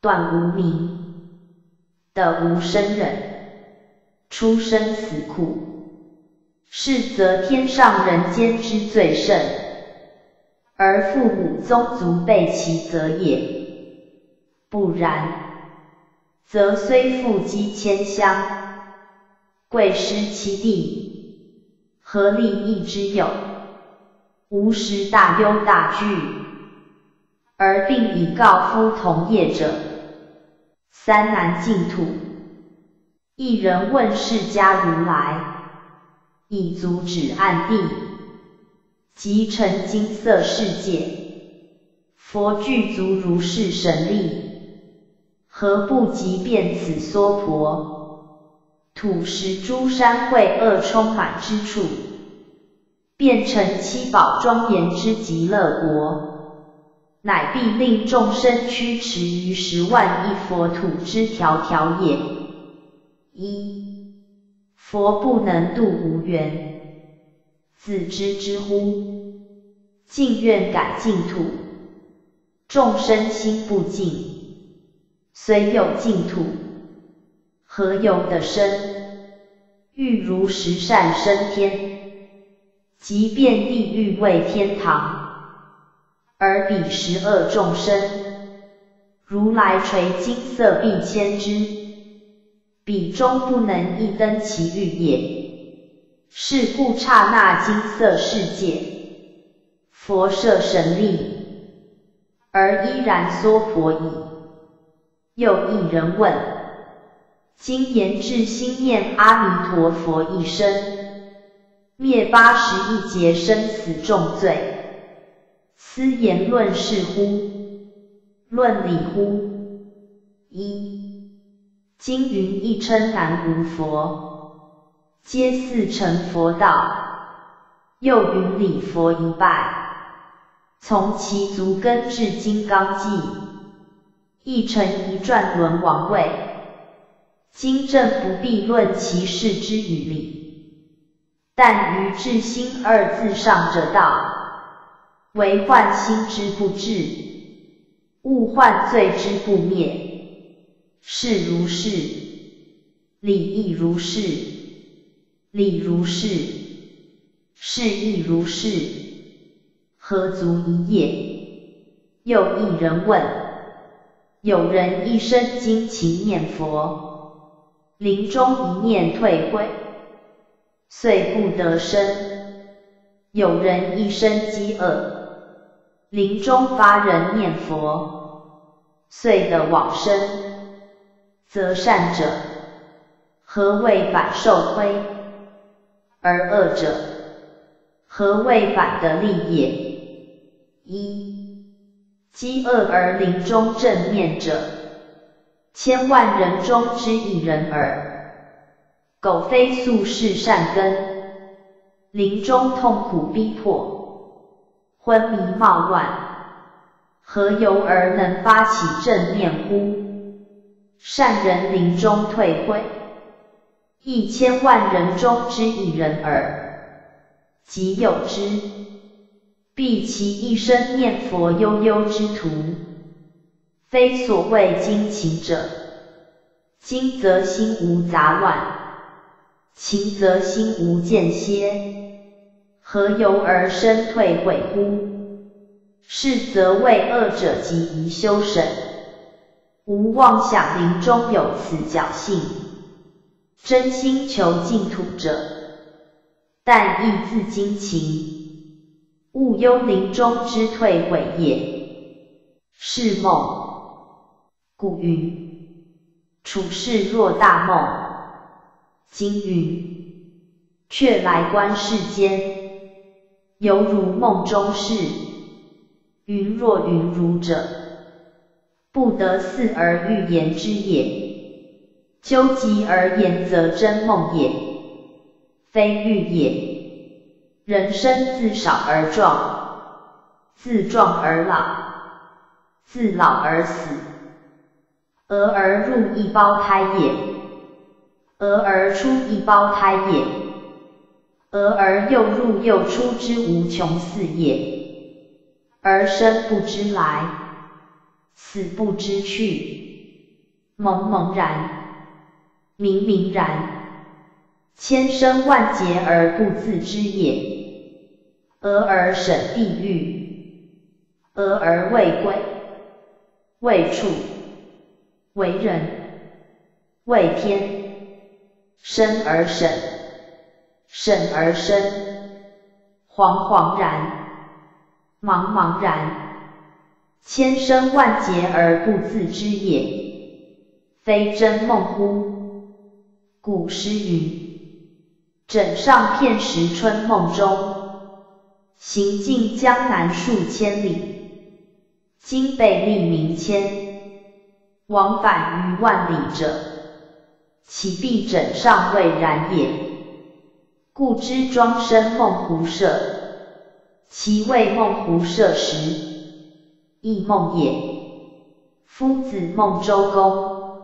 断无明，得无生忍，出生死苦，是则天上人间之最甚，而父母宗族备其则也。不然。则虽富积千乡，贵失其地，何利益之有？无时大忧大惧，而并以告夫同业者，三难净土。一人问释迦如来，以足指暗地，即成金色世界，佛具足如是神力。何不即便此娑婆，土石诸山会恶充满之处，变成七宝庄严之极乐国，乃必令众生驱驰于十万亿佛土之条条也。一佛不能度无缘，自知之乎？净愿改净土，众生心不净。虽有净土，何由得生？欲如十善生天，即便地狱为天堂。而彼十恶众生，如来垂金色臂牵之，彼终不能一登其欲也。是故刹那金色世界，佛设神力，而依然娑婆矣。又一人问：今言至心念阿弥陀佛一生，灭八十一劫生死重罪，斯言论是乎？论理乎？一经云一称南无佛，皆似成佛道。又云礼佛一拜，从其足根至金刚际。一成一转轮王位，今正不必论其事之与理，但于至心二字上者道，为患心之不至，物患罪之不灭。事如是，理亦如是，理如是，事亦如是，何足一也？又一人问：有人一生精勤念佛。临终一念退会，遂不得生。有人一生饥饿，临终发人念佛，遂得往生，则善者何谓反受亏？而恶者何谓反得利也？一饥饿而临终正念者。千万人中之一人耳。苟非宿世善根，临终痛苦逼迫，昏迷冒乱，何由而能发起正念乎？善人临终退会，一千万人中之一人耳。即有之，必其一生念佛悠悠之徒。非所谓精勤者，精则心无杂乱，勤则心无间歇，何由而生退悔乎？是则为恶者急宜修审，无妄想临终有此侥幸，真心求净土者，但亦自精勤，勿忧临终之退悔也。是梦。故云：处世若大梦。今云：却来观世间，犹如梦中事。云若云如者，不得似而欲言之也。究极而言，则真梦也，非欲也。人生自少而壮，自壮而老，自老而死。俄而入一胞胎也，俄而出一胞胎也，俄而又入又出之无穷四也。而生不知来，死不知去，茫茫然，冥冥然，千生万劫而不自知也。俄而审地狱，俄而未归，未处。为人，为天，生而审，审而生，惶惶然，茫茫然，千生万劫而不自知也，非真梦乎？古诗云：“枕上片时春梦中，行尽江南数千里。”今被命名千。往返于万里者，其必枕上未然也。故知庄生梦胡舍，其谓梦胡舍时，亦梦也。夫子梦周公，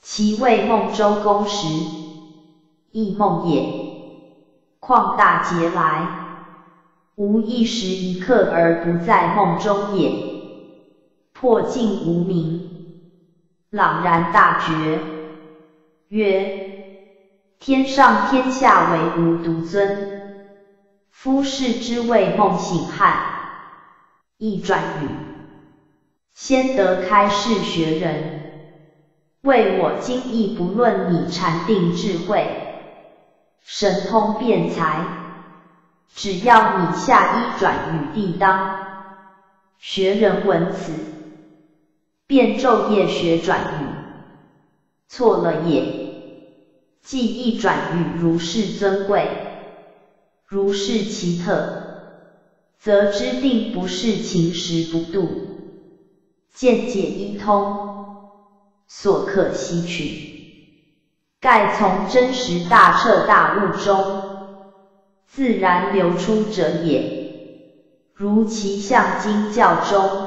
其谓梦周公时，亦梦也。况大劫来，无一时一刻而不在梦中也。破镜无名。朗然大觉，曰：天上天下唯吾独尊。夫士之谓梦醒汉。一转语，先得开示学人，为我今亦不论你禅定智慧，神通辩才，只要你下一转语地当。学人闻此。便昼夜学转语，错了也。既一转语如是尊贵，如是奇特，则知定不是情识不度，见解一通，所可吸取，盖从真实大彻大悟中，自然流出者也。如其相经教中。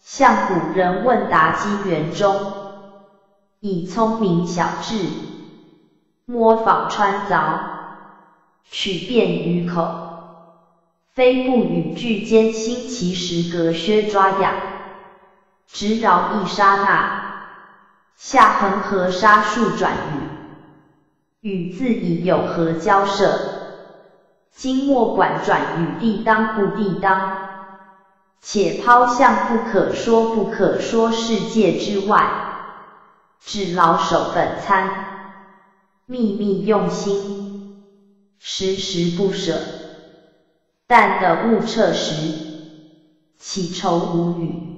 向古人问答机缘中，以聪明巧智，模仿穿凿，取便于口，非不与句间心其实隔靴抓痒，直饶一刹那，下横河沙数转语，语字已有何交涉？今莫管转与地当不地当，且抛向不可说不可说世界之外。只老守本参，秘密用心，时时不舍。但得物彻时，岂愁无语？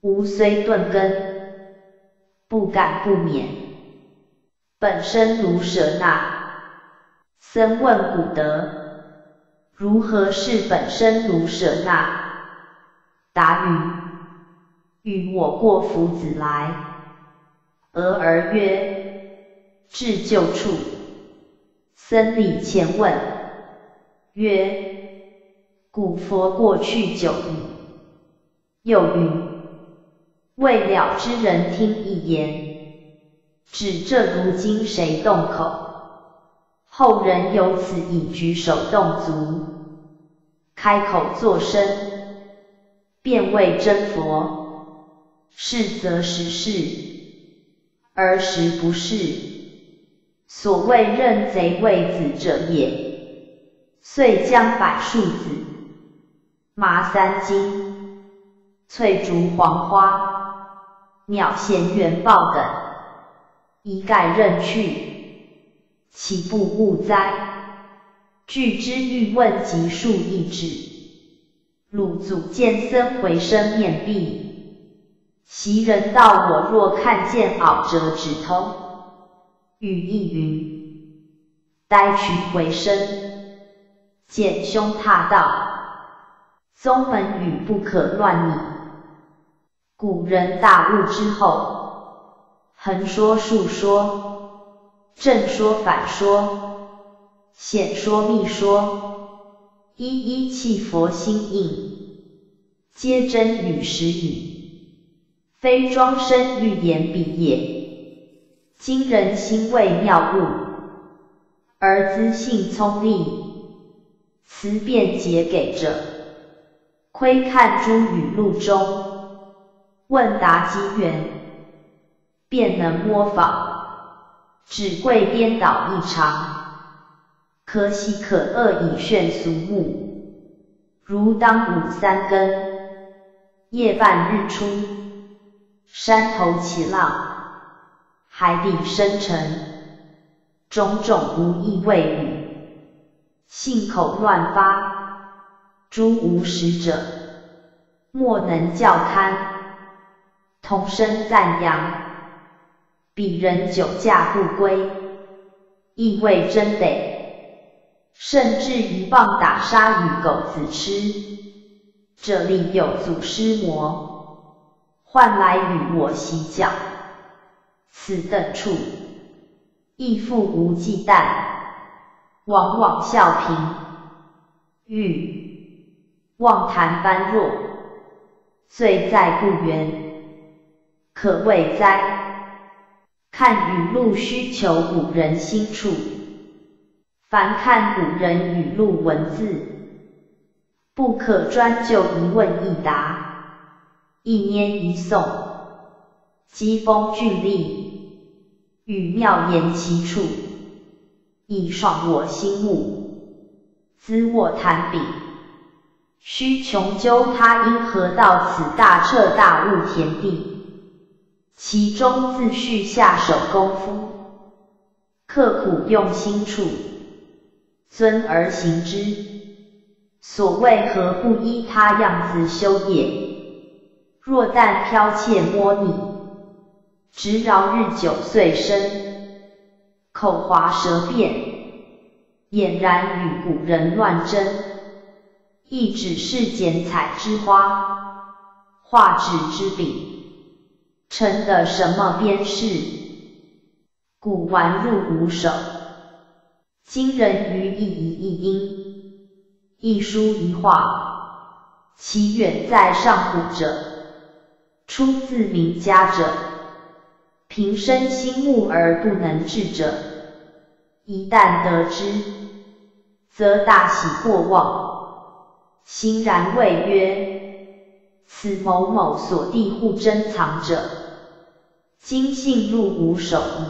吾虽钝根，不敢不勉。本身如舍那。僧问古德，如何是本身如舍那？答语：与我过夫子来。俄而曰：至旧处。僧礼前问，曰：古佛过去久矣。又云：未了之人听一言，指这如今谁动口？后人由此以举手动足，开口作声，便为真佛。是则实是。而实不是，所谓认贼为子者也。遂将柏树子、麻三金、翠竹黄花、鸟衔元豹等一概认去，岂不误哉？具之欲问及数一指，鲁祖见僧回身面壁。袭人道：“我若看见袄折指头，语意云：呆屈回身，简胸踏道，宗门语不可乱拟。古人大悟之后，横说竖说，正说反说，显说密说，一一契佛心印，皆真与实语。”非庄生欲言彼也。今人心未妙悟，而资性聪丽，辞便解给者，窥看诸语录中，问答机缘，便能模仿，只贵颠倒异常，可喜可恶以炫俗目，如当午三更，夜半日出。山头起浪，海底生沉，种种无意谓语，信口乱发，诸无识者，莫能教堪，同声赞扬，彼人酒驾不归，亦未真得，甚至一棒打杀与狗子吃，这里有祖师魔。换来与我洗脚，此等处亦复无忌惮，往往笑贫，欲妄谈般若，罪在不圆，可谓哉？看语录需求古人心处，凡看古人语录文字，不可专就一问一答。一拈一诵，机锋峻丽，语妙言其处，以爽我心目，滋我谈笔。须穷究他因何到此大彻大悟田地，其中自序下手功夫，刻苦用心处，遵而行之。所谓何不依他样子修也？若但剽窃摸拟，直饶日久岁深，口滑舌辩，俨然与古人乱真，亦只是剪彩之花，画纸之笔，称的什么边事？古玩入吾手，今人于一仪一音，一书一画，其远在上古者。出自名家者，平生心目而不能治者，一旦得之，则大喜过望，欣然谓曰：“此某某所地户珍藏者，今信入吾手矣。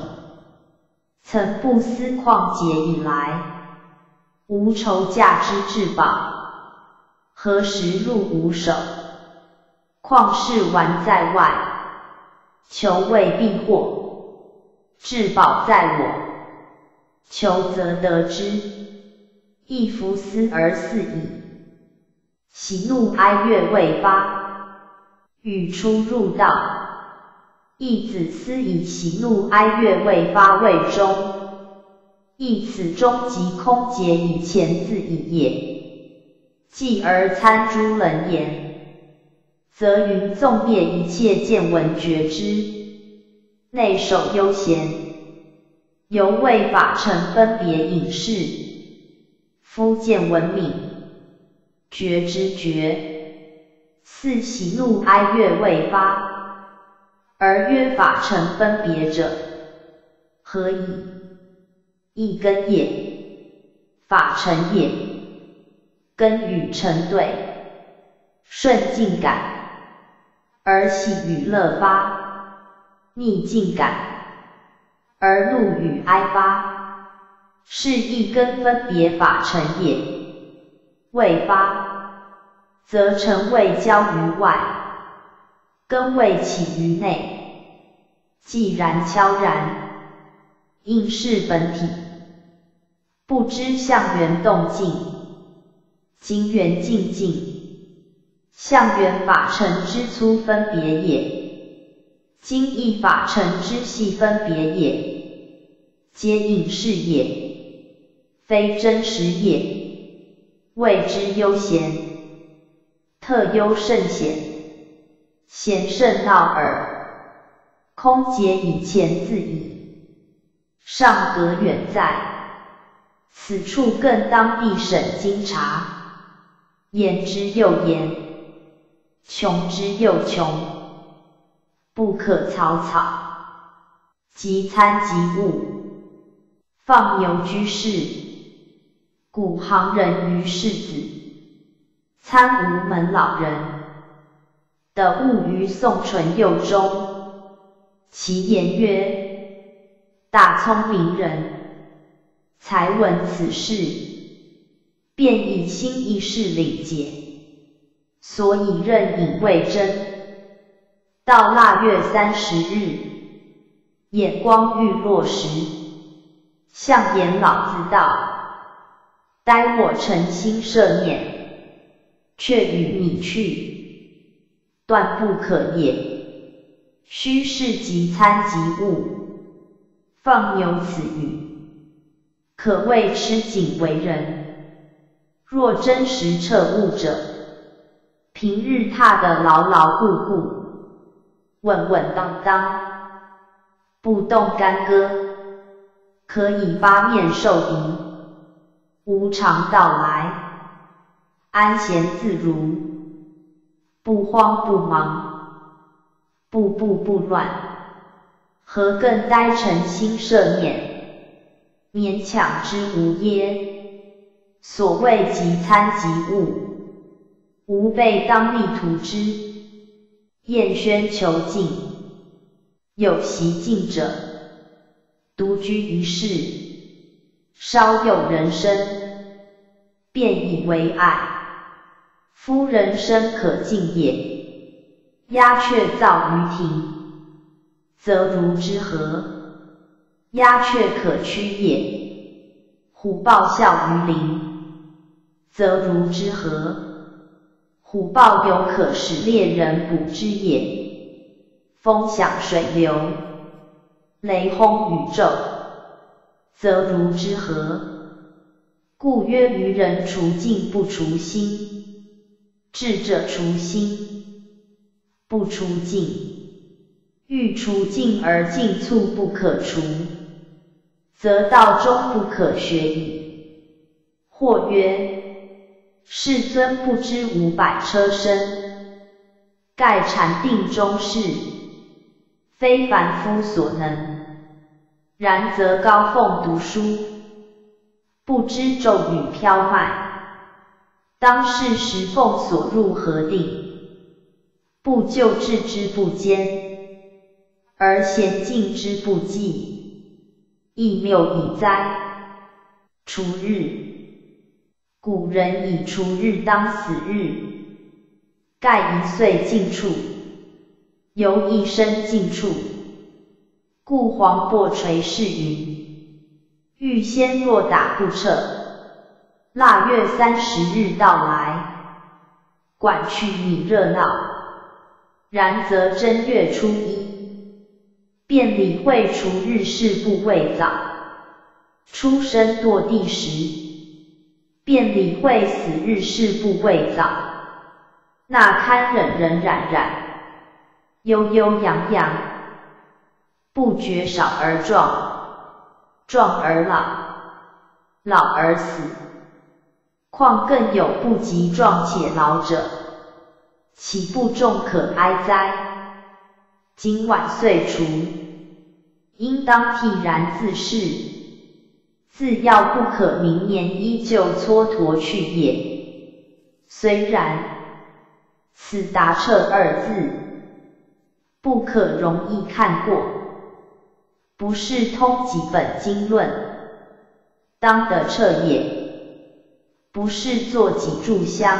曾不思旷劫以来，无愁价之至宝，何时入吾手？况是玩在外。”求未必获，至宝在我，求则得之。一夫思而四矣，喜怒哀乐未发，语出入道。一子思以喜怒哀乐未发未终，亦此终即空劫以前自已也。继而参诸人言。则云纵灭一切见闻觉知，内守悠闲，犹未法成分别隐士。夫见闻敏，觉知觉，似喜怒哀乐未发，而曰法成分别者，何以？一根也，法成也，根与成对，顺境感。而喜与乐发，逆境感；而怒与哀发，是一根分别法成也。未发，则成位交于外，根未起于内。既然悄然，应是本体，不知向缘动静，今缘静静。相缘法成之粗分别也，今亦法成之细分别也，皆应是也，非真实也。谓之悠闲，特优甚闲，闲甚闹耳。空劫以前自已，尚隔远在，此处更当必审精查，言之又言。穷之又穷，不可草草。即参即悟，放牛居士，古行人于世子，参无门老人，的悟于宋淳佑中。其言曰：大聪明人，才闻此事，便以心意事领解。所以任隐未真。到腊月三十日，眼光欲落时，相言老子道：待我诚心摄念，却与你去，断不可也。须是即参即悟，放有此语，可谓痴谨为人。若真实彻悟者，平日踏得牢牢固固，稳稳当当，不动干戈，可以八面受敌，无常到来，安闲自如，不慌不忙，步步不乱，何更呆诚心摄念，勉强之无耶？所谓即参即悟。吾辈当力图之，燕轩求静，有习静者，独居一室，稍有人声，便以为爱。夫人生可敬也，鸦雀噪于庭，则如之何？鸦雀可驱也，虎豹啸于林，则如之何？虎豹犹可使猎人捕之也。风响水流，雷轰宇宙，则如之何？故曰：愚人除尽不除心，智者除心不出境。欲除境而境促不可除，则道中不可学矣。或曰。世尊不知五百车身，盖禅定中事，非凡夫所能。然则高凤读书，不知骤雨飘脉，当是时凤所入何定？不就治之不坚，而贤敬之不济，亦谬矣哉！除日，古人以除日当死日，盖一岁尽处，犹一生尽处。故黄柏垂是云：欲先若打不彻，腊月三十日到来，管去你热闹。然则正月初一，便理会除日事不未早；出生堕地时，便理会死日事不未早。那堪忍忍染染，悠悠扬扬。不觉少而壮，壮而老，老而死，况更有不及壮且老者，岂不众可哀哉？今晚岁除，应当惕然自是，自要不可明年依旧蹉跎去也。虽然，此达彻二字，不可容易看过。不是通几本经论，当得彻也；不是做几炷香，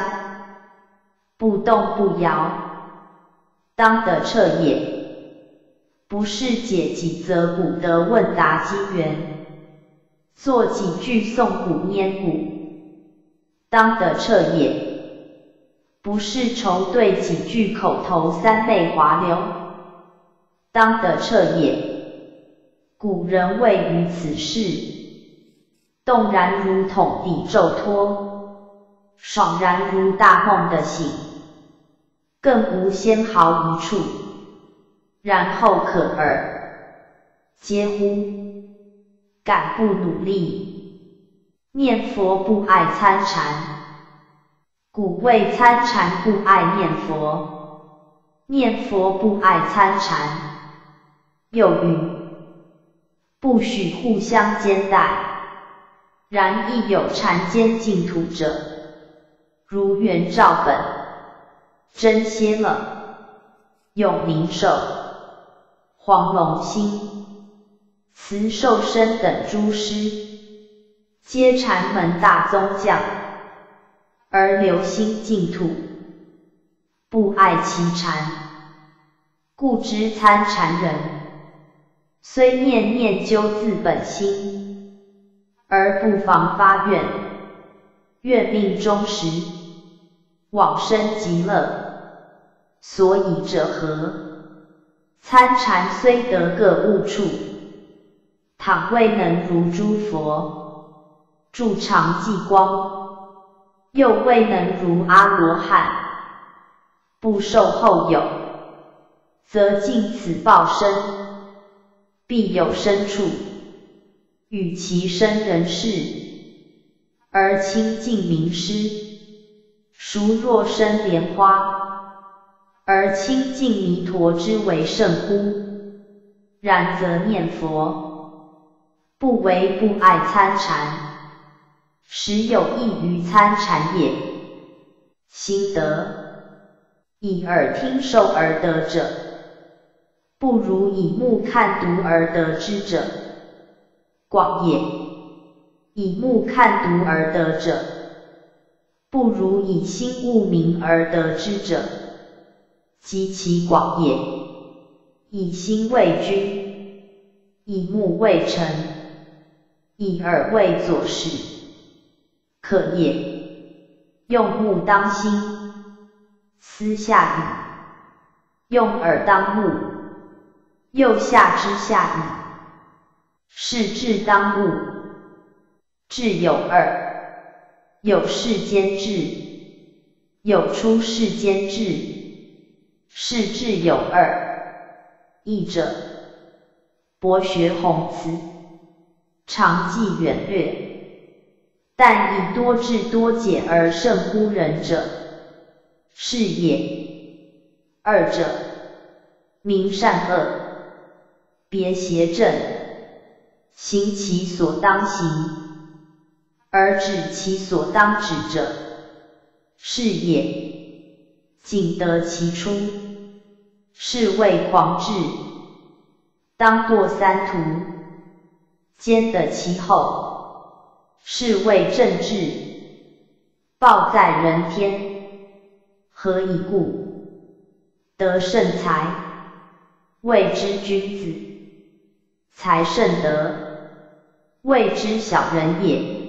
不动不摇，当得彻也；不是解几则古德问答机缘，做几句诵古念古，当得彻也；不是筹对几句口头三昧滑流，当得彻也。古人谓于此事，动然如桶底骤脱，爽然如大梦的醒，更无纤毫一处，然后可耳，嗟乎！敢不努力，念佛不爱参禅，古谓参禅不爱念佛，念佛不爱参禅，又云。不许互相兼待，然亦有禅间净土者，如圆照本、真仙了、永明寿、黄龙星、慈寿生等诸师，皆禅门大宗将，而留心净土，不爱其禅，故知参禅人。虽念念究自本心，而不妨发愿，愿命终时往生极乐。所以者何？参禅虽得个悟处，倘未能如诸佛住常寂光，又未能如阿罗汉不受后有，则尽此报身。必有深处，与其生人事，而清净名师；孰若生莲花，而清净弥陀之为圣乎？然则念佛，不为不爱参禅，实有益于参禅也。心得，以耳听受而得者。不如以目看读而得之者广也，以目看读而得者，不如以心悟明而得之者及其广也。以心为君，以目为臣，以耳为左使，可也。用目当心，思下语；用耳当目。右下之下矣，是智当悟。智有二，有世间智，有出世间智。是智有二，译者博学宏词，常记远略，但以多智多解而胜乎人者，是也。二者，明善恶。别邪正，行其所当行，而止其所当止者，是也。仅得其出，是谓狂志。当堕三途，兼得其后，是谓正志。报在人天，何以故？得圣才，谓之君子。才胜德，谓之小人也。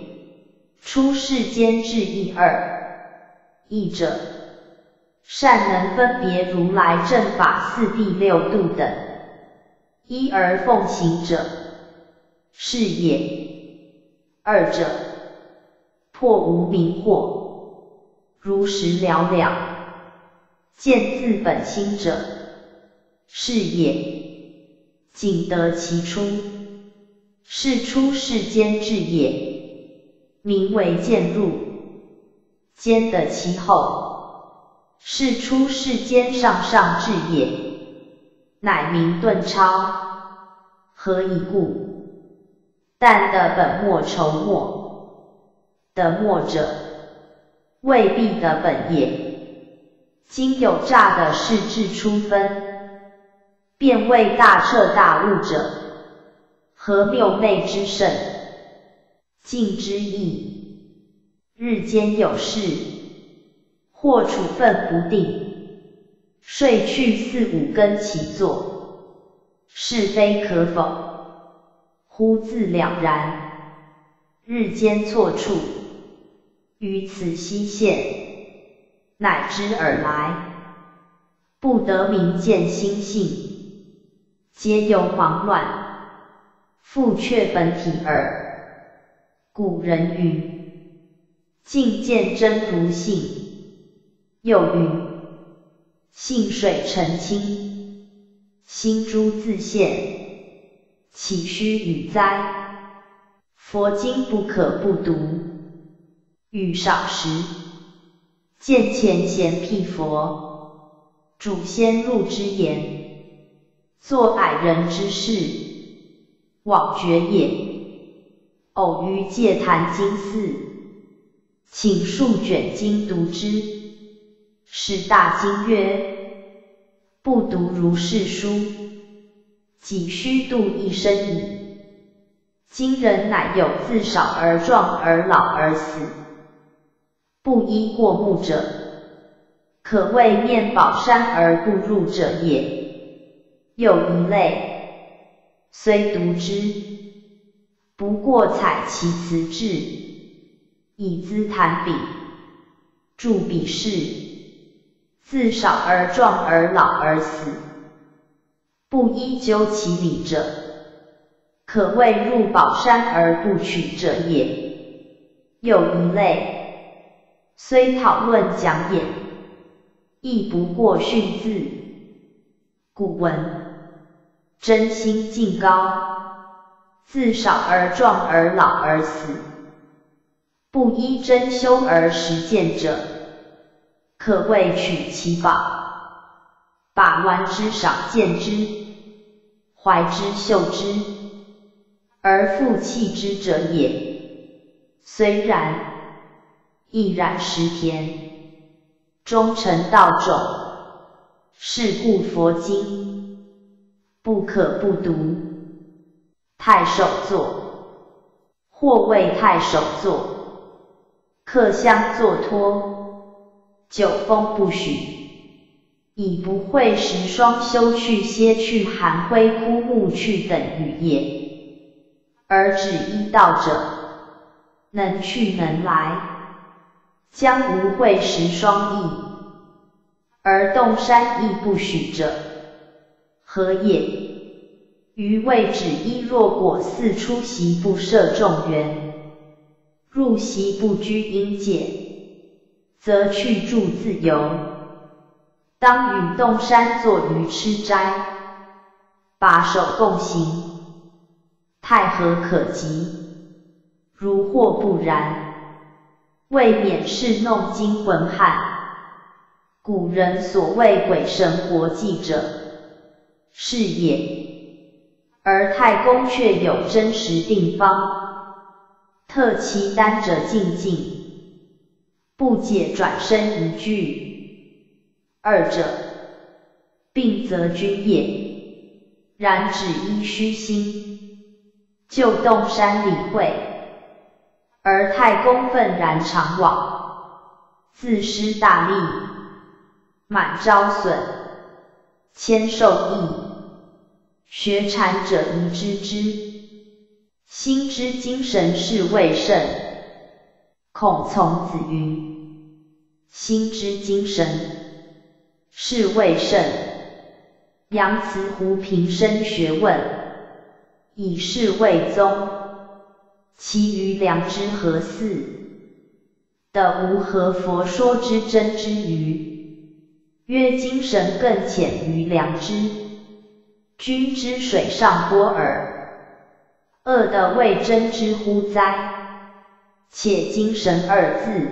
出世间至一二，义者，善能分别如来正法四谛六度等，一而奉行者，是也。二者，破无明惑，如实了了，见自本心者，是也。仅得其出，是出世间智也，名为渐入；兼得其后，是出世间上上智也，乃名顿超。何以故？但得本末筹末，得末者，未必得本也。今有诈的是智出分。便为大彻大悟者，何谬昧之甚？静之意，日间有事，或处分不定，睡去四五更起坐，是非可否？忽自了然。日间错处，于此悉现，乃知而来，不得明见心性。皆有忙乱，复却本体耳。古人云：“尽见真如性。”又云：“性水澄清，心珠自现，岂须与哉？”佛经不可不读，欲少时，见前贤辟佛，主先入之言。作矮人之事，枉觉也。偶于戒坛经寺，请数卷经读之。使大经曰：不读如是书，几须度一生矣。今人乃有自少而壮而老而死，不依过目者，可谓面宝山而不入者也。有一类，虽读之，不过采其辞志，以资谈比，著笔事，自少而壮而老而死，不依究其理者，可谓入宝山而不取者也。有一类，虽讨论讲演，亦不过训字。古文。真心境高，自少而壮而老而死，不依真修而实践者，可谓取其宝，把玩之赏见之，怀之嗅之，而复弃之者也。虽然，亦然实田，终成道种。是故佛经。不可不读。太守作，或谓太守作，客相作托，酒风不许，以不会时双休去歇去寒灰枯木去等语也。而指一道者，能去能来，将无会时双意，而动山亦不许者。何也？余谓指一若果四出席不设众缘，入席不拘因戒，则去住自由。当与洞山坐于吃斋，把手共行，太何可及？如或不然，未免是弄精魂汉。古人所谓鬼神活祭者。是也，而太公却有真实定方，特其单者静静，不解转身一句，二者并则君也。然只依虚心，就洞山理会，而太公愤然长往，自失大利，满招损，谦受益。学禅者宜知之，心之精神是未甚。孔从子云：心之精神是未甚。杨慈湖平生学问，以是未宗。其余良知何似？的无何佛说之真之余？曰精神更浅于良知。君之水上波尔，恶的未真之乎哉？且精神二字，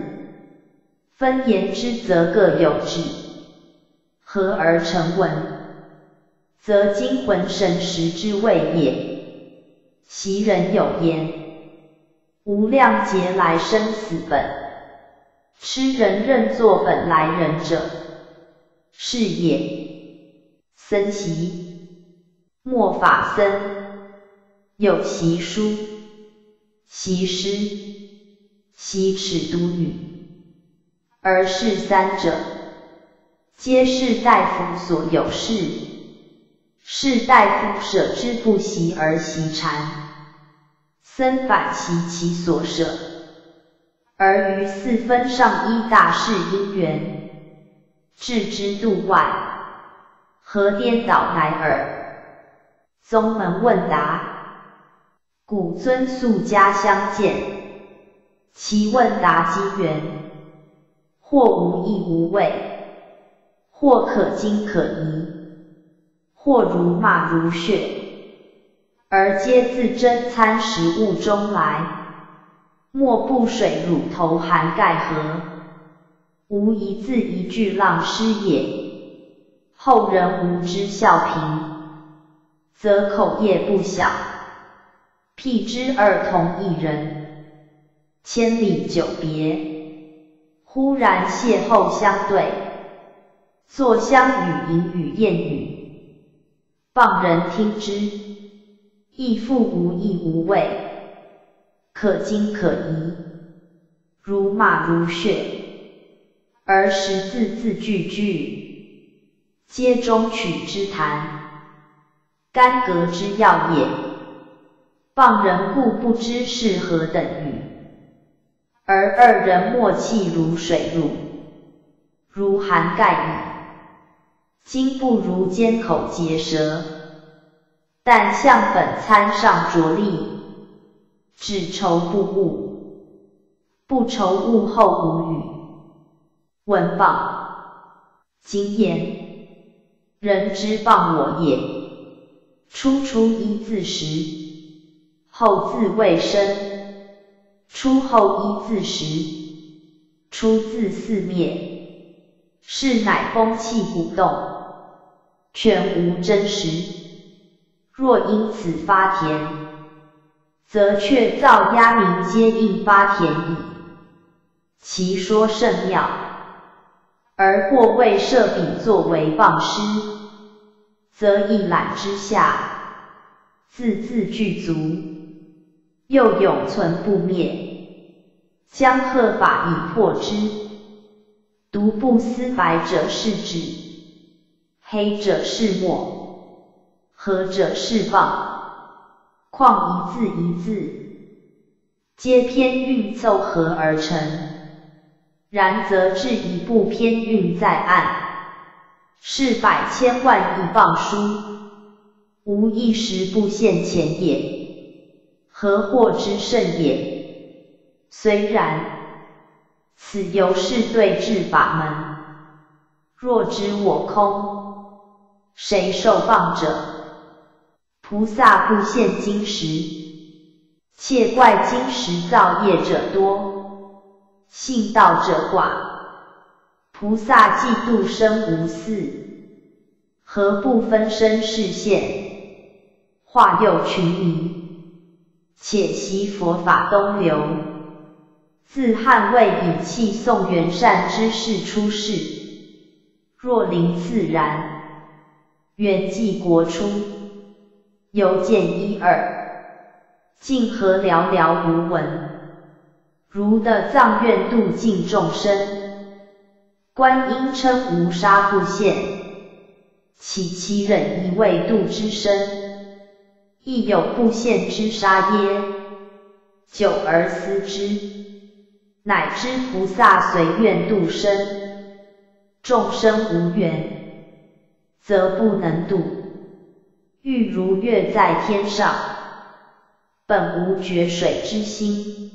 分言之则各有志，合而成文，则精魂神识之谓也。昔人有言：无量劫来生死本，痴人认作本来人者，是也。僧习。末法僧有习书、习诗、习尺都语，而是三者，皆是大夫所有事。是大夫舍之不习而习禅，僧反习其所舍，而于四分上依大事因缘，置之度外，何颠倒乃尔？宗门问答，古尊宿家相见，其问答机缘，或无意无味，或可惊可疑，或如骂如血，而皆自真餐食物中来，莫不水乳头含盖合？无一字一句浪诗也，后人无知笑评。则口业不小，辟之二同一人，千里久别，忽然邂逅相对，坐相语隐语燕语，傍人听之，亦复无意无味，可惊可疑，如骂如血，而识字字句句，皆中取之谈。干戈之要也，放人故不知是何等语，而二人默契如水入，如涵盖矣。今不如缄口结舌，但向本参上着力，只愁不悟，不愁悟后无语。问谤，今言，人之谤我也。初出一字时，后字未生；初后一字时，出字四灭。是乃风气不动，全无真实。若因此发田，则却造鸦鸣皆应发田矣。其说甚妙，而或为设笔作为谤师。则一览之下，字字具足，又永存不灭。将鹤法以破之。独不思白者是纸，黑者是墨，何者是谤？况一字一字，皆偏韵凑合而成。然则至一部偏韵在案。是百千万亿谤书，无一时不现前也，何惑之甚也？虽然，此犹是对治法门。若知我空，谁受谤者？菩萨不现金石，切怪金石造业者多，信道者寡。菩萨既度生无嗣，何不分身示现？化佑群迷，且习佛法东流，自汉魏以弃宋元善之事出世。若临自然，元继国初，犹见一二，竟何寥寥无闻。如的藏愿度尽众生，观音称无杀不现，岂其忍一位度之身？亦有不现之杀耶？久而思之，乃知菩萨随愿度生，众生无缘，则不能度。欲如月在天上，本无绝水之心。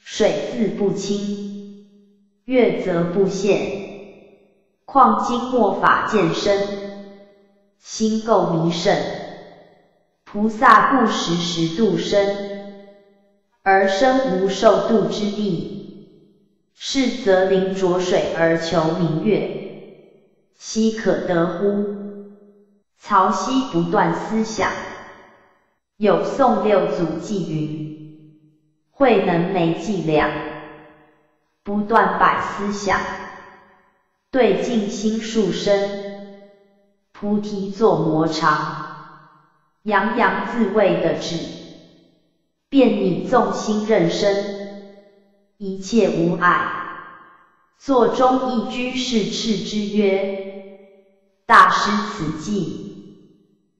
水自不清，月则不现。况今末法渐深，心垢弥甚。菩萨不时时度生，而生无受度之地。是则临浊水而求明月，奚可得乎？曹溪不断思想，有宋六祖记云。慧能没伎俩，不断百思想，对镜心术深，菩提作魔长，洋洋自谓的指，便以纵心任身，一切无碍。座中一居士斥之曰：“大师此计，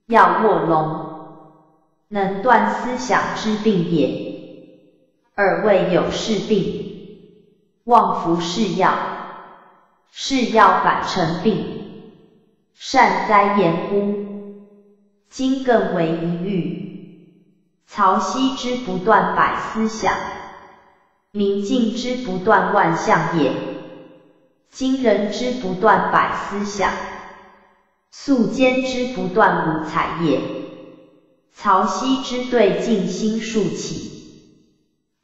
要卧龙，能断思想之病也。”二位有是病，妄服是药，是药反成病，善哉言乎？今更为一喻。曹溪之不断百思想，明镜之不断万象也。今人之不断百思想，素坚之不断五彩也。曹溪之对镜心数起。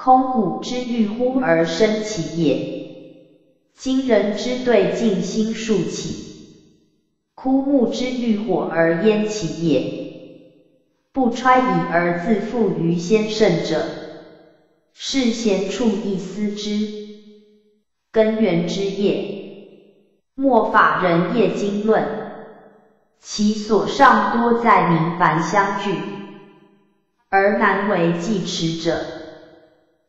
空谷之欲忽而生其也，今人之对镜心数起；枯木之欲火而焉其也，不揣以而自负于先圣者，是贤处一思之。根源之业。末法人业经论，其所尚多在明凡相聚，而难为继持者。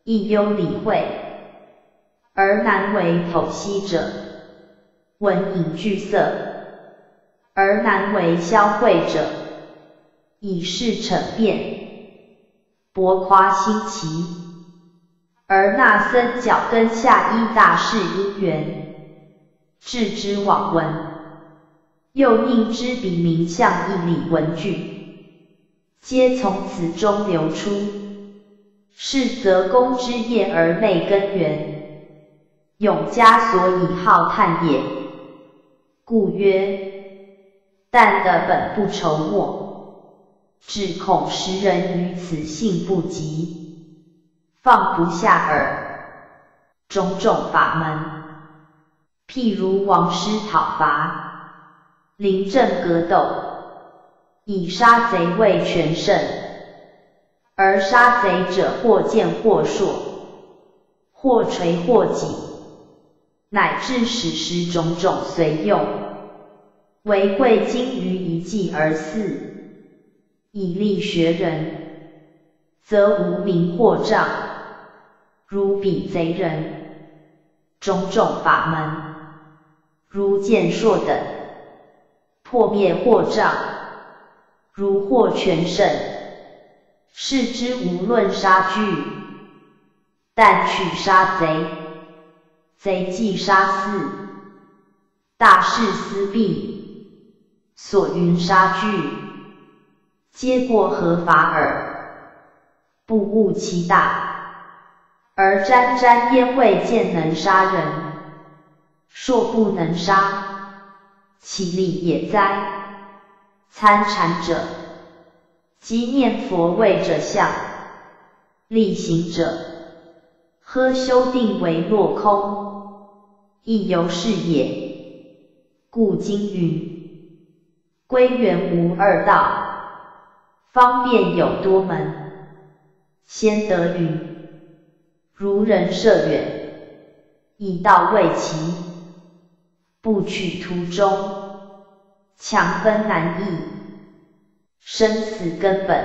亦忧理会，而难为剖析者；闻影俱色，而难为消会者。以是成辩，博夸新奇，而那僧脚跟下依大事因缘，置之罔闻，又应之笔名相一理文句，皆从此中流出。是则功之业而内根源，永嘉所以好叹也。故曰：旦的本不愁末，只恐时人于此性不及，放不下耳。种种法门，譬如王师讨伐，临阵格斗，以杀贼为全胜。而杀贼者，或剑或槊，或锤或戟，乃至史实种种随用，唯贵精于一计而祀，以利学人，则无名或障。如彼贼人，种种法门，如剑槊等，破灭或障，如获全胜。是之无论杀具，但取杀贼，贼即杀肆，大事私弊，所云杀惧，皆过合法耳，不悟其大。而沾沾焉未见能杀人，硕不能杀，其利也哉？参禅者。即念佛为者相，力行者，呵修定为落空，亦犹是也。故今云，归元无二道，方便有多门。先得云：如人涉远，以道未齐，不取途中，强分难易，生死根本。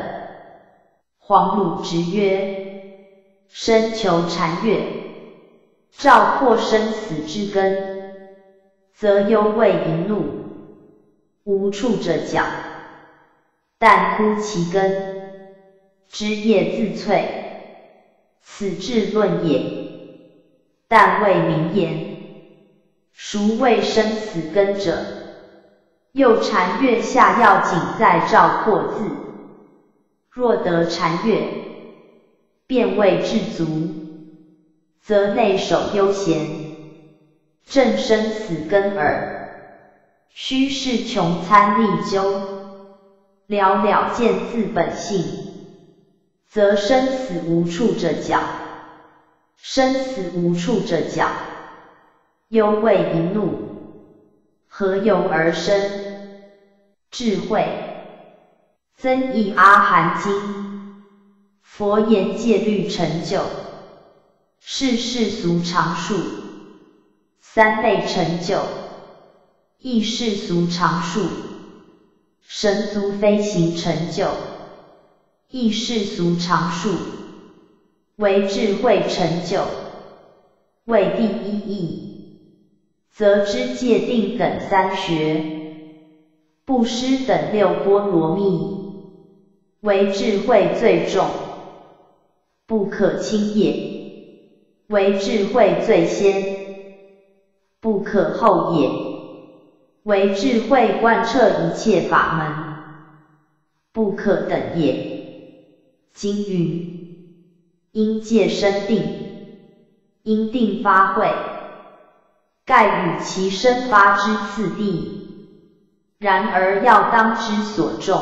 黄鲁直曰：深求禅悦，照破生死之根，则忧畏淫怒，无处者讲。但枯其根，枝叶自萃，此至论也。但未明言，孰谓生死根者？又禅悦下要紧在照破字。若得禅悦，便谓至足，则内守悠闲，正生死根耳。须是穷参历究。了了见自本性，则生死无处者脚；生死无处者讲，忧畏一怒，何由而生？智慧，增益阿含经，佛言戒律成就，是世俗常数，三类成就，亦世俗常数。神足飞行成就，亦世俗常数；为智慧成就，为第一义，则知界定等三学，布施等六波罗蜜，为智慧最重，不可轻也；为智慧最先，不可后也。为智慧贯彻一切法门，不可等也。经云：因戒生定，因定发慧，盖与其生发之次第。然而要当知所重，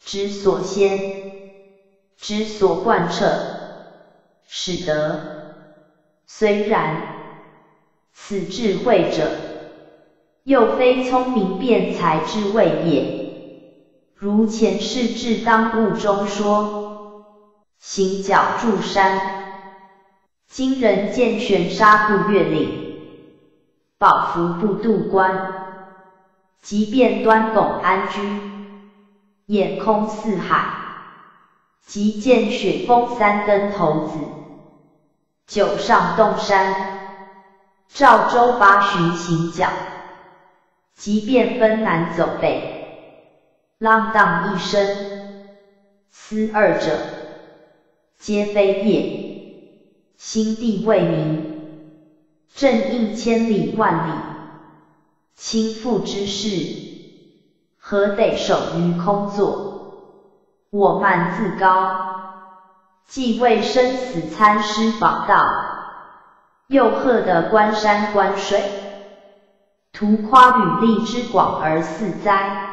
知所先，知所贯彻，使得。虽然，此智慧者。又非聪明辩才之谓也。如前世至当悟中说：行脚住山，今人见悬沙不越岭，宝福不渡关，即便端拱安居，眼空四海，即见雪峰三根头子，九上洞山，赵州八旬行脚。即便分南走北，浪荡一生，思二者，皆非业。心地未明，正应千里万里，倾覆之事，何得守于空坐？我慢自高，既为生死参师访道，又何得观山观水？图夸履历之广而似哉？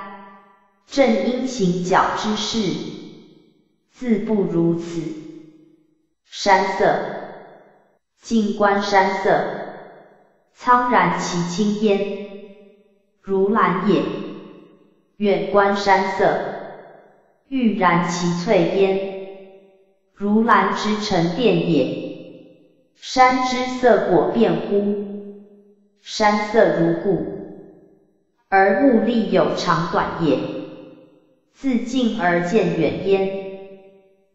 正因行脚之事，自不如此。山色，静观山色，苍然其青烟，如蓝也；远观山色，欲然其翠烟，如蓝之沉淀也。山之色果变乎？山色如故，而目力有长短也。自近而见远焉，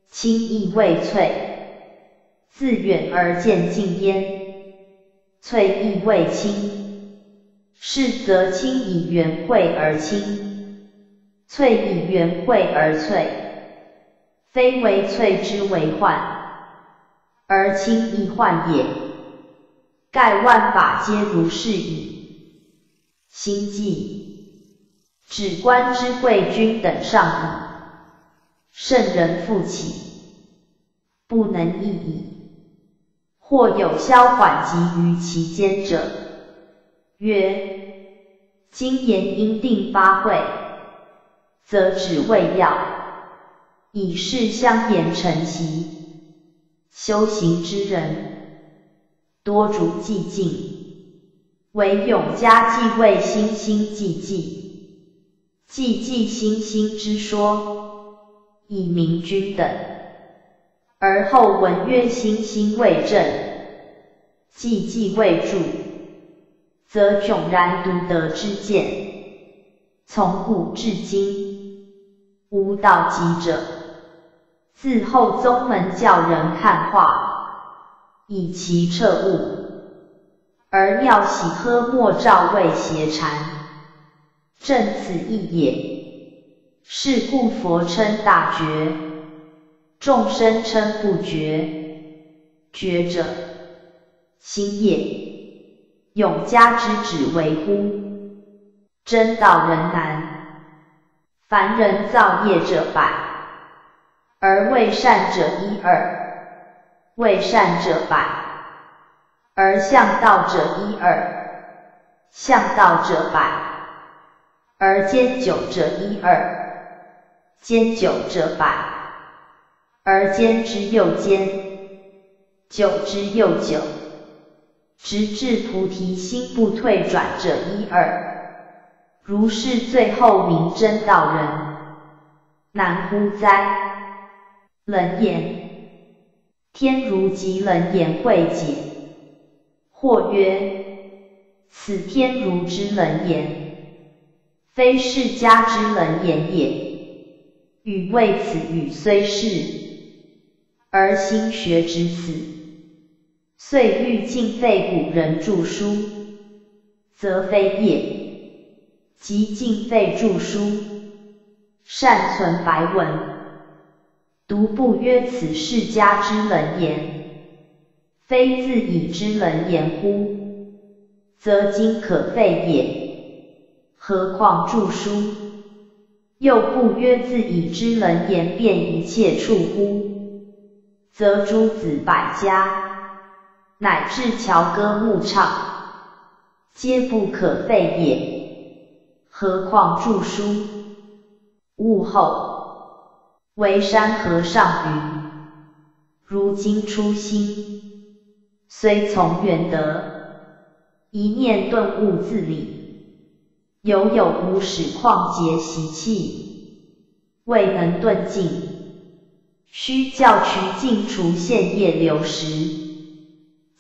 清亦未翠；自远而见近焉，翠亦未清。是则清以圆慧而清，翠以圆慧而翠，非为翠之为幻，而清亦幻也。盖万法皆如是矣。心计，指观之贵君等上矣。圣人复起，不能易矣。或有消缓急于其间者，曰：今言因定发会，则只为要，以示相言成习。修行之人。多逐寂静，唯永嘉即为心心寂寂，寂寂心心之说，以明君等。而后闻曰：星星未正，寂寂未著，则迥然独得之见。从古至今，无道极者。自后宗门教人看化，以其彻悟，而妙喜喝莫照谓邪禅，正此一也。是故佛称大觉，众生称不觉。觉者，心也。永嘉之指为乎？真道人难，凡人造业者百。而为善者一二，为善者百；而向道者一二，向道者百；而兼久者一二，兼久者百；而兼之又兼，久之又久，直至菩提心不退转者一二。如是最后明真道人，难乎哉！冷言，天如极冷言会解。或曰：此天如之冷言，非世家之冷言也。语谓此语虽是，而心学之此，遂欲尽废古人著书，则非也。即尽废著书，善存白文。独不曰此世家之冷言，非自以之冷言乎？则今可废也。何况著书？又不曰自以之冷言遍一切处乎？则诸子百家，乃至乔歌牧唱，皆不可废也。何况著书？物后。为山和尚云：如今初心，虽从远得，一念顿悟自理，犹有无始旷劫习气，未能顿尽，须教渠尽除现业流失，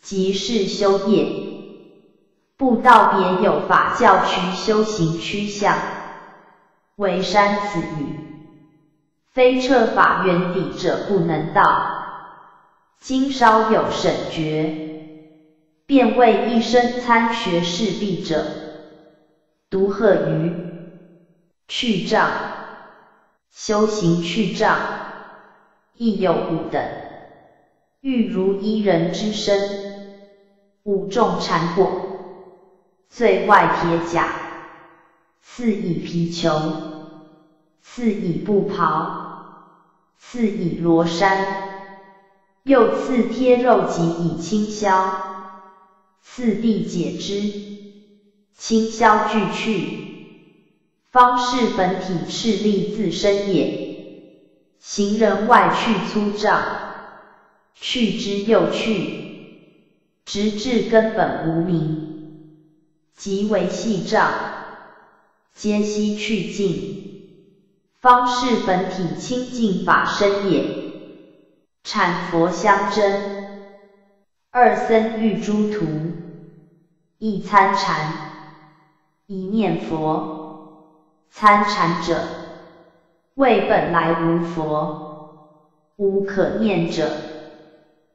即是修业。不道别有法教渠修行趋向，为山子语。非彻法原底者不能到，今稍有审觉，便为一生参学士毕者，独贺于去障，修行去障，亦有五等，欲如一人之身，五重缠裹，最外铁甲，次以皮裘。次以布袍，次以罗衫，又次贴肉及以轻消，次第解之，轻消俱去，方是本体赤力自身也。行人外去粗障，去之又去，直至根本无名，即为细障，皆悉去尽。方是本体清净法身也。阐佛相争，二僧欲诸徒，一参禅，一念佛。参禅者，谓本来无佛，无可念者。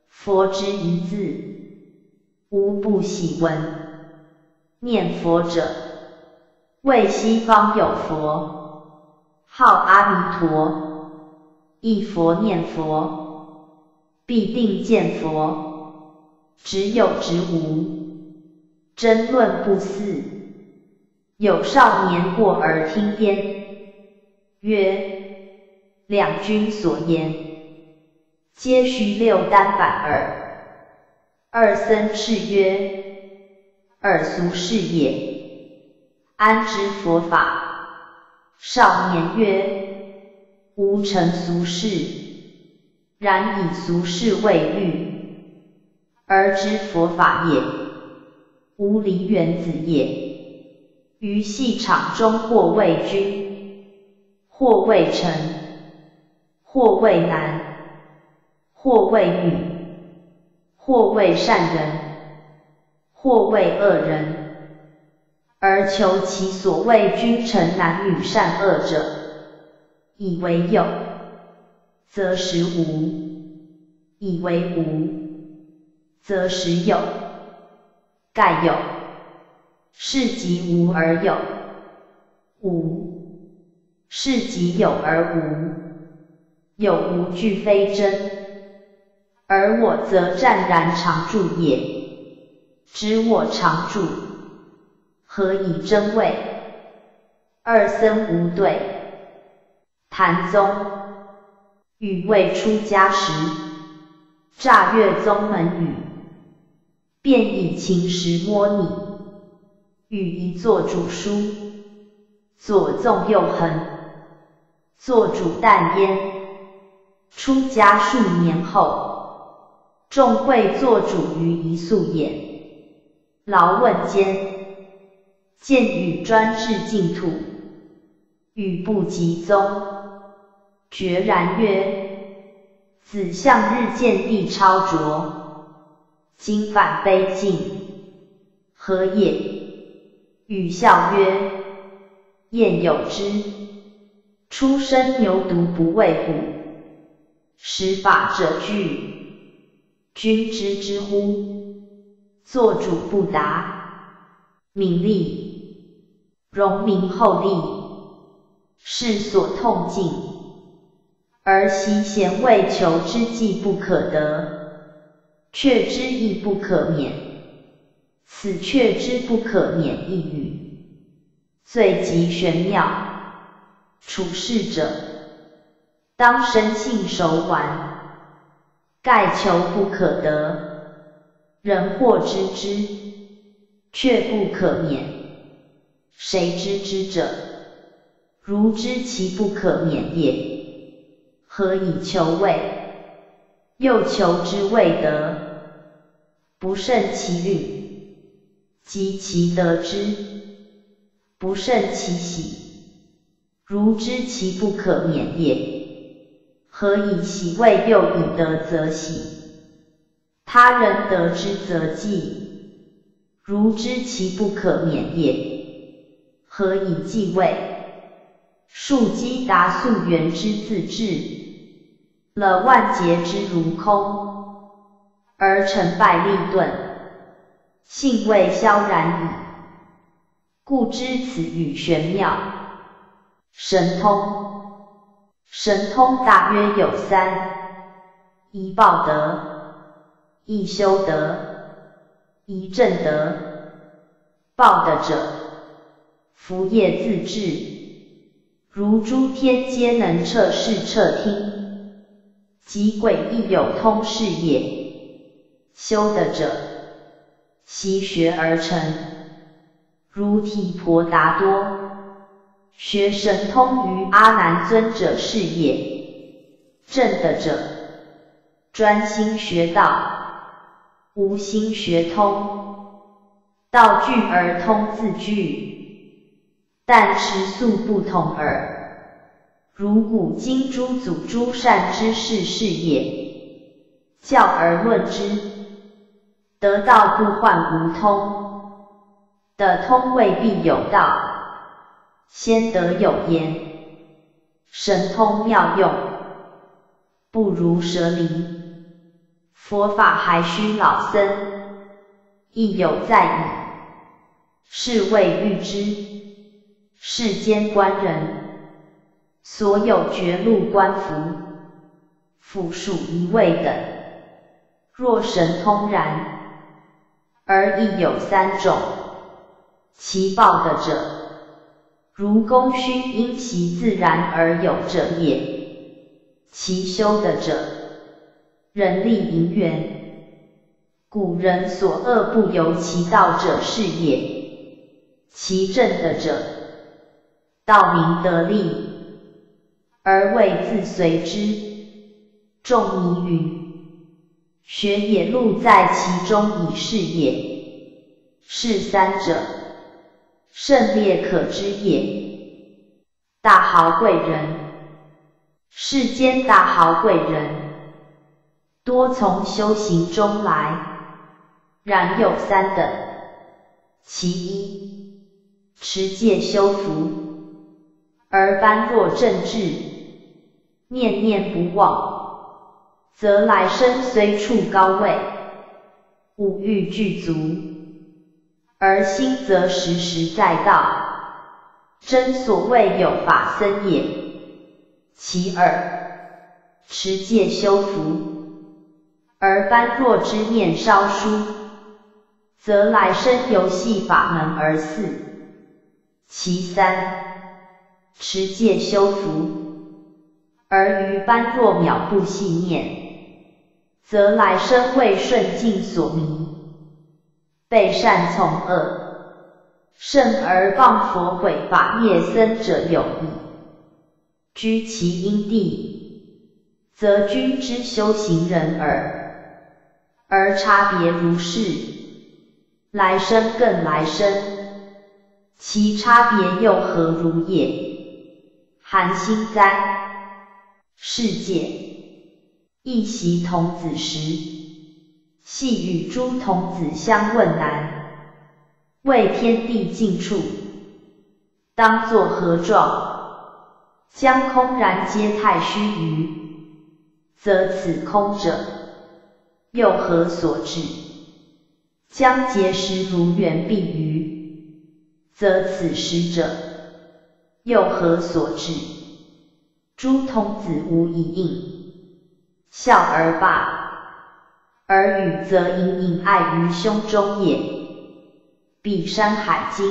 佛之一字，无不喜闻。念佛者，谓西方有佛。号阿弥陀，一佛念佛，必定见佛。只有执无，争论不似。有少年过而听颠，曰：两君所言，皆须六单反耳。二僧叱曰：尔俗事也，安知佛法？少年曰：吾成俗事，然以俗事为虑，而知佛法也。吾离原子也。于戏场中，或为君，或为臣，或为男，或为女，或为善人，或为恶人，而求其所谓君臣男女善恶者，以为有，则实无；以为无，则实有。盖有，是即无而有；无，是即有而无。有无俱非真，而我则湛然常住也。知我常住，何以真谓？二僧无对。谭宗与未出家时，乍阅宗门语，便以情识摸拟，与一作主书，左纵右横，作主但焉。出家数年后，众会作主于一宿也。劳问间，见与专制净土，语不及宗，决然曰：子向日见地超浊，今反悲境，何也？与笑曰：晏有之，出生牛犊不畏虎。使法者惧，君知之乎？作主不答，名利，荣民厚利，是所痛尽。而其贤为求之计不可得，却之亦不可免。此却之不可免一语，最极玄妙。处世者。当生性守完，盖求不可得，人或知之，却不可免。谁知之者，如知其不可免也。何以求未？又求之未得，不胜其虑，及其得之，不胜其喜，如知其不可免也。何以喜未又以得则喜？他人得之则忌，如知其不可免也。何以忌畏？树积达溯源之自治，了万劫之如空，而成败利钝，性未萧然矣。故知此语玄妙，神通。神通大约有三：一报德，一修德，一正德。报德者，福业自治，如诸天皆能彻视彻听，即鬼亦有通视也。修德者，习学而成，如提婆达多。学神通于阿难尊者是也，正的者，专心学道，无心学通，道具而通自具，但持素不同耳。如古今诸祖诸善之事是也，教而论之，得道不患无通，的通未必有道。先得有言，神通妙用，不如蛇灵。佛法还需老僧，亦有在矣。是谓欲知，世间官人，所有绝路观福，复数一味等。若神通然，而亦有三种，其报的者。如功勋因其自然而有者也，其修的者，人力因缘，古人所恶不由其道者是也，其正的者，道明得利，而未自随之。仲尼云：学也路在其中以是也，是三者。胜烈可知也。大豪贵人，世间大豪贵人，多从修行中来，然有三等。其一，持戒修福，而般若正智，念念不忘，则来生虽处高位，五欲具足，而心则时时在道。真所谓有法身也。其二，持戒修福，而般若之念稍疏，则来生游戏法门而似。其三，持戒修福，而于般若秒不细念，则来生为顺境所迷，被善从恶。圣而谤佛毁法灭僧者有矣。居其因地，则君之修行人耳，而差别如是，来生更来生，其差别又何如也？寒心哉！世界一席童子时，系与诸童子相问难。为天地尽处，当作何状？将空然皆太虚臾，则此空者，又何所至？将结实如圆碧鱼，则此实者，又何所至？诸童子无一应，笑而罢，而语则隐隐爱于胸中也。比山海经，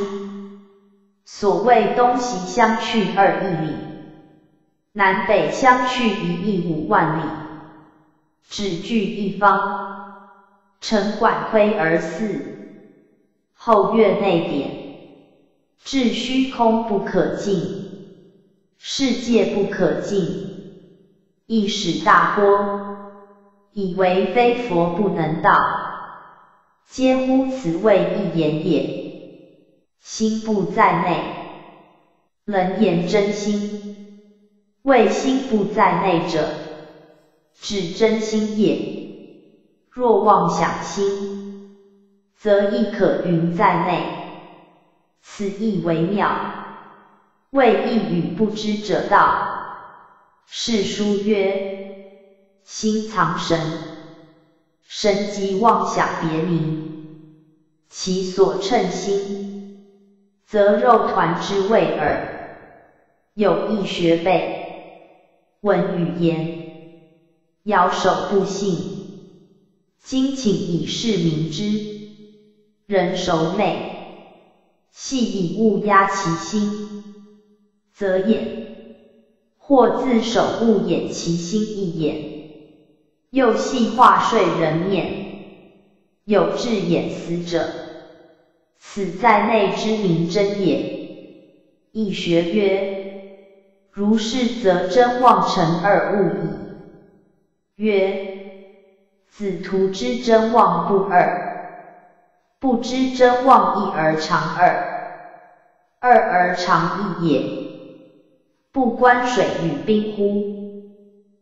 所谓东西相去二亿里，南北相去一亿五万里，只距一方，城管窥而四，后月内点，至虚空不可尽，世界不可尽，一使大波，以为非佛不能道。皆乎此谓一言也。心不在内，能言真心；谓心不在内者，指真心也。若妄想心，则亦可云在内。此意为妙，谓一语不知者道。是书曰：心藏神。神即妄想别名，其所称心，则肉团之味耳。有一学背，闻语言，摇手不信，今请以示明之。人熟内，系以物压其心，则眼；或自手物掩其心一眼。又系化睡人面，有智眼死者，此在内之明真也。易学曰：如是则真妄成二物矣。曰：子徒之真妄不二，不知真妄一而常二，二而常一也。不观水与冰乎？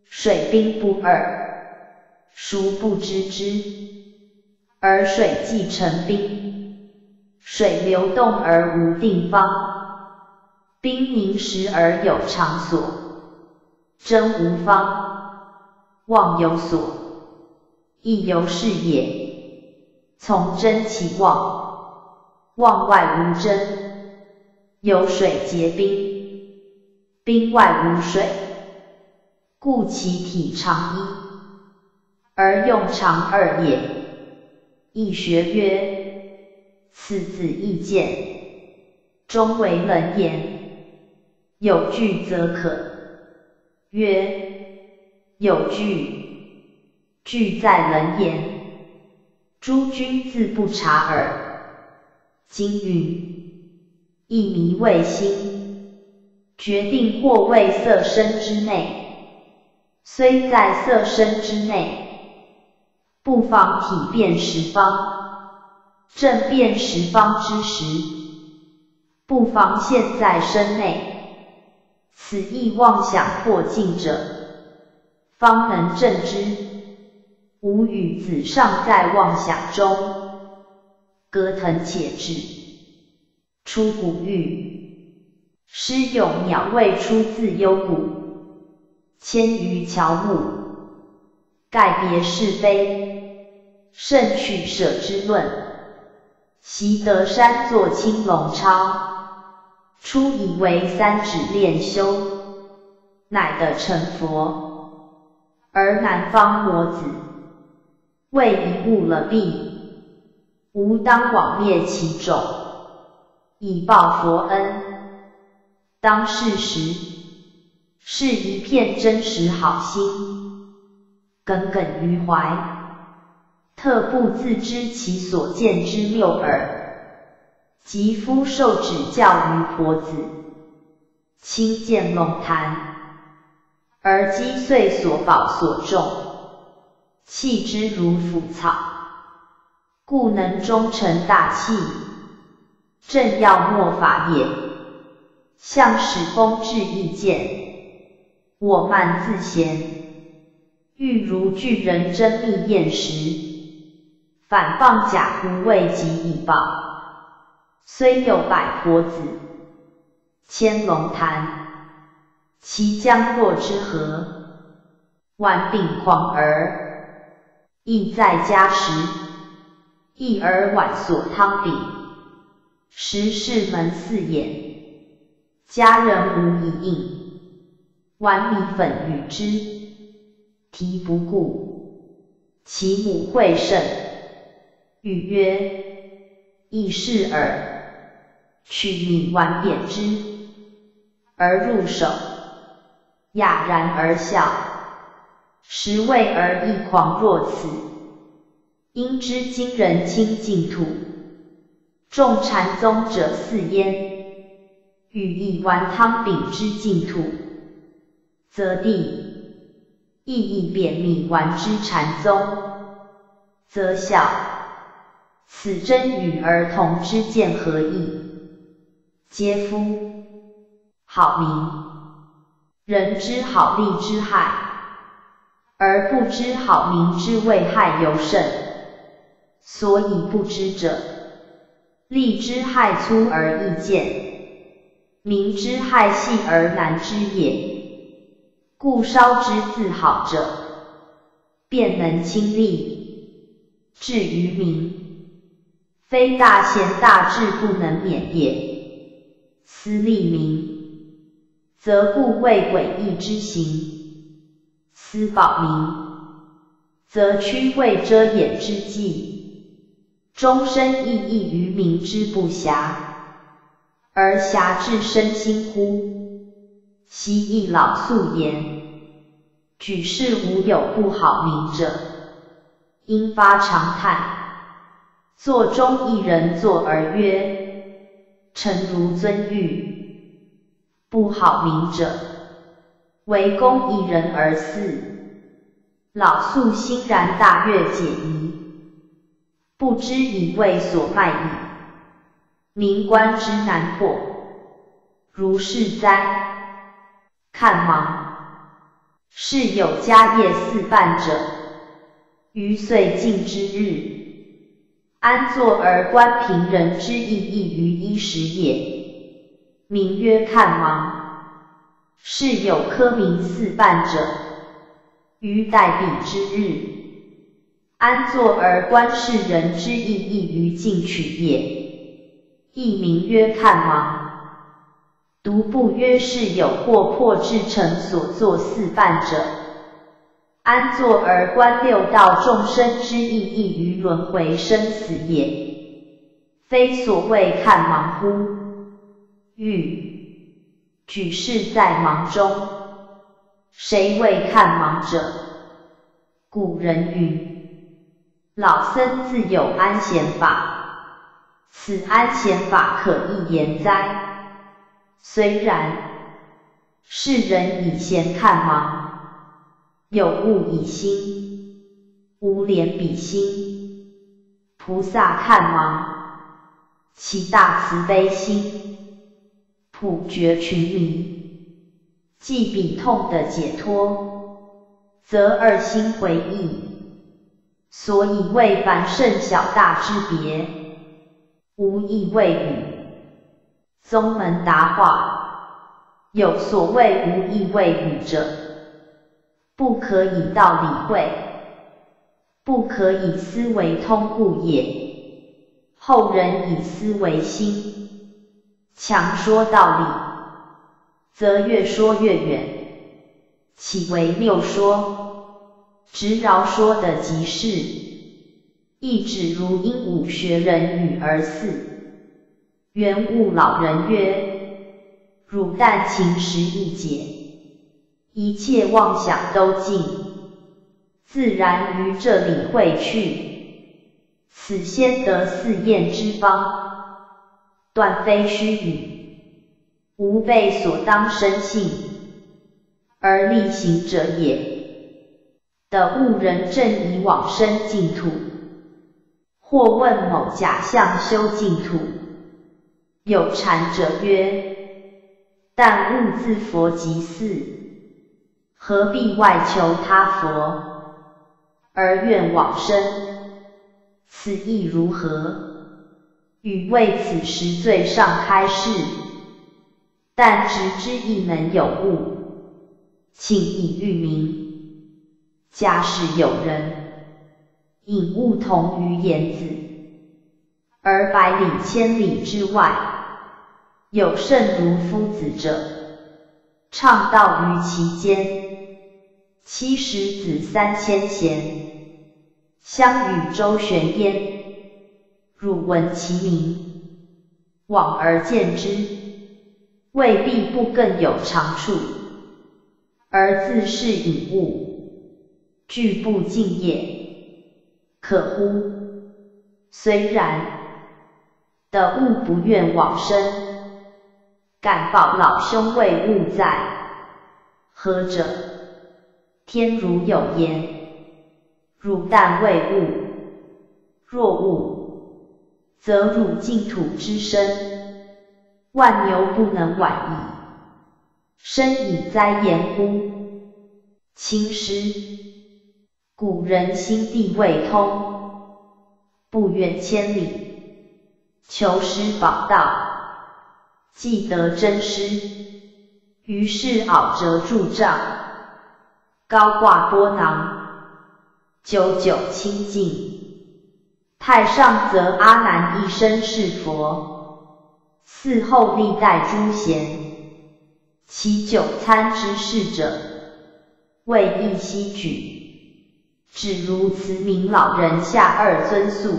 水冰不二。殊不知之，而水既成冰，水流动而无定方，冰凝时而有场所，真无方，妄有所，亦犹是也。从真起妄，妄外无真，有水结冰，冰外无水，故其体常一。而用常二也。易学曰：此子易见，终为能言。有据则可。曰：有据，据在能言。诸君自不察耳。今云：一迷未心，决定或未色身之内，虽在色身之内。不妨体变十方，正变十方之时，不妨现在身内，此意妄想破尽者，方能正之。吾与子尚在妄想中，歌腾且至。出谷域，诗咏鸟未出自幽谷，千余乔木，盖别是非，甚取舍之论。习得山作青龙超，初以为三指练修，乃得成佛。而南方魔子，为一误了弊，吾当往灭其种，以报佛恩。当世时，是一片真实好心，耿耿于怀，特不自知其所见之谬耳。及夫受指教于婆子，亲见龙潭，而击碎所宝所重。弃之如腐草，故能终成大器。正要末法也。向使风致意见，我慢自闲，欲如巨人珍觅厌食，反放假狐未及以报。虽有百佛子，千龙潭，其将若之何？万病狂儿。亦在家时，一儿晚所汤饼，时是门四眼，家人无一应，碗米粉与之，提不顾。其母会甚，语曰：“亦是耳。”取米碗扁之，而入手，哑然而笑。时为儿亦狂若此，因知今人清净土，众禅宗者似焉。欲以玩汤饼之净土，则地亦以扁米丸之禅宗，则小。此真与儿童之见何异？嗟夫！好名，人之好利之害。而不知好名之危害尤甚，所以不知者，利之害粗而易见，名之害细而难知也。故稍之自好者，便能亲利；至于名，非大贤大智不能免也。思利民，则故为诡异之行。思保民，则屈为遮掩之计，终身意异于民之不暇，而暇至身心乎？昔一老素言，举世无有不好名者，因发长叹。座中一人坐而曰：“臣如尊誉，不好名者。”为公一人而祀，老肃欣然大悦解疑，不知以为所卖矣。民官之难破，如是哉？看芒，是有家业四半者，余岁尽之日，安坐而观平人之意异于衣食也，名曰看芒。是有科名四半者，于待彼之日，安坐而观世人之意异于进取也，亦名曰看芒。独不曰是有或破至诚所作四半者，安坐而观六道众生之意异于轮回生死也，非所谓看盲乎？欲。举世在盲中，谁为看盲者？古人云：“老僧自有安闲法，此安闲法可一言哉？”虽然，世人以闲看盲，有物以心，无怜比心。菩萨看盲，其大慈悲心。普觉群迷，即彼痛的解脱，则二心回忆，所以为凡圣小大之别，无意谓语。宗门答话，有所谓无意谓语者，不可以道理会，不可以思维通故也。后人以思维心，强说道理，则越说越远，岂为谬说？直饶说的即是，亦指如鹦鹉学人语而似。元悟老人曰：汝但勤识一解，一切妄想都尽，自然于这里会去。此先得四验之方，断非虚语，无被所当生信，而力行者也。得悟人正以往生净土，或问某假象修净土。有禅者曰：但悟自佛即寺，何必外求他佛，而愿往生？此意如何？与为此时最上开示，但直之亦能有悟，请以喻明。假使有人引悟同于言子，而百里千里之外。有甚如夫子者，倡道于其间，七十子三千贤，相与周旋焉。汝闻其名，往而见之，未必不更有长处，而自是以物，具不敬业，可乎？虽然，得物不愿往生。敢报老兄未物在，何者？天如有言，汝但未悟，若悟，则汝净土之身，万牛不能挽矣。身以哉言乎？青师，古人心地未通，不远千里，求师宝道。既得真师，于是袄折柱杖，高挂波囊，久久清净。太上则阿难一生是佛，嗣后历代诸贤，其九参之事者，未一悉举。只如慈明老人下二尊宿，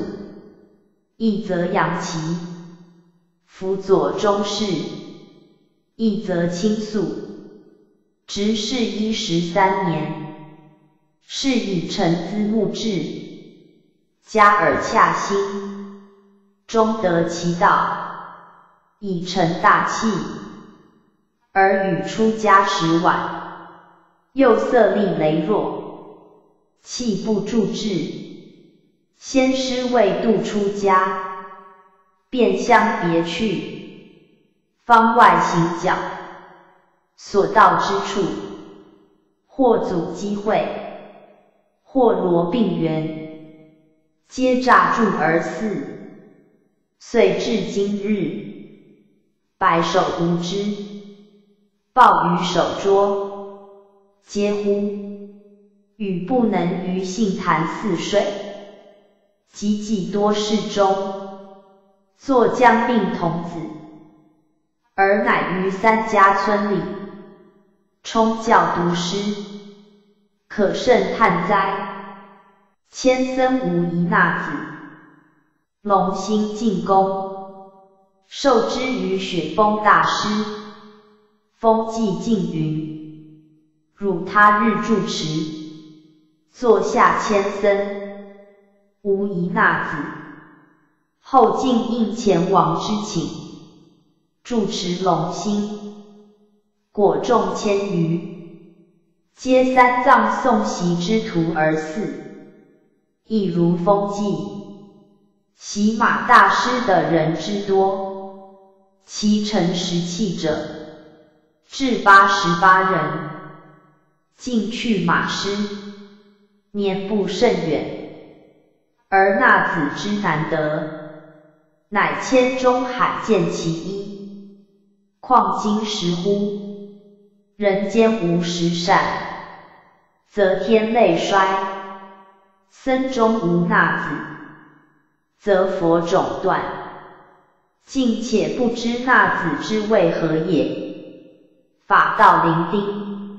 一则扬其。辅佐中士，一则倾诉，执事一十三年，是以臣资木质，加尔洽心，终得其道，以成大器，而与出家时晚，又色厉羸弱，气不助志，先师未度出家。便相别去，方外行脚，所到之处，或阻机会，或罗病缘，皆诈住而死。遂至今日，百首无知，抱于手拙，皆乎与不能于信谈似水，积济多事中。作将病童子，而乃于三家村里充教读师，可甚叹哉！千僧无一那子，龙心进宫，受之于雪峰大师，风寂静云，汝他日住持，坐下千僧，无一那子。后竟应前王之请，住持龙心，果众千余，皆三藏诵习之徒而祀，亦如风纪，骑马大师的人之多，其成实器者，至八十八人，进去马师，年不甚远，而那子之难得，乃千中罕见其一，况今时乎？人间无十善，则天类衰；僧中无那子，则佛种断。竟且不知那子之为何也。法道临丁，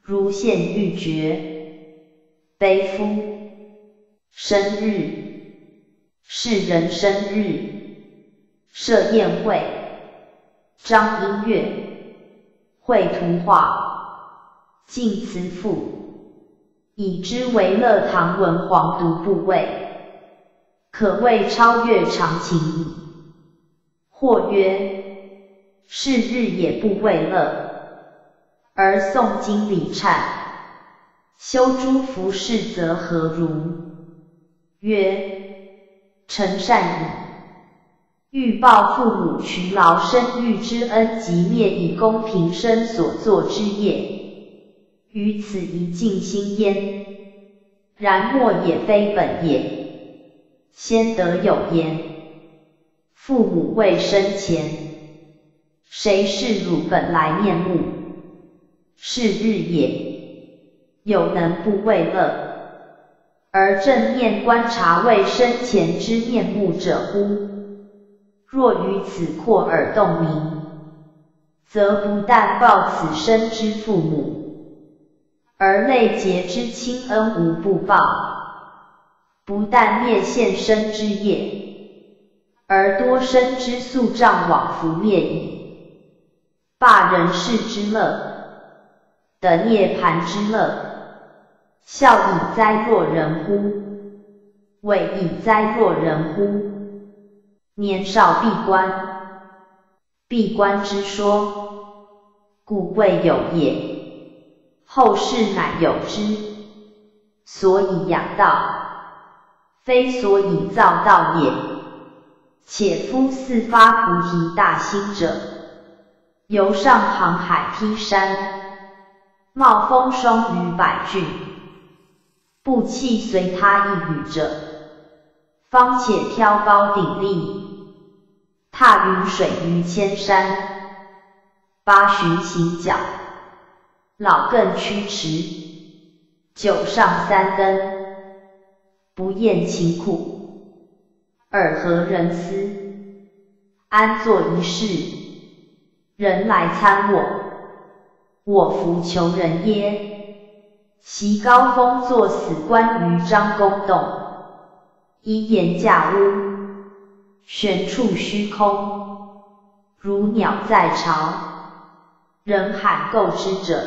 如现欲绝，悲夫！生日，是人生日，设宴会，张音乐，绘图画，敬词赋，以之为乐唐文皇独部位，可谓超越常情矣。或曰：是日也不为乐。而诵经礼忏，修诸福事，则何如？曰：臣善矣。欲报父母劬劳生育之恩，即灭以功平生所作之业，于此一尽心焉。然莫也非本也。先得有言：父母未生前，谁是汝本来面目？是日也，有能不为乐，而正面观察未生前之面目者乎？若于此阔耳洞明，则不但报此生之父母，而累劫之亲恩无不报；不但灭现生之业，而多生之宿障往复灭矣。罢人世之乐。得涅盘之乐，孝以哉若人乎？伟以哉若人乎？年少闭关，闭关之说，故未有也。后世乃有之，所以养道，非所以造道也。且夫四发菩提大心者，由上航海梯山。冒风霜于百峻，不弃随他一语者，方且挑高鼎立，踏云水于千山，八旬行脚，老更驱驰，九上三登，不厌勤苦，尔何人思？安坐一室，人来参我。我弗求人耶？袭高峰作死关于张公洞，一言驾屋，悬处虚空，如鸟在巢。人罕构之者，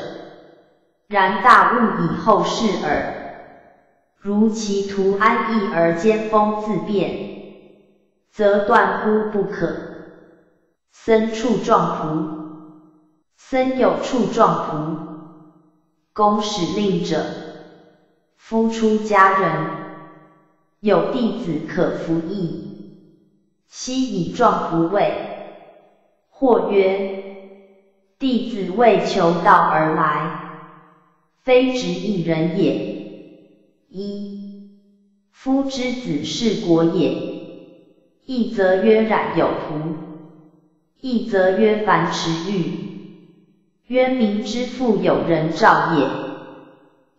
然大物以后世耳。如其图安逸而兼风自变，则断乎不可。僧处状仆。僧有处状仆，公使令者，夫出家人，有弟子可服役，昔以状仆位。或曰：弟子为求道而来，非直一人也。一夫之子是国也，一则曰染有仆，一则曰凡持欲。曰明之父有人照也，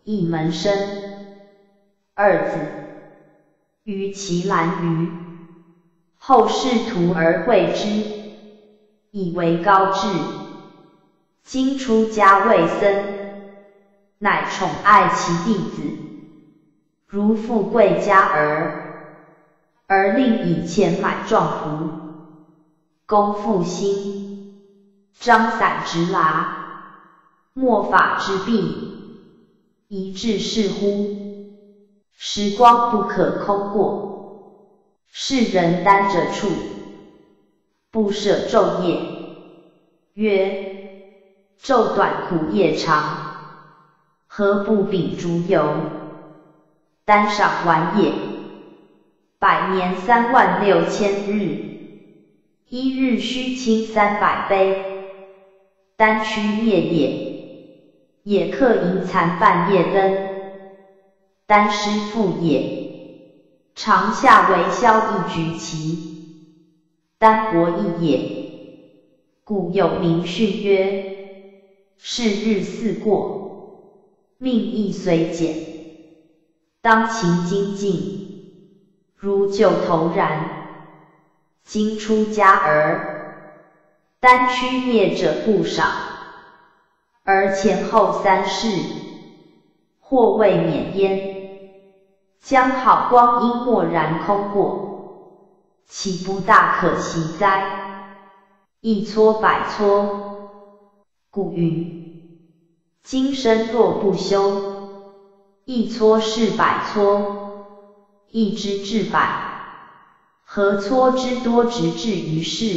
一门生二子，于其兰于后世徒而会之，以为高志。今出家为僧，乃宠爱其弟子，如富贵家儿，而令以钱买状服，公复兴，张伞直拿。末法之弊，一致是乎？时光不可空过，世人担着处，不舍昼夜。曰：昼短苦夜长，何不秉烛游？单赏玩也。百年三万六千日，一日须清三百杯。丹区灭也，也客银残半夜灯，单师父也，长夏为萧一举旗，丹伯义也，故有名训曰：是日似过，命亦随减，当勤精进，如旧头然。今出家而丹区灭者不少，而前后三世或未免焉。将好光阴蓦然空过，岂不大可惜哉？一撮百撮，故云：今生若不修，一撮是百撮，一知至百。何撮之多，直至于世？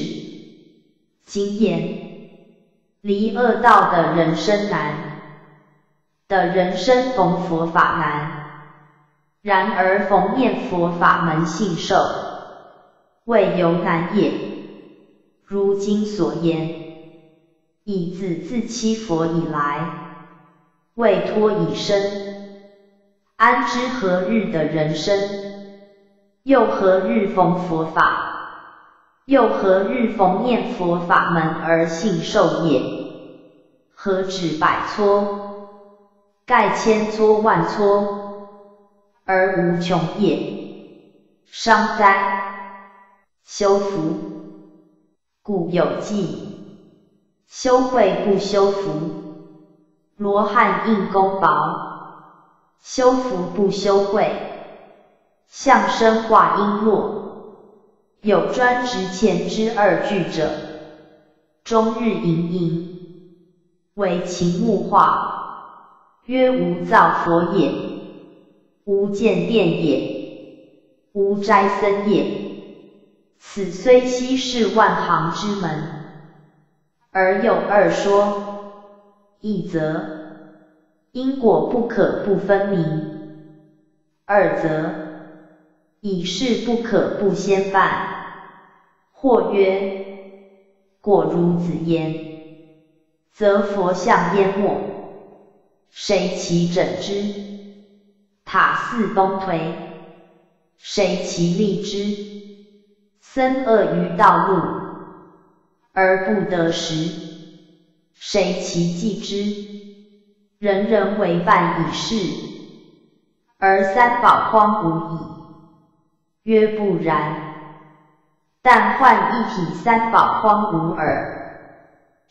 今言离恶道的人生难，的人生逢佛法难。然而逢念佛法门信受，未犹难也。如今所言，以自自欺佛以来，未脱以身，安知何日的人生？又何日逢佛法？又何日逢念佛法门而信受也？何止百撮？盖千撮万撮，而无穷也。伤哉！修福，故有记；修慧不修福。罗汉应功薄，修福不修慧。相生化璎珞，有专执前之二句者，终日营营，为秦木化，曰无造佛也，无见殿也，无斋僧也。此虽悉是万行之门，而有二说：一则因果不可不分明，二则。以事不可不先办。或曰：果如子言，则佛像淹没，谁其枕之？塔寺崩颓，谁其立之？僧恶于道路，而不得食，谁其济之？人人为伴以事，而三宝荒无矣。曰不然，但患一体三宝荒无耳。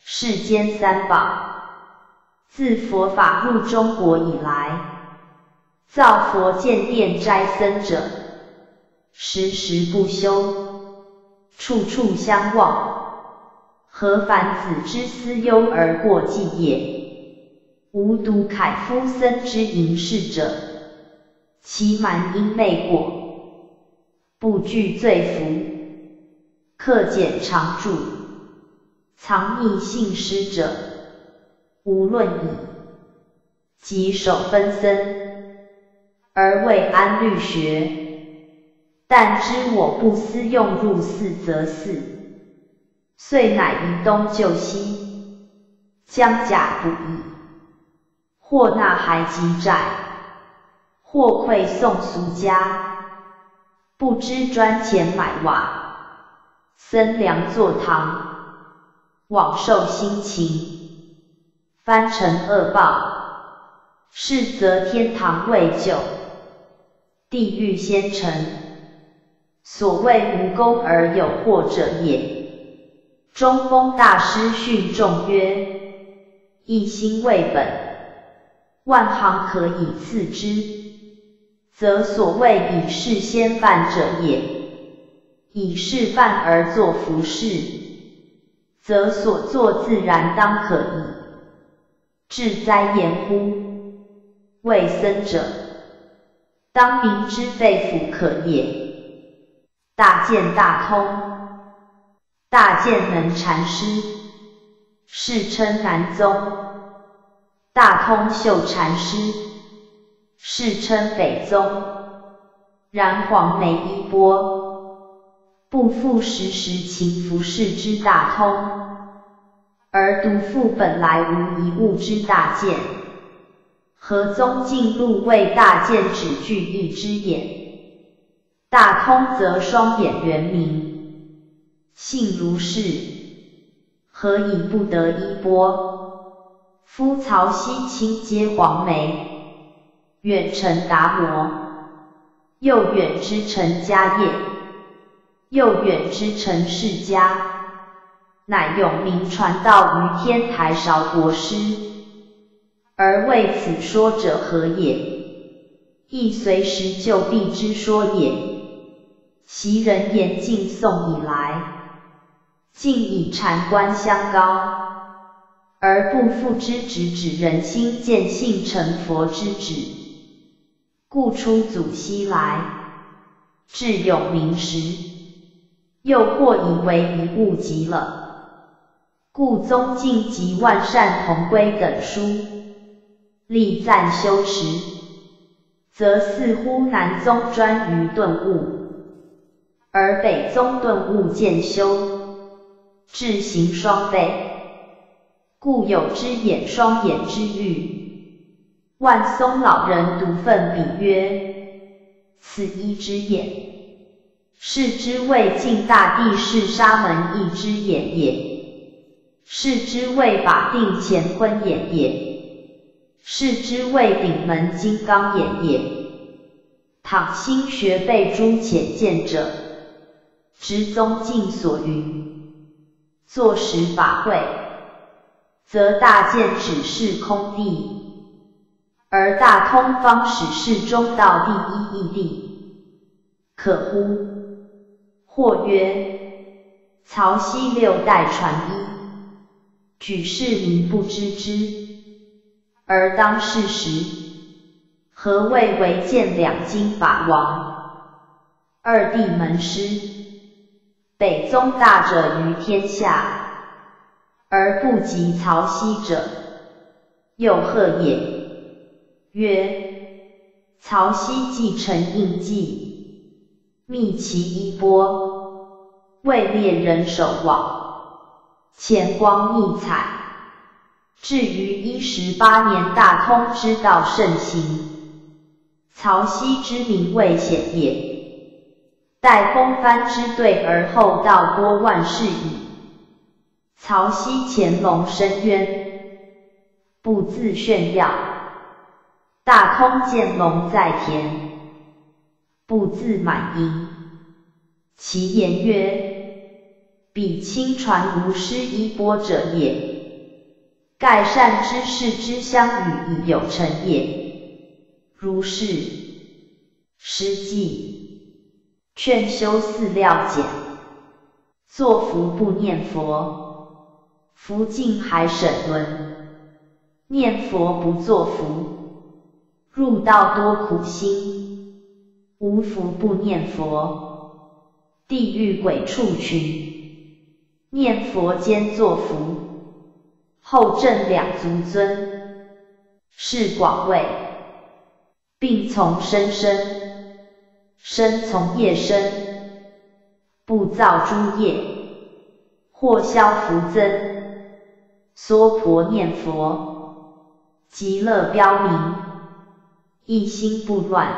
世间三宝，自佛法入中国以来，造佛建殿斋僧者，时时不休，处处相望，何凡子之思忧而过继也？无独凯夫僧之淫事者，其蛮因昧过。不惧罪福，克俭常住，藏匿信施者，无论矣。即守分僧，而未安律学，但知我不思用入寺则寺，遂乃移东就西，将甲不义，或纳还积债，或馈送俗家。不知专钱买瓦，僧粮坐堂，枉受辛勤，翻成恶报，是则天堂未就，地狱先成。所谓无功而有祸者也。中风大师训众曰：一心为本，万行可以次之。则所谓以事先犯者也，以事犯而作服事，则所作自然当可矣。至哉言乎！为僧者，当明知肺腑可也。大见大通，大见能禅师，世称南宗；大通秀禅师。世称北宗，然黄梅一钵，不复时时勤服侍之大通，而独复本来无一物之大见，何宗进入为大见只具一只眼？大通则双眼圆明，性如是，何以不得衣钵？夫曹溪清接黄梅，远臣达摩，又远之臣家业，又远之臣世家，乃永名传道于天台韶国师，而为此说者何也？亦随时就必之说也。其人言敬宋以来，尽以禅观相高，而不复之直指人心见性成佛之旨，故出祖西来，至永明时，又或以为一物极了，故宗敬及万善同归等书，力赞修持，则似乎南宗专于顿悟。而北宗顿悟渐修，智行双倍，故有之眼双眼之欲。万松老人独奋比曰：此一之眼，是之谓晋大帝是沙门一之眼也；是之谓法定乾坤眼也；是之谓顶门金刚眼也。倘心学被诸浅见者，知宗敬所云，坐实法会，则大见只是空地，而大通方始是中道第一义地，可乎？或曰：曹溪六代传一，举世民不知之，而当世时，何谓为见两经法王？二帝门师。北宗大者于天下，而不及曹溪者，又何也？曰：曹溪继承印记，密其衣钵，位列人首网，乾光溢彩。至于一十八年大通之道盛行，曹溪之名未显也。待风帆之对而后道多万事矣。曹溪潜龙深渊，不自炫耀；大通见龙在田，不自满盈。其言曰：彼亲传无师衣钵者也，盖善之事之相与已有成也。如是，诗记。劝修四料简，作福不念佛，福尽还审轮。念佛不作福，入道多苦心。无福不念佛，地狱鬼畜群。念佛兼作福，后正两足尊，是广位，并从身生。身从业生，不造诸业，或消福增。娑婆念佛，极乐标明，一心不乱。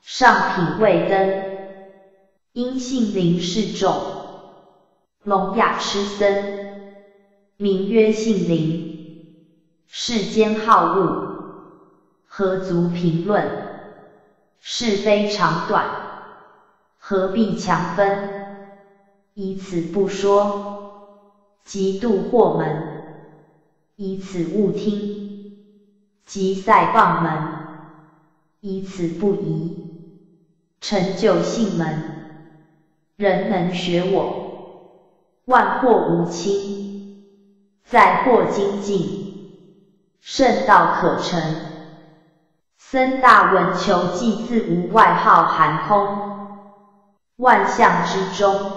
上品未登，因性灵示种，聋哑痴僧，名曰性灵。世间好恶，何足评论？是非长短，何必强分？以此不说，即度惑门；以此勿听，即塞谤门；以此不疑，成就性门。人能学我，万祸无侵；在惑精进，圣道可成。僧大文求记自无外号含空，万象之中，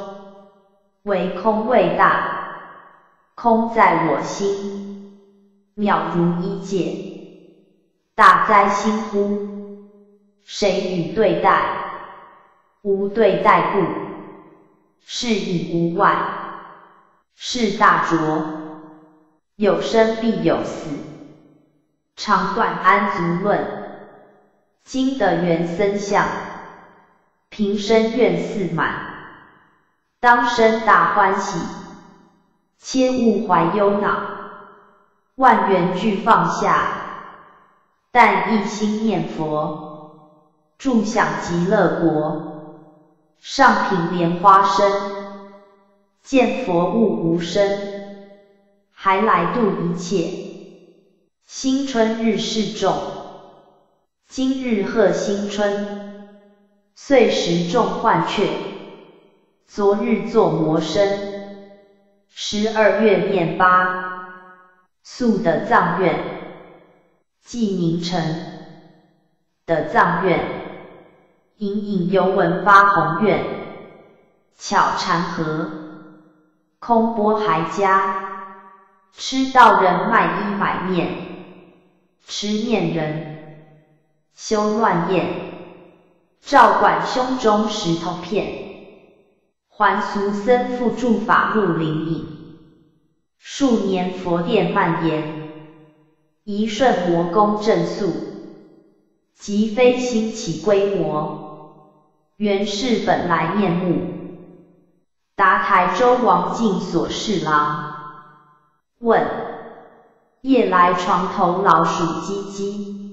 唯空未大，空在我心，渺如一界，大哉心乎！谁与对待？无对待故，是以无外，是大浊，有生必有死，长短安足论。今得缘生相，平生愿似满，当生大欢喜，切勿怀忧恼，万缘俱放下，但一心念佛，住享极乐国。上品莲花生，见佛悟无生，还来度一切。新春日示众，今日贺新春，岁时众幻却，昨日作魔身。十二月廿八，宿的藏院，即宁城的藏院。隐隐犹闻发宏愿，巧禅和，空波还家，吃道人卖衣买面，吃面人修乱宴，照管胸中石头片，还俗僧复住法入灵隐，数年佛殿蔓延，一瞬魔功正速，即非兴起规模。原是本来面目，达台州王敬所侍郎。问：夜来床头老鼠唧唧，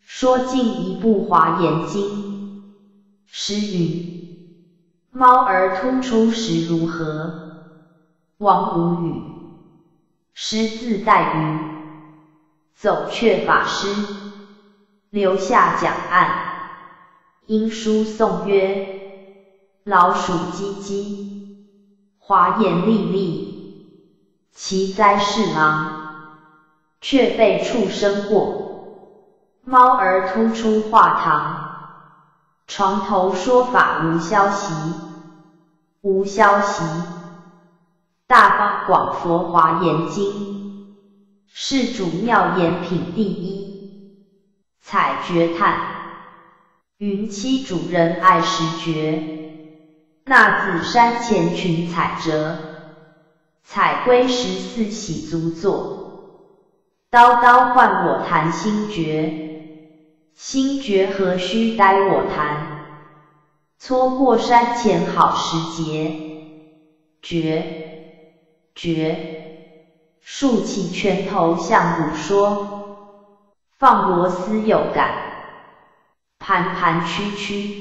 说进一部华严经。诗云：猫儿突出时如何？王无语。诗自带鱼，走却法师，留下讲案。因书颂曰：老鼠唧唧，华严历历，其灾是狼，却被畜生过。猫儿突出画堂，床头说法无消息，无消息。大方广佛华严经，是主妙言品第一，采绝叹。云栖主人爱时绝，那紫山前群采折，采归十四喜足坐，叨叨唤我谈心觉，心觉何须待我谈？搓过山前好时节，觉觉，竖起拳头向鼓说，放螺丝有感。盘盘曲曲，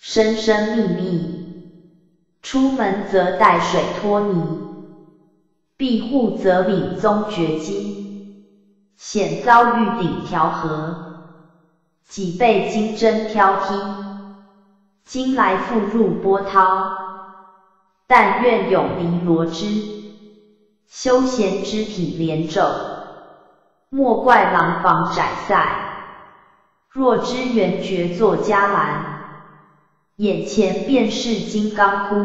深深密密。出门则带水拖泥，庇护则领宗绝机。险遭遇顶调和，几倍金针挑剔。今来复入波涛，但愿永离罗织。休闲肢体连皱，莫怪廊房窄塞。若知缘觉作伽蓝，眼前便是金刚窟，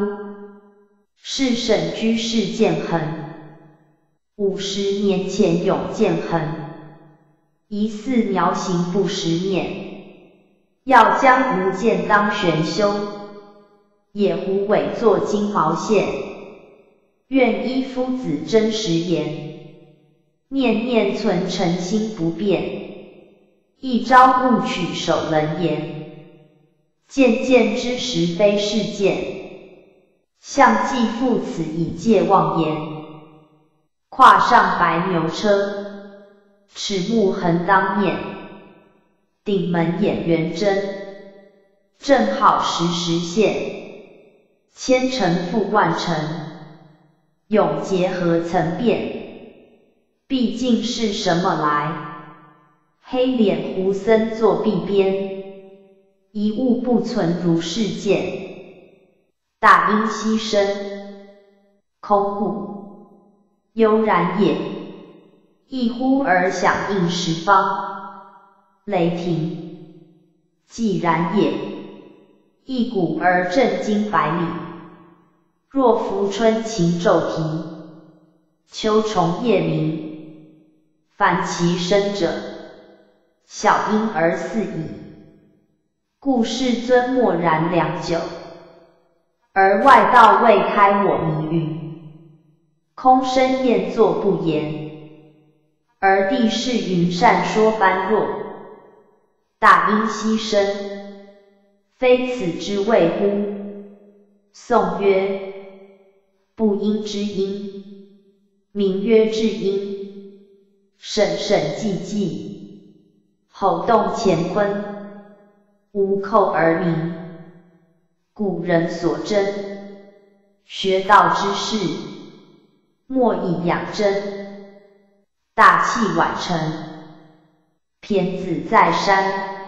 是沈居士剑痕。五十年前有剑痕，疑似苗形不识面。要将无剑当玄修，野狐伪作金毛线。愿依夫子真实言，念念存诚心不变。一朝悟取守人言，渐渐之时非是剑，相继父此以戒妄言。跨上白牛车，齿目横当面，顶门眼圆睁，正好时时现，千尘复万尘，永结何曾变？毕竟是什么来？黑脸胡僧坐壁边，一物不存如是见。大音希声，空故，悠然也。一呼而响应十方，雷霆。既然也，一鼓而震惊百里。若扶春晴骤啼，秋虫夜鸣，反其声者。小婴儿似矣，故世尊默然良久，而外道未开我迷云。空生厌作不言。而地势云善说般若，大音希声，非此之谓乎？颂曰：不音之音，名曰至音，审审寂寂，吼动乾坤，无寇而鸣。古人所珍，学道之士，莫以养真。大器晚成，偏子在山，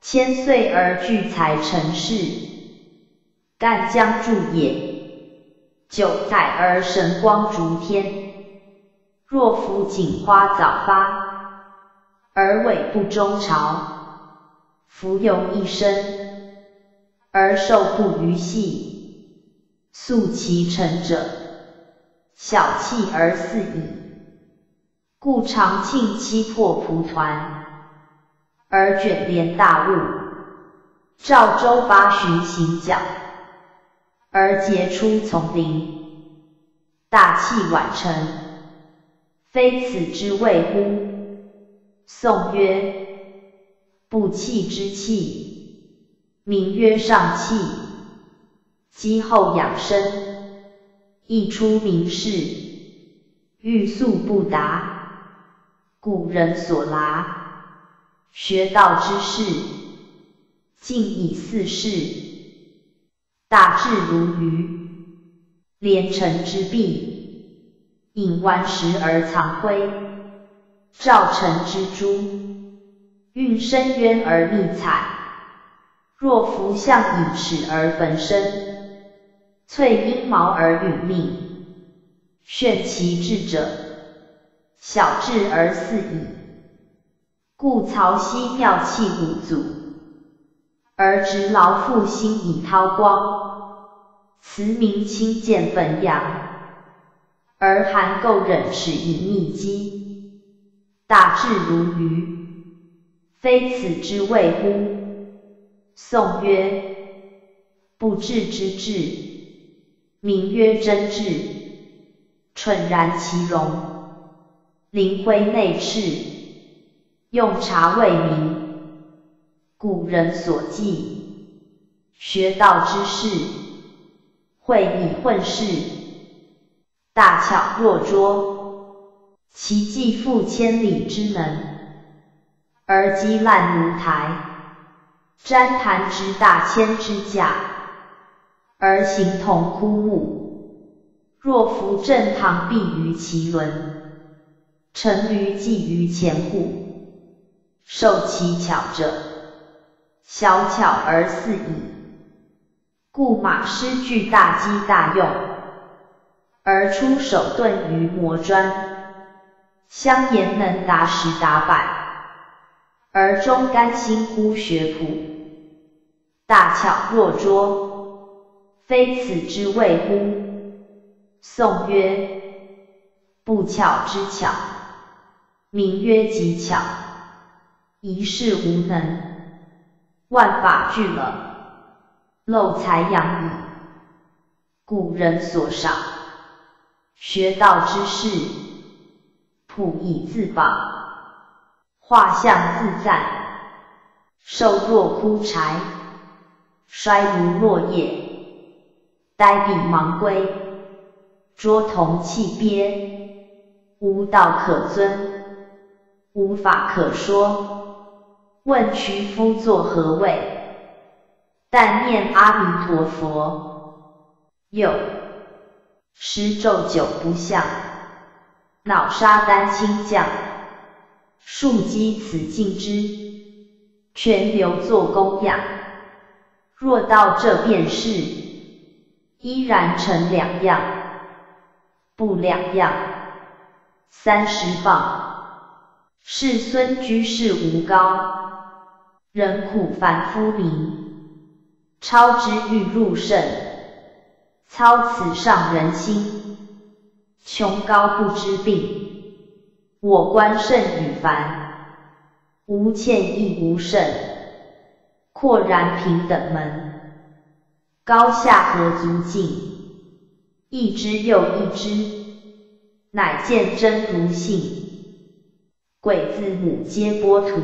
千岁而聚财成事，干将助也。九载而神光烛天，若夫锦花早发，而尾不中朝，浮游一生，而寿不逾系，素其成者，小气而肆矣。故常庆七破蒲团，而卷帘大雾；赵州八旬行脚，而杰出丛林。大器晚成，非此之谓乎？宋曰：不气之气，名曰上气。积后养生，亦出名士，欲速不达。古人所拿，学道之士，尽以四事，大智如愚，连城之璧，引顽石而藏灰，照尘之珠，运深渊而觅彩。若夫向以齿而焚身，淬阴毛而殒命，炫其志者。小智而似矣。故曹溪妙器五祖，而执劳复心以韬光。慈明清见本养，而含垢忍齿以逆机。大智如愚，非此之谓乎？宋曰：不智之智，名曰真智。蠢然其容。灵辉内赤，用茶为名。古人所记，学道之士，会以混世，大巧若拙，其技复千里之能，而积烂如台，瞻檀之大千之架，而形同枯木。若夫正堂必于其轮。乘驴寄于前户，受其巧者，小巧而似矣。故马失具大机大用，而出手钝于磨砖；相言能达十达百，而终甘心乎学朴。大巧若拙，非此之谓乎？宋曰：不巧之巧。名曰极巧，一事无能，万法俱了，漏才养矣。古人所赏，学道之士，朴以自保，画像自赞，瘦若枯柴，衰如落叶，呆笔芒龟，捉铜器鳖，无道可尊。无法可说，问屈夫作何为？但念阿弥陀佛。又施咒久不降，恼杀丹青将，庶几此尽之，全留作供养。若到这便是，依然成两样，不两样。三十棒。世孙居士无高，人苦凡夫名，超之欲入圣，操此上人心，穷高不知病，我观圣与凡，无欠亦无甚，阔然平等门，高下何足尽，一枝又一枝，乃见真如性。鬼字母皆波图，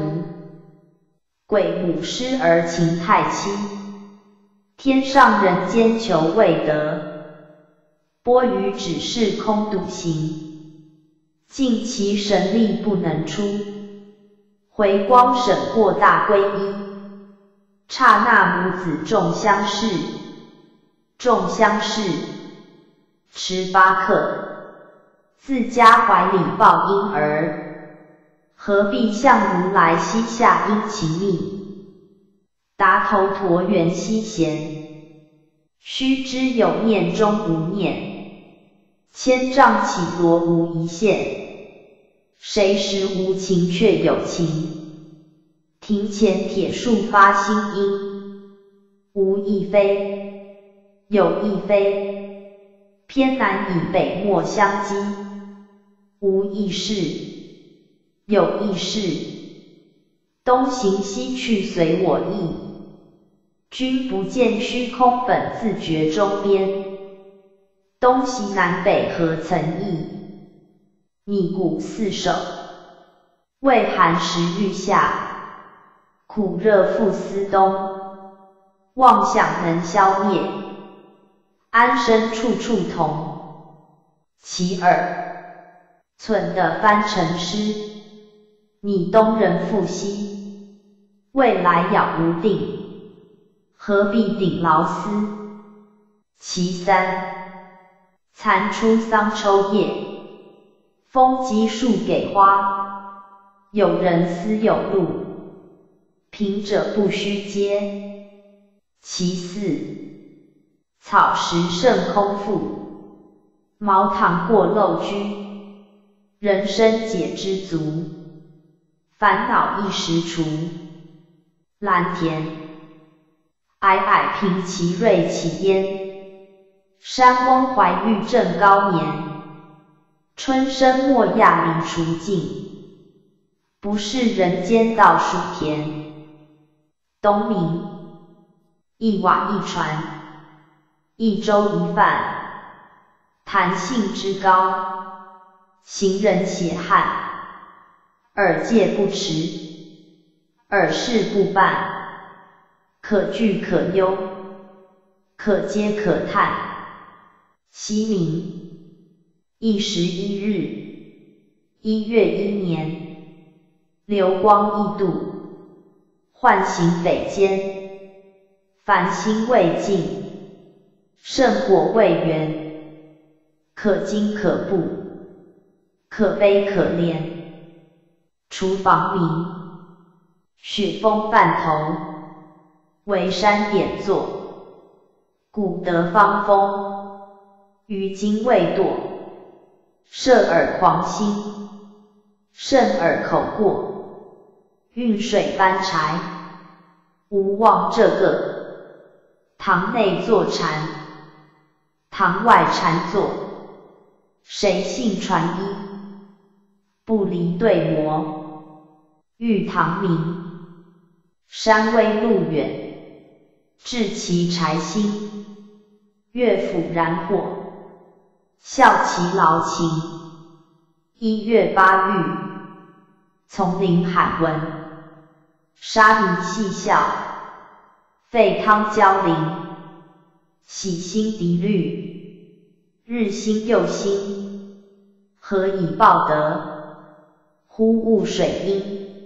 鬼母失而情太轻，天上人间求未得，波于只是空独行，尽其神力不能出，回光审过大归一，刹那母子众相视，众相视，持八克，自家怀里抱婴儿。何必向如来膝下殷勤觅？达头陀圆西贤，须知有念终无念，千丈起罗无一线。谁识无情却有情？庭前铁树发新音，无亦非，有亦非，偏南以北莫相激，无亦是。有意事，东行西去随我意。君不见虚空本自觉中边，东西南北何曾异？逆古四首，为寒食欲下，苦热复思冬。妄想能消灭，安身处处同。其二，存的翻成诗。你东人复西，未来杳无定，何必顶劳思？其三，蚕出桑抽叶，风机树给花，有人思有路，贫者不须嗟。其四，草食甚空腹，毛堂过漏居，人生解知足。烦恼一时除，蓝田，皑皑平其瑞其烟，山翁怀玉正高眠，春生莫亚离除尽，不是人间道书田。东明，一瓦一船，一粥一饭，弹性之高，行人血汗。耳戒不持，耳事不办，可惧可忧，可嗟可叹。其名，一时一日，一月一年，流光易度，幻形匪间，凡心未尽，圣果未圆，可惊可怖，可悲可怜。厨房明，雪峰半头，围山点坐，古德方风，于今未堕，摄耳狂心，甚耳口过，运水搬柴，无望这个，堂内坐禅，堂外禅坐，谁信传衣，不离对磨。玉堂明，山微路远，置其柴薪，乐府燃火，效其劳情。一月八日，丛林海闻，沙弥细笑，沸汤浇淋，喜心涤虑，日新又新，何以报德？忽物水阴。